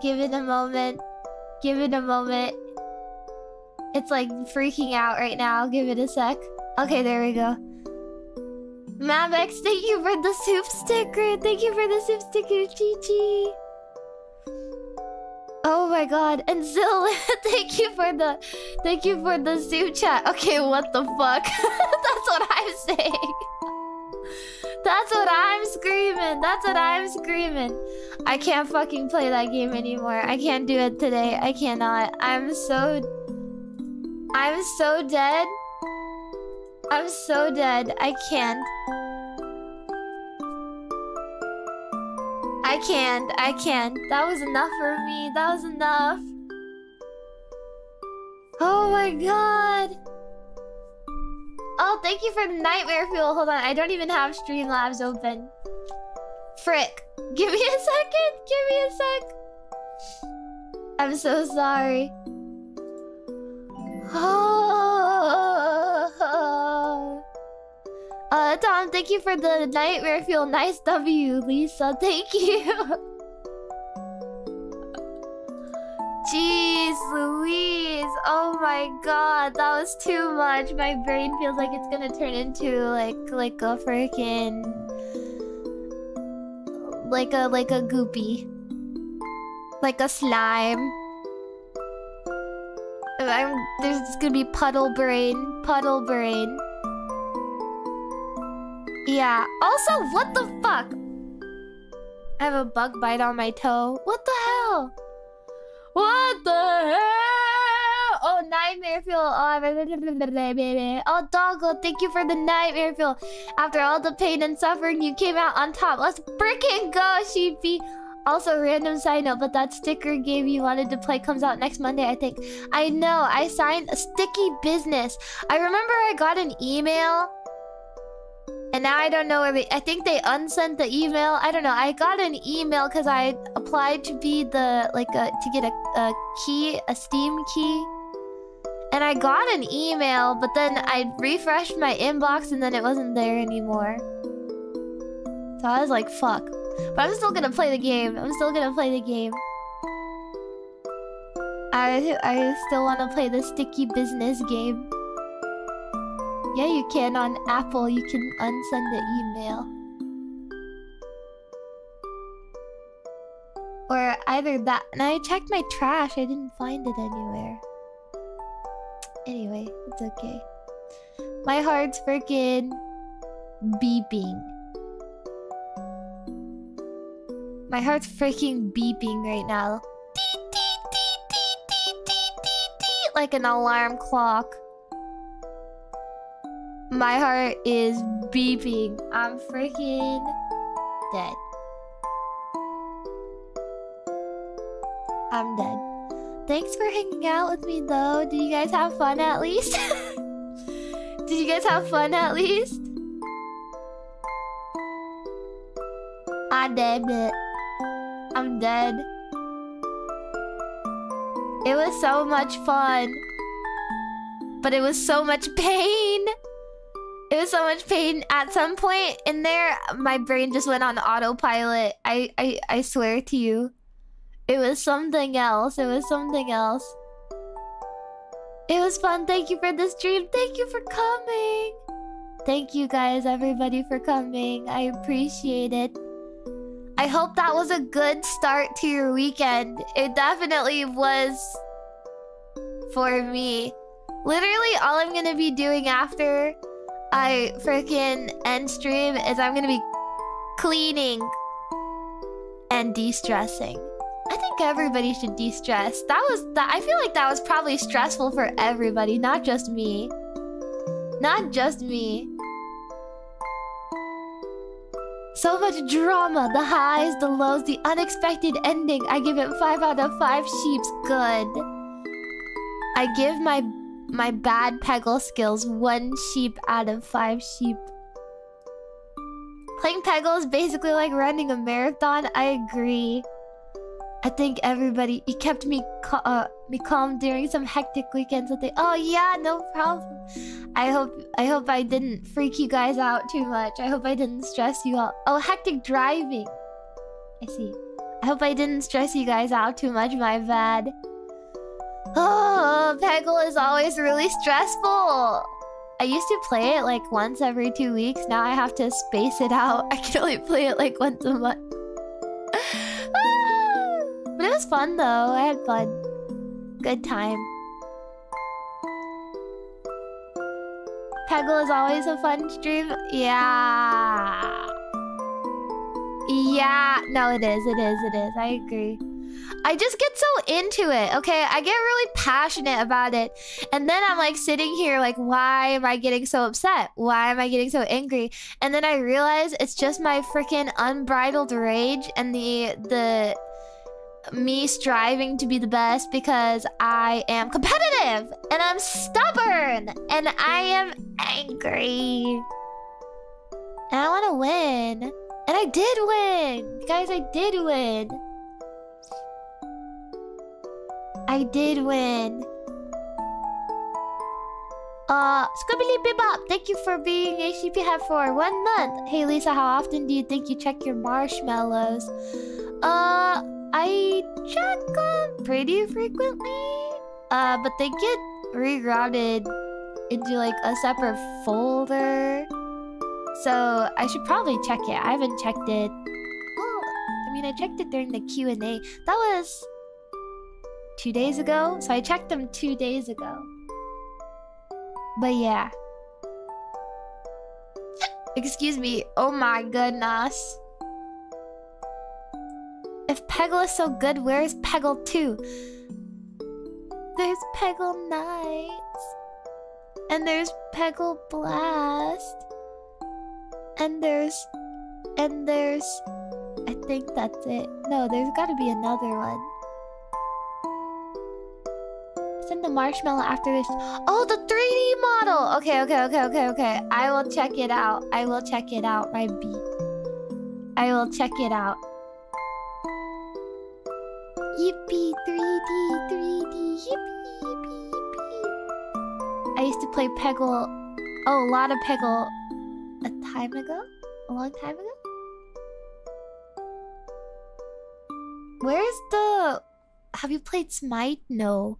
Give it a moment. Give it a moment. It's like freaking out right now. Give it a sec. Okay, there we go. Mabex, thank you for the soup sticker. Thank you for the soup sticker. Oh my god. And Zill, thank you for the thank you for the soup chat. Okay, what the fuck? That's what I'm saying. That's what I'm screaming. That's what I'm screaming. I can't fucking play that game anymore. I can't do it today. I cannot. I'm so... I'm so dead. I'm so dead. I can't. I can't. I can't. That was enough for me. That was enough. Oh my god. Oh, thank you for the nightmare fuel. Hold on, I don't even have Streamlabs open. Frick. Give me a second. Give me a sec. I'm so sorry. Oh. Uh, Tom, thank you for the nightmare fuel. Nice W, Lisa. Thank you. Jeez Louise. Oh my god, that was too much. My brain feels like it's gonna turn into like like a freaking like a like a goopy. Like a slime. I'm there's gonna be puddle brain. Puddle brain. Yeah. Also, what the fuck? I have a bug bite on my toe. What the hell? What the hell? Oh, nightmare fuel. Oh, oh, Doggo, thank you for the nightmare fuel. After all the pain and suffering, you came out on top. Let's freaking go, Sheepy. Also, random side note, but that sticker game you wanted to play comes out next Monday, I think. I know, I signed a sticky business. I remember I got an email and now I don't know where they... I think they unsent the email. I don't know. I got an email because I applied to be the... Like, a, to get a, a key, a Steam key. And I got an email, but then I refreshed my inbox and then it wasn't there anymore. So I was like, fuck. But I'm still gonna play the game. I'm still gonna play the game. I, I still want to play the sticky business game. Yeah, you can on Apple. You can unsend the email. Or either that. And I checked my trash. I didn't find it anywhere. Anyway, it's okay. My heart's freaking beeping. My heart's freaking beeping right now. Like an alarm clock. My heart is beeping. I'm freaking dead. I'm dead. Thanks for hanging out with me though. Did you guys have fun at least? Did you guys have fun at least? I'm dead. I'm dead. It was so much fun. But it was so much pain. It was so much pain. At some point in there, my brain just went on autopilot. I, I, I swear to you. It was something else. It was something else. It was fun. Thank you for the stream. Thank you for coming. Thank you guys, everybody, for coming. I appreciate it. I hope that was a good start to your weekend. It definitely was for me. Literally, all I'm gonna be doing after I freaking end stream is I'm gonna be cleaning and de-stressing. I think everybody should de-stress. That was that I feel like that was probably stressful for everybody, not just me. Not just me. So much drama, the highs, the lows, the unexpected ending. I give it 5 out of 5 sheeps good. I give my my bad Peggle skills one sheep out of five sheep. Playing Peggle is basically like running a marathon. I agree. I think everybody it kept me uh, me calm during some hectic weekends. Oh yeah, no problem. I hope I hope I didn't freak you guys out too much. I hope I didn't stress you out. Oh, hectic driving. I see. I hope I didn't stress you guys out too much. My bad. Oh, Peggle is always really stressful. I used to play it like once every two weeks. Now I have to space it out. I can only play it like once a month. Ah! but it was fun though. I had fun. Good time. Peggle is always a fun stream. Yeah. Yeah. No, it is. It is. It is. I agree. I just get so into it, okay? I get really passionate about it. And then I'm like sitting here like, why am I getting so upset? Why am I getting so angry? And then I realize it's just my freaking unbridled rage and the the me striving to be the best because I am competitive and I'm stubborn and I am angry. And I want to win. And I did win. Guys, I did win. I did win. Uh, Squibbly Bebop, thank you for being HCP Head for one month. Hey Lisa, how often do you think you check your marshmallows? Uh, I check them pretty frequently. Uh, but they get rerouted into like a separate folder. So I should probably check it. I haven't checked it. Well, I mean, I checked it during the Q&A. That was two days ago. So I checked them two days ago. But yeah. Excuse me. Oh my goodness. If Peggle is so good, where is Peggle 2? There's Peggle Nights. And there's Peggle Blast. And there's... And there's... I think that's it. No, there's gotta be another one. Send the marshmallow after this. Oh, the 3D model! Okay, okay, okay, okay, okay. I will check it out. I will check it out, my B. I will check it out. Yippee 3D, 3D, yippee, yippee, yippee. I used to play Peggle, oh, a lot of Peggle a time ago? A long time ago? Where's the... Have you played Smite? No.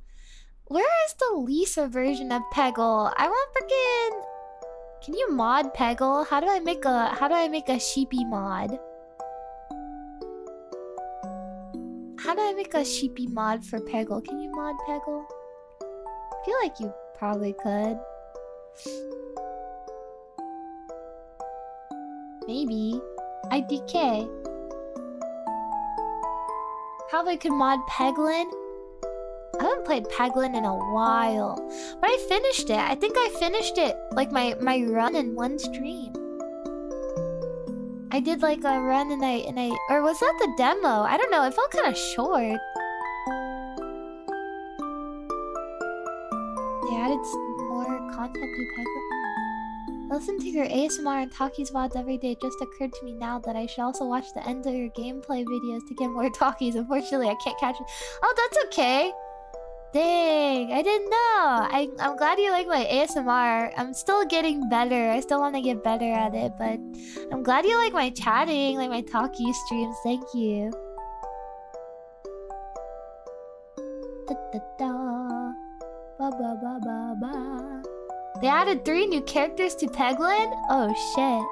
Where is the Lisa version of Peggle? I want freaking... Can you mod Peggle? How do I make a... How do I make a sheepy mod? How do I make a sheepy mod for Peggle? Can you mod Peggle? I feel like you probably could. Maybe. IDK. Probably could mod Peglin. I haven't played Peglin in a while. But I finished it. I think I finished it like my, my run in one stream. I did like a run and I and I or was that the demo? I don't know. It felt kind of short. They added more content to Peggle. Listen to your ASMR and talkies VODs every day. It just occurred to me now that I should also watch the end of your gameplay videos to get more talkies. Unfortunately, I can't catch it. Oh, that's okay. Dang, I didn't know. I, I'm glad you like my ASMR. I'm still getting better. I still want to get better at it, but I'm glad you like my chatting, like my talkie streams. Thank you. Da, da, da. Ba, ba, ba, ba, ba. They added three new characters to Peglin? Oh shit.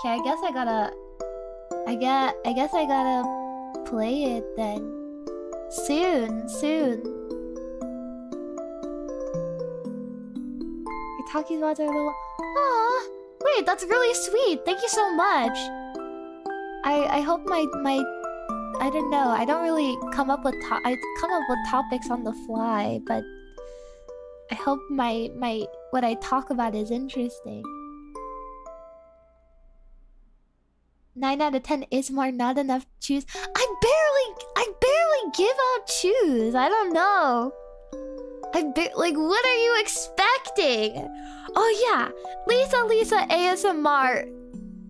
Okay, I guess I gotta... I get. I guess I gotta play it then. Soon, soon. About are little. Aw, wait, that's really sweet. Thank you so much. I I hope my my I don't know. I don't really come up with I come up with topics on the fly, but I hope my my what I talk about is interesting. 9 out of 10 is more not enough choose. I barely, I barely give out shoes. I don't know. I be like, what are you expecting? Oh yeah, Lisa Lisa ASMR.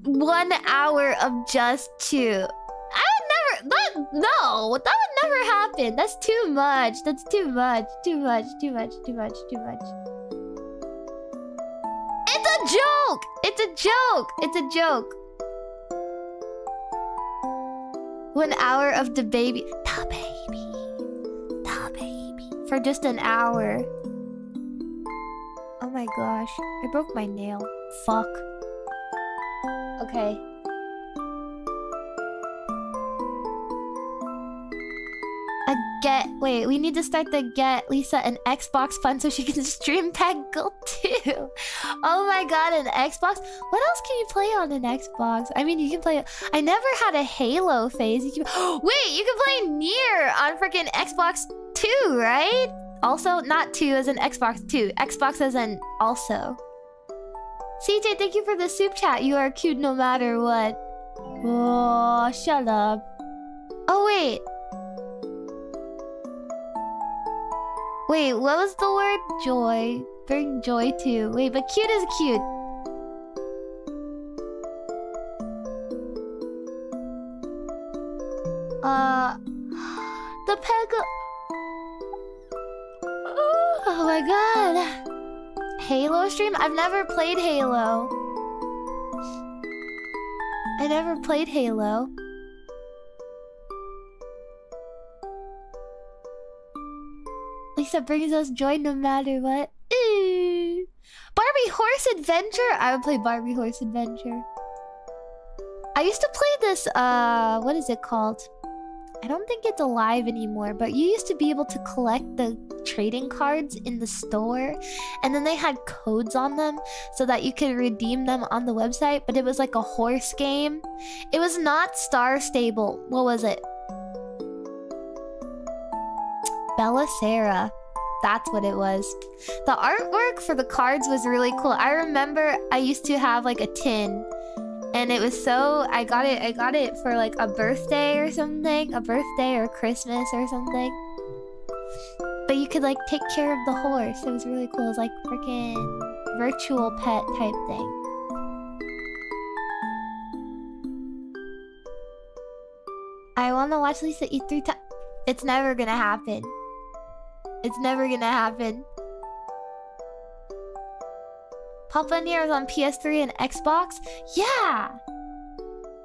One hour of just two. I would never, that, no, that would never happen. That's too much. That's too much. Too much, too much, too much, too much. It's a joke! It's a joke! It's a joke. One hour of the baby. The baby. The baby. For just an hour. Oh my gosh. I broke my nail. Fuck. Okay. Get. Wait, we need to start the get Lisa an Xbox fund so she can stream Peggle too. Oh my god, an Xbox. What else can you play on an Xbox? I mean, you can play. I never had a Halo phase. You can. Wait, you can play NieR on freaking Xbox Two, right? Also, not two as an Xbox Two. Xbox as an also. CJ, thank you for the soup chat. You are cute no matter what. Oh, shut up. Oh wait. Wait, what was the word? Joy. Bring joy to. Wait, but cute is cute. Uh, the peg. Oh my god. Halo stream? I've never played Halo. I never played Halo. Lisa brings us joy no matter what. Ooh. Barbie Horse Adventure? I would play Barbie Horse Adventure. I used to play this, uh, what is it called? I don't think it's alive anymore, but you used to be able to collect the trading cards in the store, and then they had codes on them so that you could redeem them on the website, but it was like a horse game. It was not Star Stable. What was it? Bella Sara. That's what it was. The artwork for the cards was really cool. I remember I used to have like a tin and it was so I got it I got it for like a birthday or something, a birthday or Christmas or something. But you could like take care of the horse. It was really cool. It was like freaking virtual pet type thing. I want to watch Lisa eat three times. It's never gonna happen. It's never gonna happen. Papa is on PS3 and Xbox? Yeah!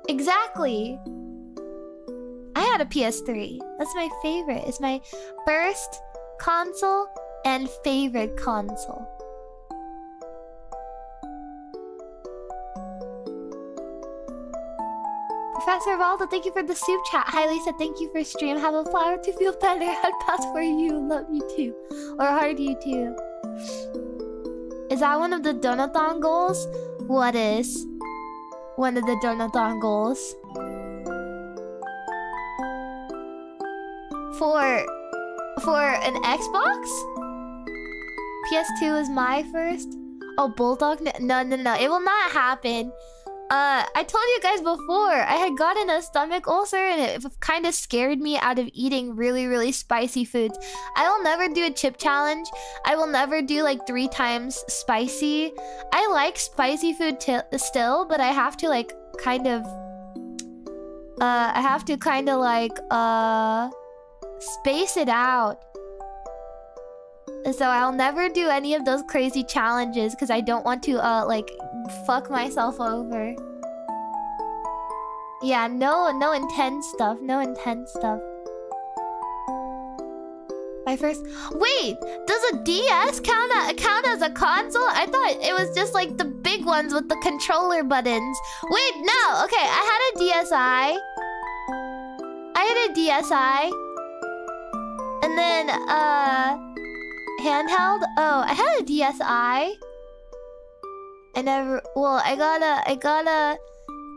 Exactly! I had a PS3. That's my favorite. It's my first console and favorite console. Professor Valdo, thank you for the soup chat. Hi Lisa, thank you for stream. Have a flower to feel better. I'd pass for you. Love you too. Or hard you too. Is that one of the Donathon goals? What is one of the Donathon goals? For for an Xbox? PS2 is my first. Oh, Bulldog? No, no, no. It will not happen. Uh, I told you guys before, I had gotten a stomach ulcer and it kind of scared me out of eating really, really spicy foods. I will never do a chip challenge. I will never do like three times spicy. I like spicy food still, but I have to like kind of... Uh, I have to kind of like, uh, space it out. So I'll never do any of those crazy challenges because I don't want to, uh, like, fuck myself over. Yeah, no, no intense stuff. No intense stuff. My first... Wait! Does a DS count, a, count as a console? I thought it was just like the big ones with the controller buttons. Wait, no! Okay, I had a DSi. I had a DSi. And then, uh... Handheld? Oh, I had a DSi. I never. Well, I got a. I got a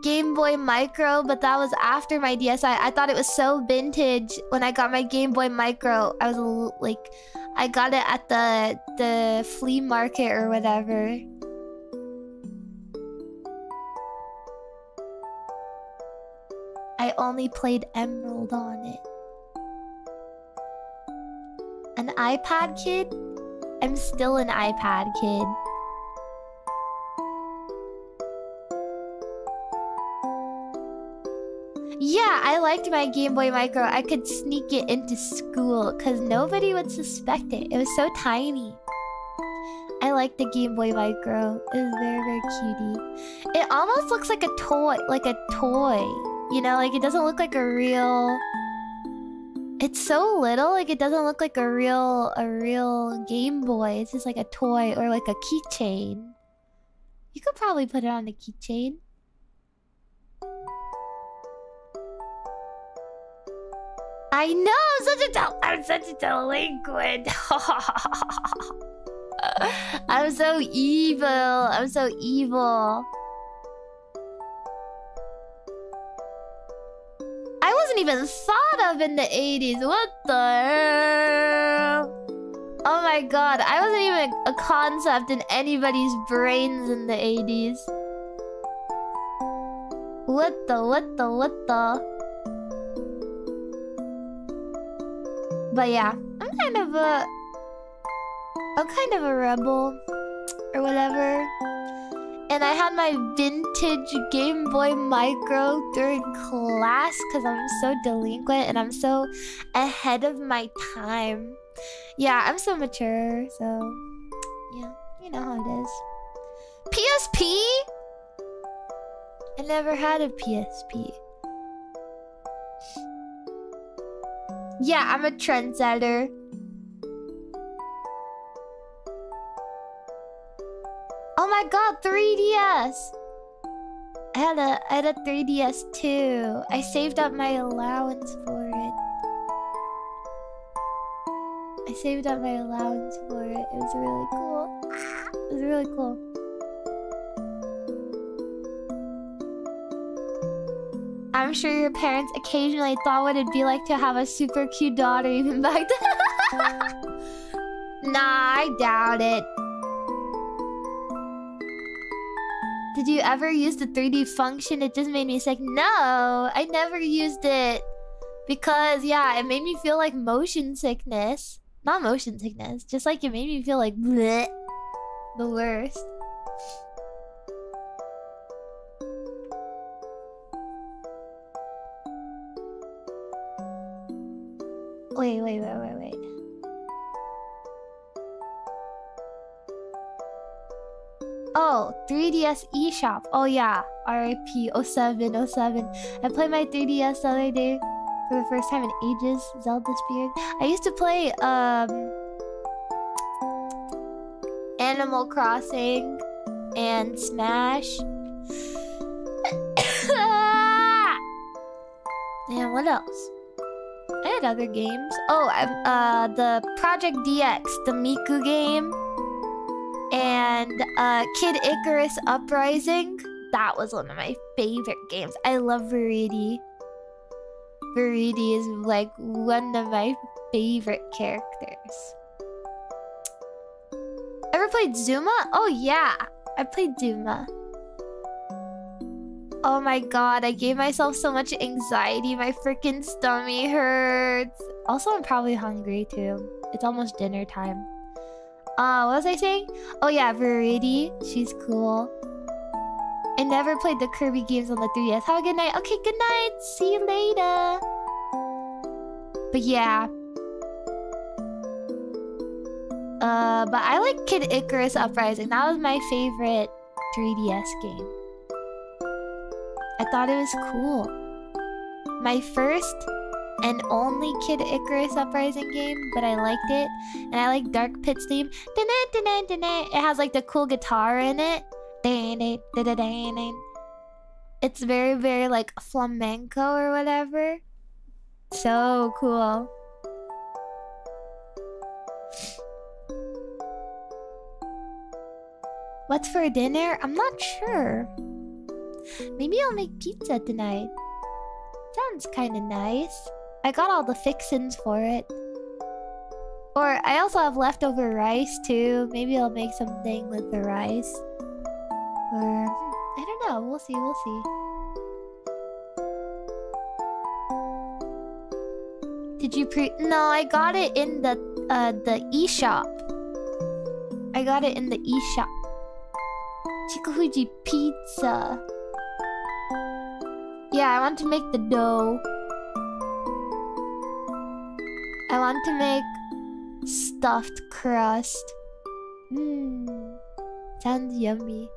Game Boy Micro, but that was after my DSi. I thought it was so vintage when I got my Game Boy Micro. I was like, I got it at the the flea market or whatever. I only played Emerald on it. An iPad kid? I'm still an iPad kid. Yeah, I liked my Game Boy Micro. I could sneak it into school because nobody would suspect it. It was so tiny. I like the Game Boy Micro. It was very, very cutie. It almost looks like a toy, like a toy. You know, like it doesn't look like a real... It's so little, like it doesn't look like a real, a real Game Boy. It's just like a toy or like a keychain. You could probably put it on the keychain. I know, I'm such a del I'm such a delinquent. I'm so evil. I'm so evil. I wasn't even thought of in the 80s. What the hell? Oh my god, I wasn't even a concept in anybody's brains in the 80s. What the, what the, what the? But yeah, I'm kind of a... I'm kind of a rebel. Or whatever. And I had my vintage Game Boy Micro during class because I'm so delinquent and I'm so ahead of my time. Yeah, I'm so mature, so yeah, you know how it is. PSP? I never had a PSP. Yeah, I'm a trendsetter. Oh my god, 3DS! I had a I had a 3DS too. I saved up my allowance for it. I saved up my allowance for it. It was really cool. It was really cool. I'm sure your parents occasionally thought what it'd be like to have a super cute daughter even back then. nah, I doubt it. Did you ever use the 3D function? It just made me sick. No, I never used it. Because, yeah, it made me feel like motion sickness. Not motion sickness, just like it made me feel like bleh, the worst. Wait, wait, wait, wait, wait. Oh, 3DS eShop. Oh yeah, RIP 07, 07. I played my 3DS the other day for the first time in ages. Zelda Spirit. I used to play um Animal Crossing and Smash. and what else? Had other games. Oh, I'm uh the Project DX, the Miku game, and uh Kid Icarus Uprising. That was one of my favorite games. I love Viridi. Viridi is like one of my favorite characters. Ever played Zuma? Oh yeah, I played Zuma. Oh my god, I gave myself so much anxiety. My freaking stomach hurts. Also, I'm probably hungry too. It's almost dinner time. Uh, what was I saying? Oh yeah, Viridi. She's cool. I never played the Kirby games on the 3DS. Have a good night. Okay, good night. See you later. But yeah. Uh, but I like Kid Icarus Uprising. That was my favorite 3DS game. I thought it was cool. My first and only Kid Icarus Uprising game, but I liked it. And I like Dark Pit's theme. It has like the cool guitar in it. It's very, very like flamenco or whatever. So cool. What's for dinner? I'm not sure. Maybe I'll make pizza tonight. Sounds kind of nice. I got all the fixins for it. Or I also have leftover rice too. Maybe I'll make something with the rice. Or I don't know. We'll see. We'll see. Did you pre? No, I got it in the uh the e shop. I got it in the e shop. Chikafuji pizza. Yeah, I want to make the dough. I want to make stuffed crust. Mmm. Sounds yummy.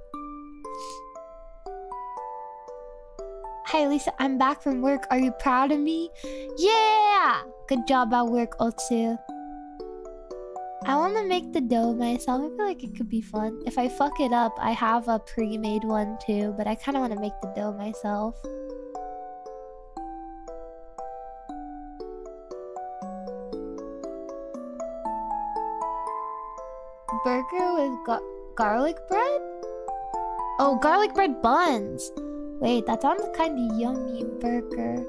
Hi Lisa, I'm back from work. Are you proud of me? Yeah! Good job at work, Otsu. I want to make the dough myself. I feel like it could be fun. If I fuck it up, I have a pre-made one too, but I kind of want to make the dough myself. Garlic bread? Oh, garlic bread buns. Wait, that sounds kind of yummy burger.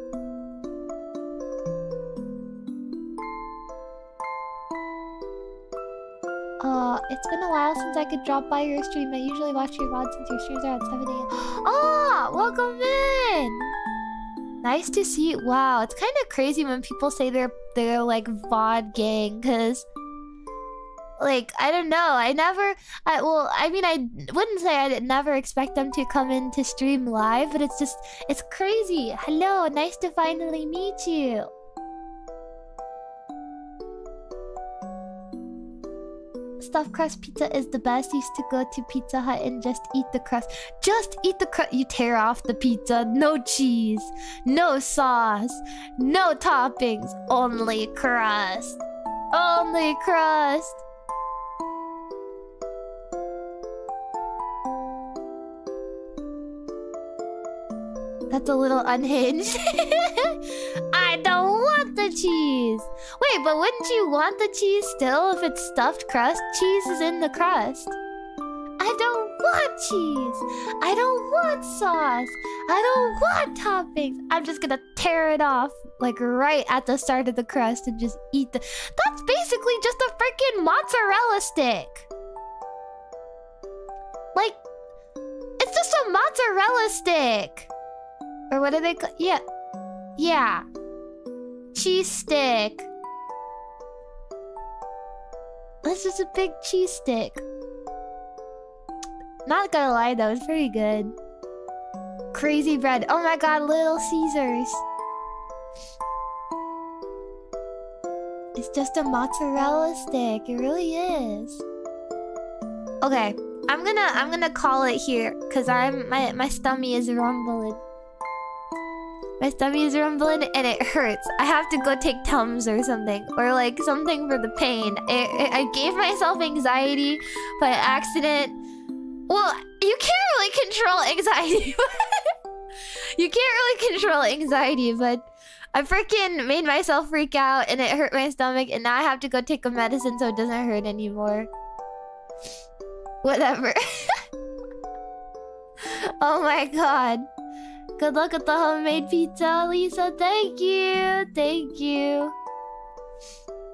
Uh, it's been a while since I could drop by your stream. I usually watch your VOD since your streams are at 7 a.m. Ah, welcome in! Nice to see you. Wow, it's kind of crazy when people say they're they're like VOD gang, cause like I don't know. I never. I well, I mean, I wouldn't say I never expect them to come in to stream live, but it's just it's crazy. Hello, nice to finally meet you. stuffed crust pizza is the best. Used to go to Pizza Hut and just eat the crust. Just eat the crust. You tear off the pizza. No cheese. No sauce. No toppings. Only crust. Only crust. That's a little unhinged. I don't want the cheese. Wait, but wouldn't you want the cheese still if it's stuffed crust? Cheese is in the crust. I don't want cheese. I don't want sauce. I don't want toppings. I'm just gonna tear it off like right at the start of the crust and just eat the. That's basically just a freaking mozzarella stick. Like, it's just a mozzarella stick. Or what do they call? Yeah. Yeah. Cheese stick. This is a big cheese stick. Not gonna lie though, it's pretty good. Crazy bread. Oh my god, Little Caesars. It's just a mozzarella stick. It really is. Okay, I'm gonna I'm gonna call it here because I'm my my stomach is rumbling. My stomach is rumbling and it hurts. I have to go take Tums or something. Or like something for the pain. I, I gave myself anxiety by accident. Well, you can't really control anxiety. you can't really control anxiety, but I freaking made myself freak out and it hurt my stomach and now I have to go take a medicine so it doesn't hurt anymore. Whatever. oh my god. Good luck with the homemade pizza, Lisa. Thank you. Thank you.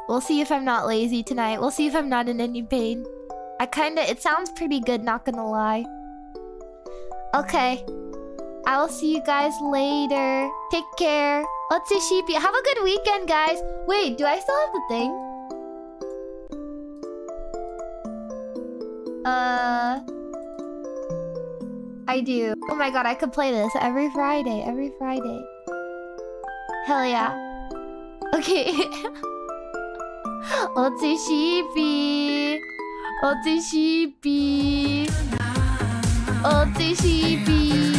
We'll see if I'm not lazy tonight. We'll see if I'm not in any pain. I kinda... It sounds pretty good, not gonna lie. Okay. I will see you guys later. Take care. Let's see Sheepy. Have a good weekend, guys. Wait, do I still have the thing? Uh... I do. Oh my god, I could play this every Friday. Every Friday. Hell yeah. Okay. Sheepy. Otsu sheepy.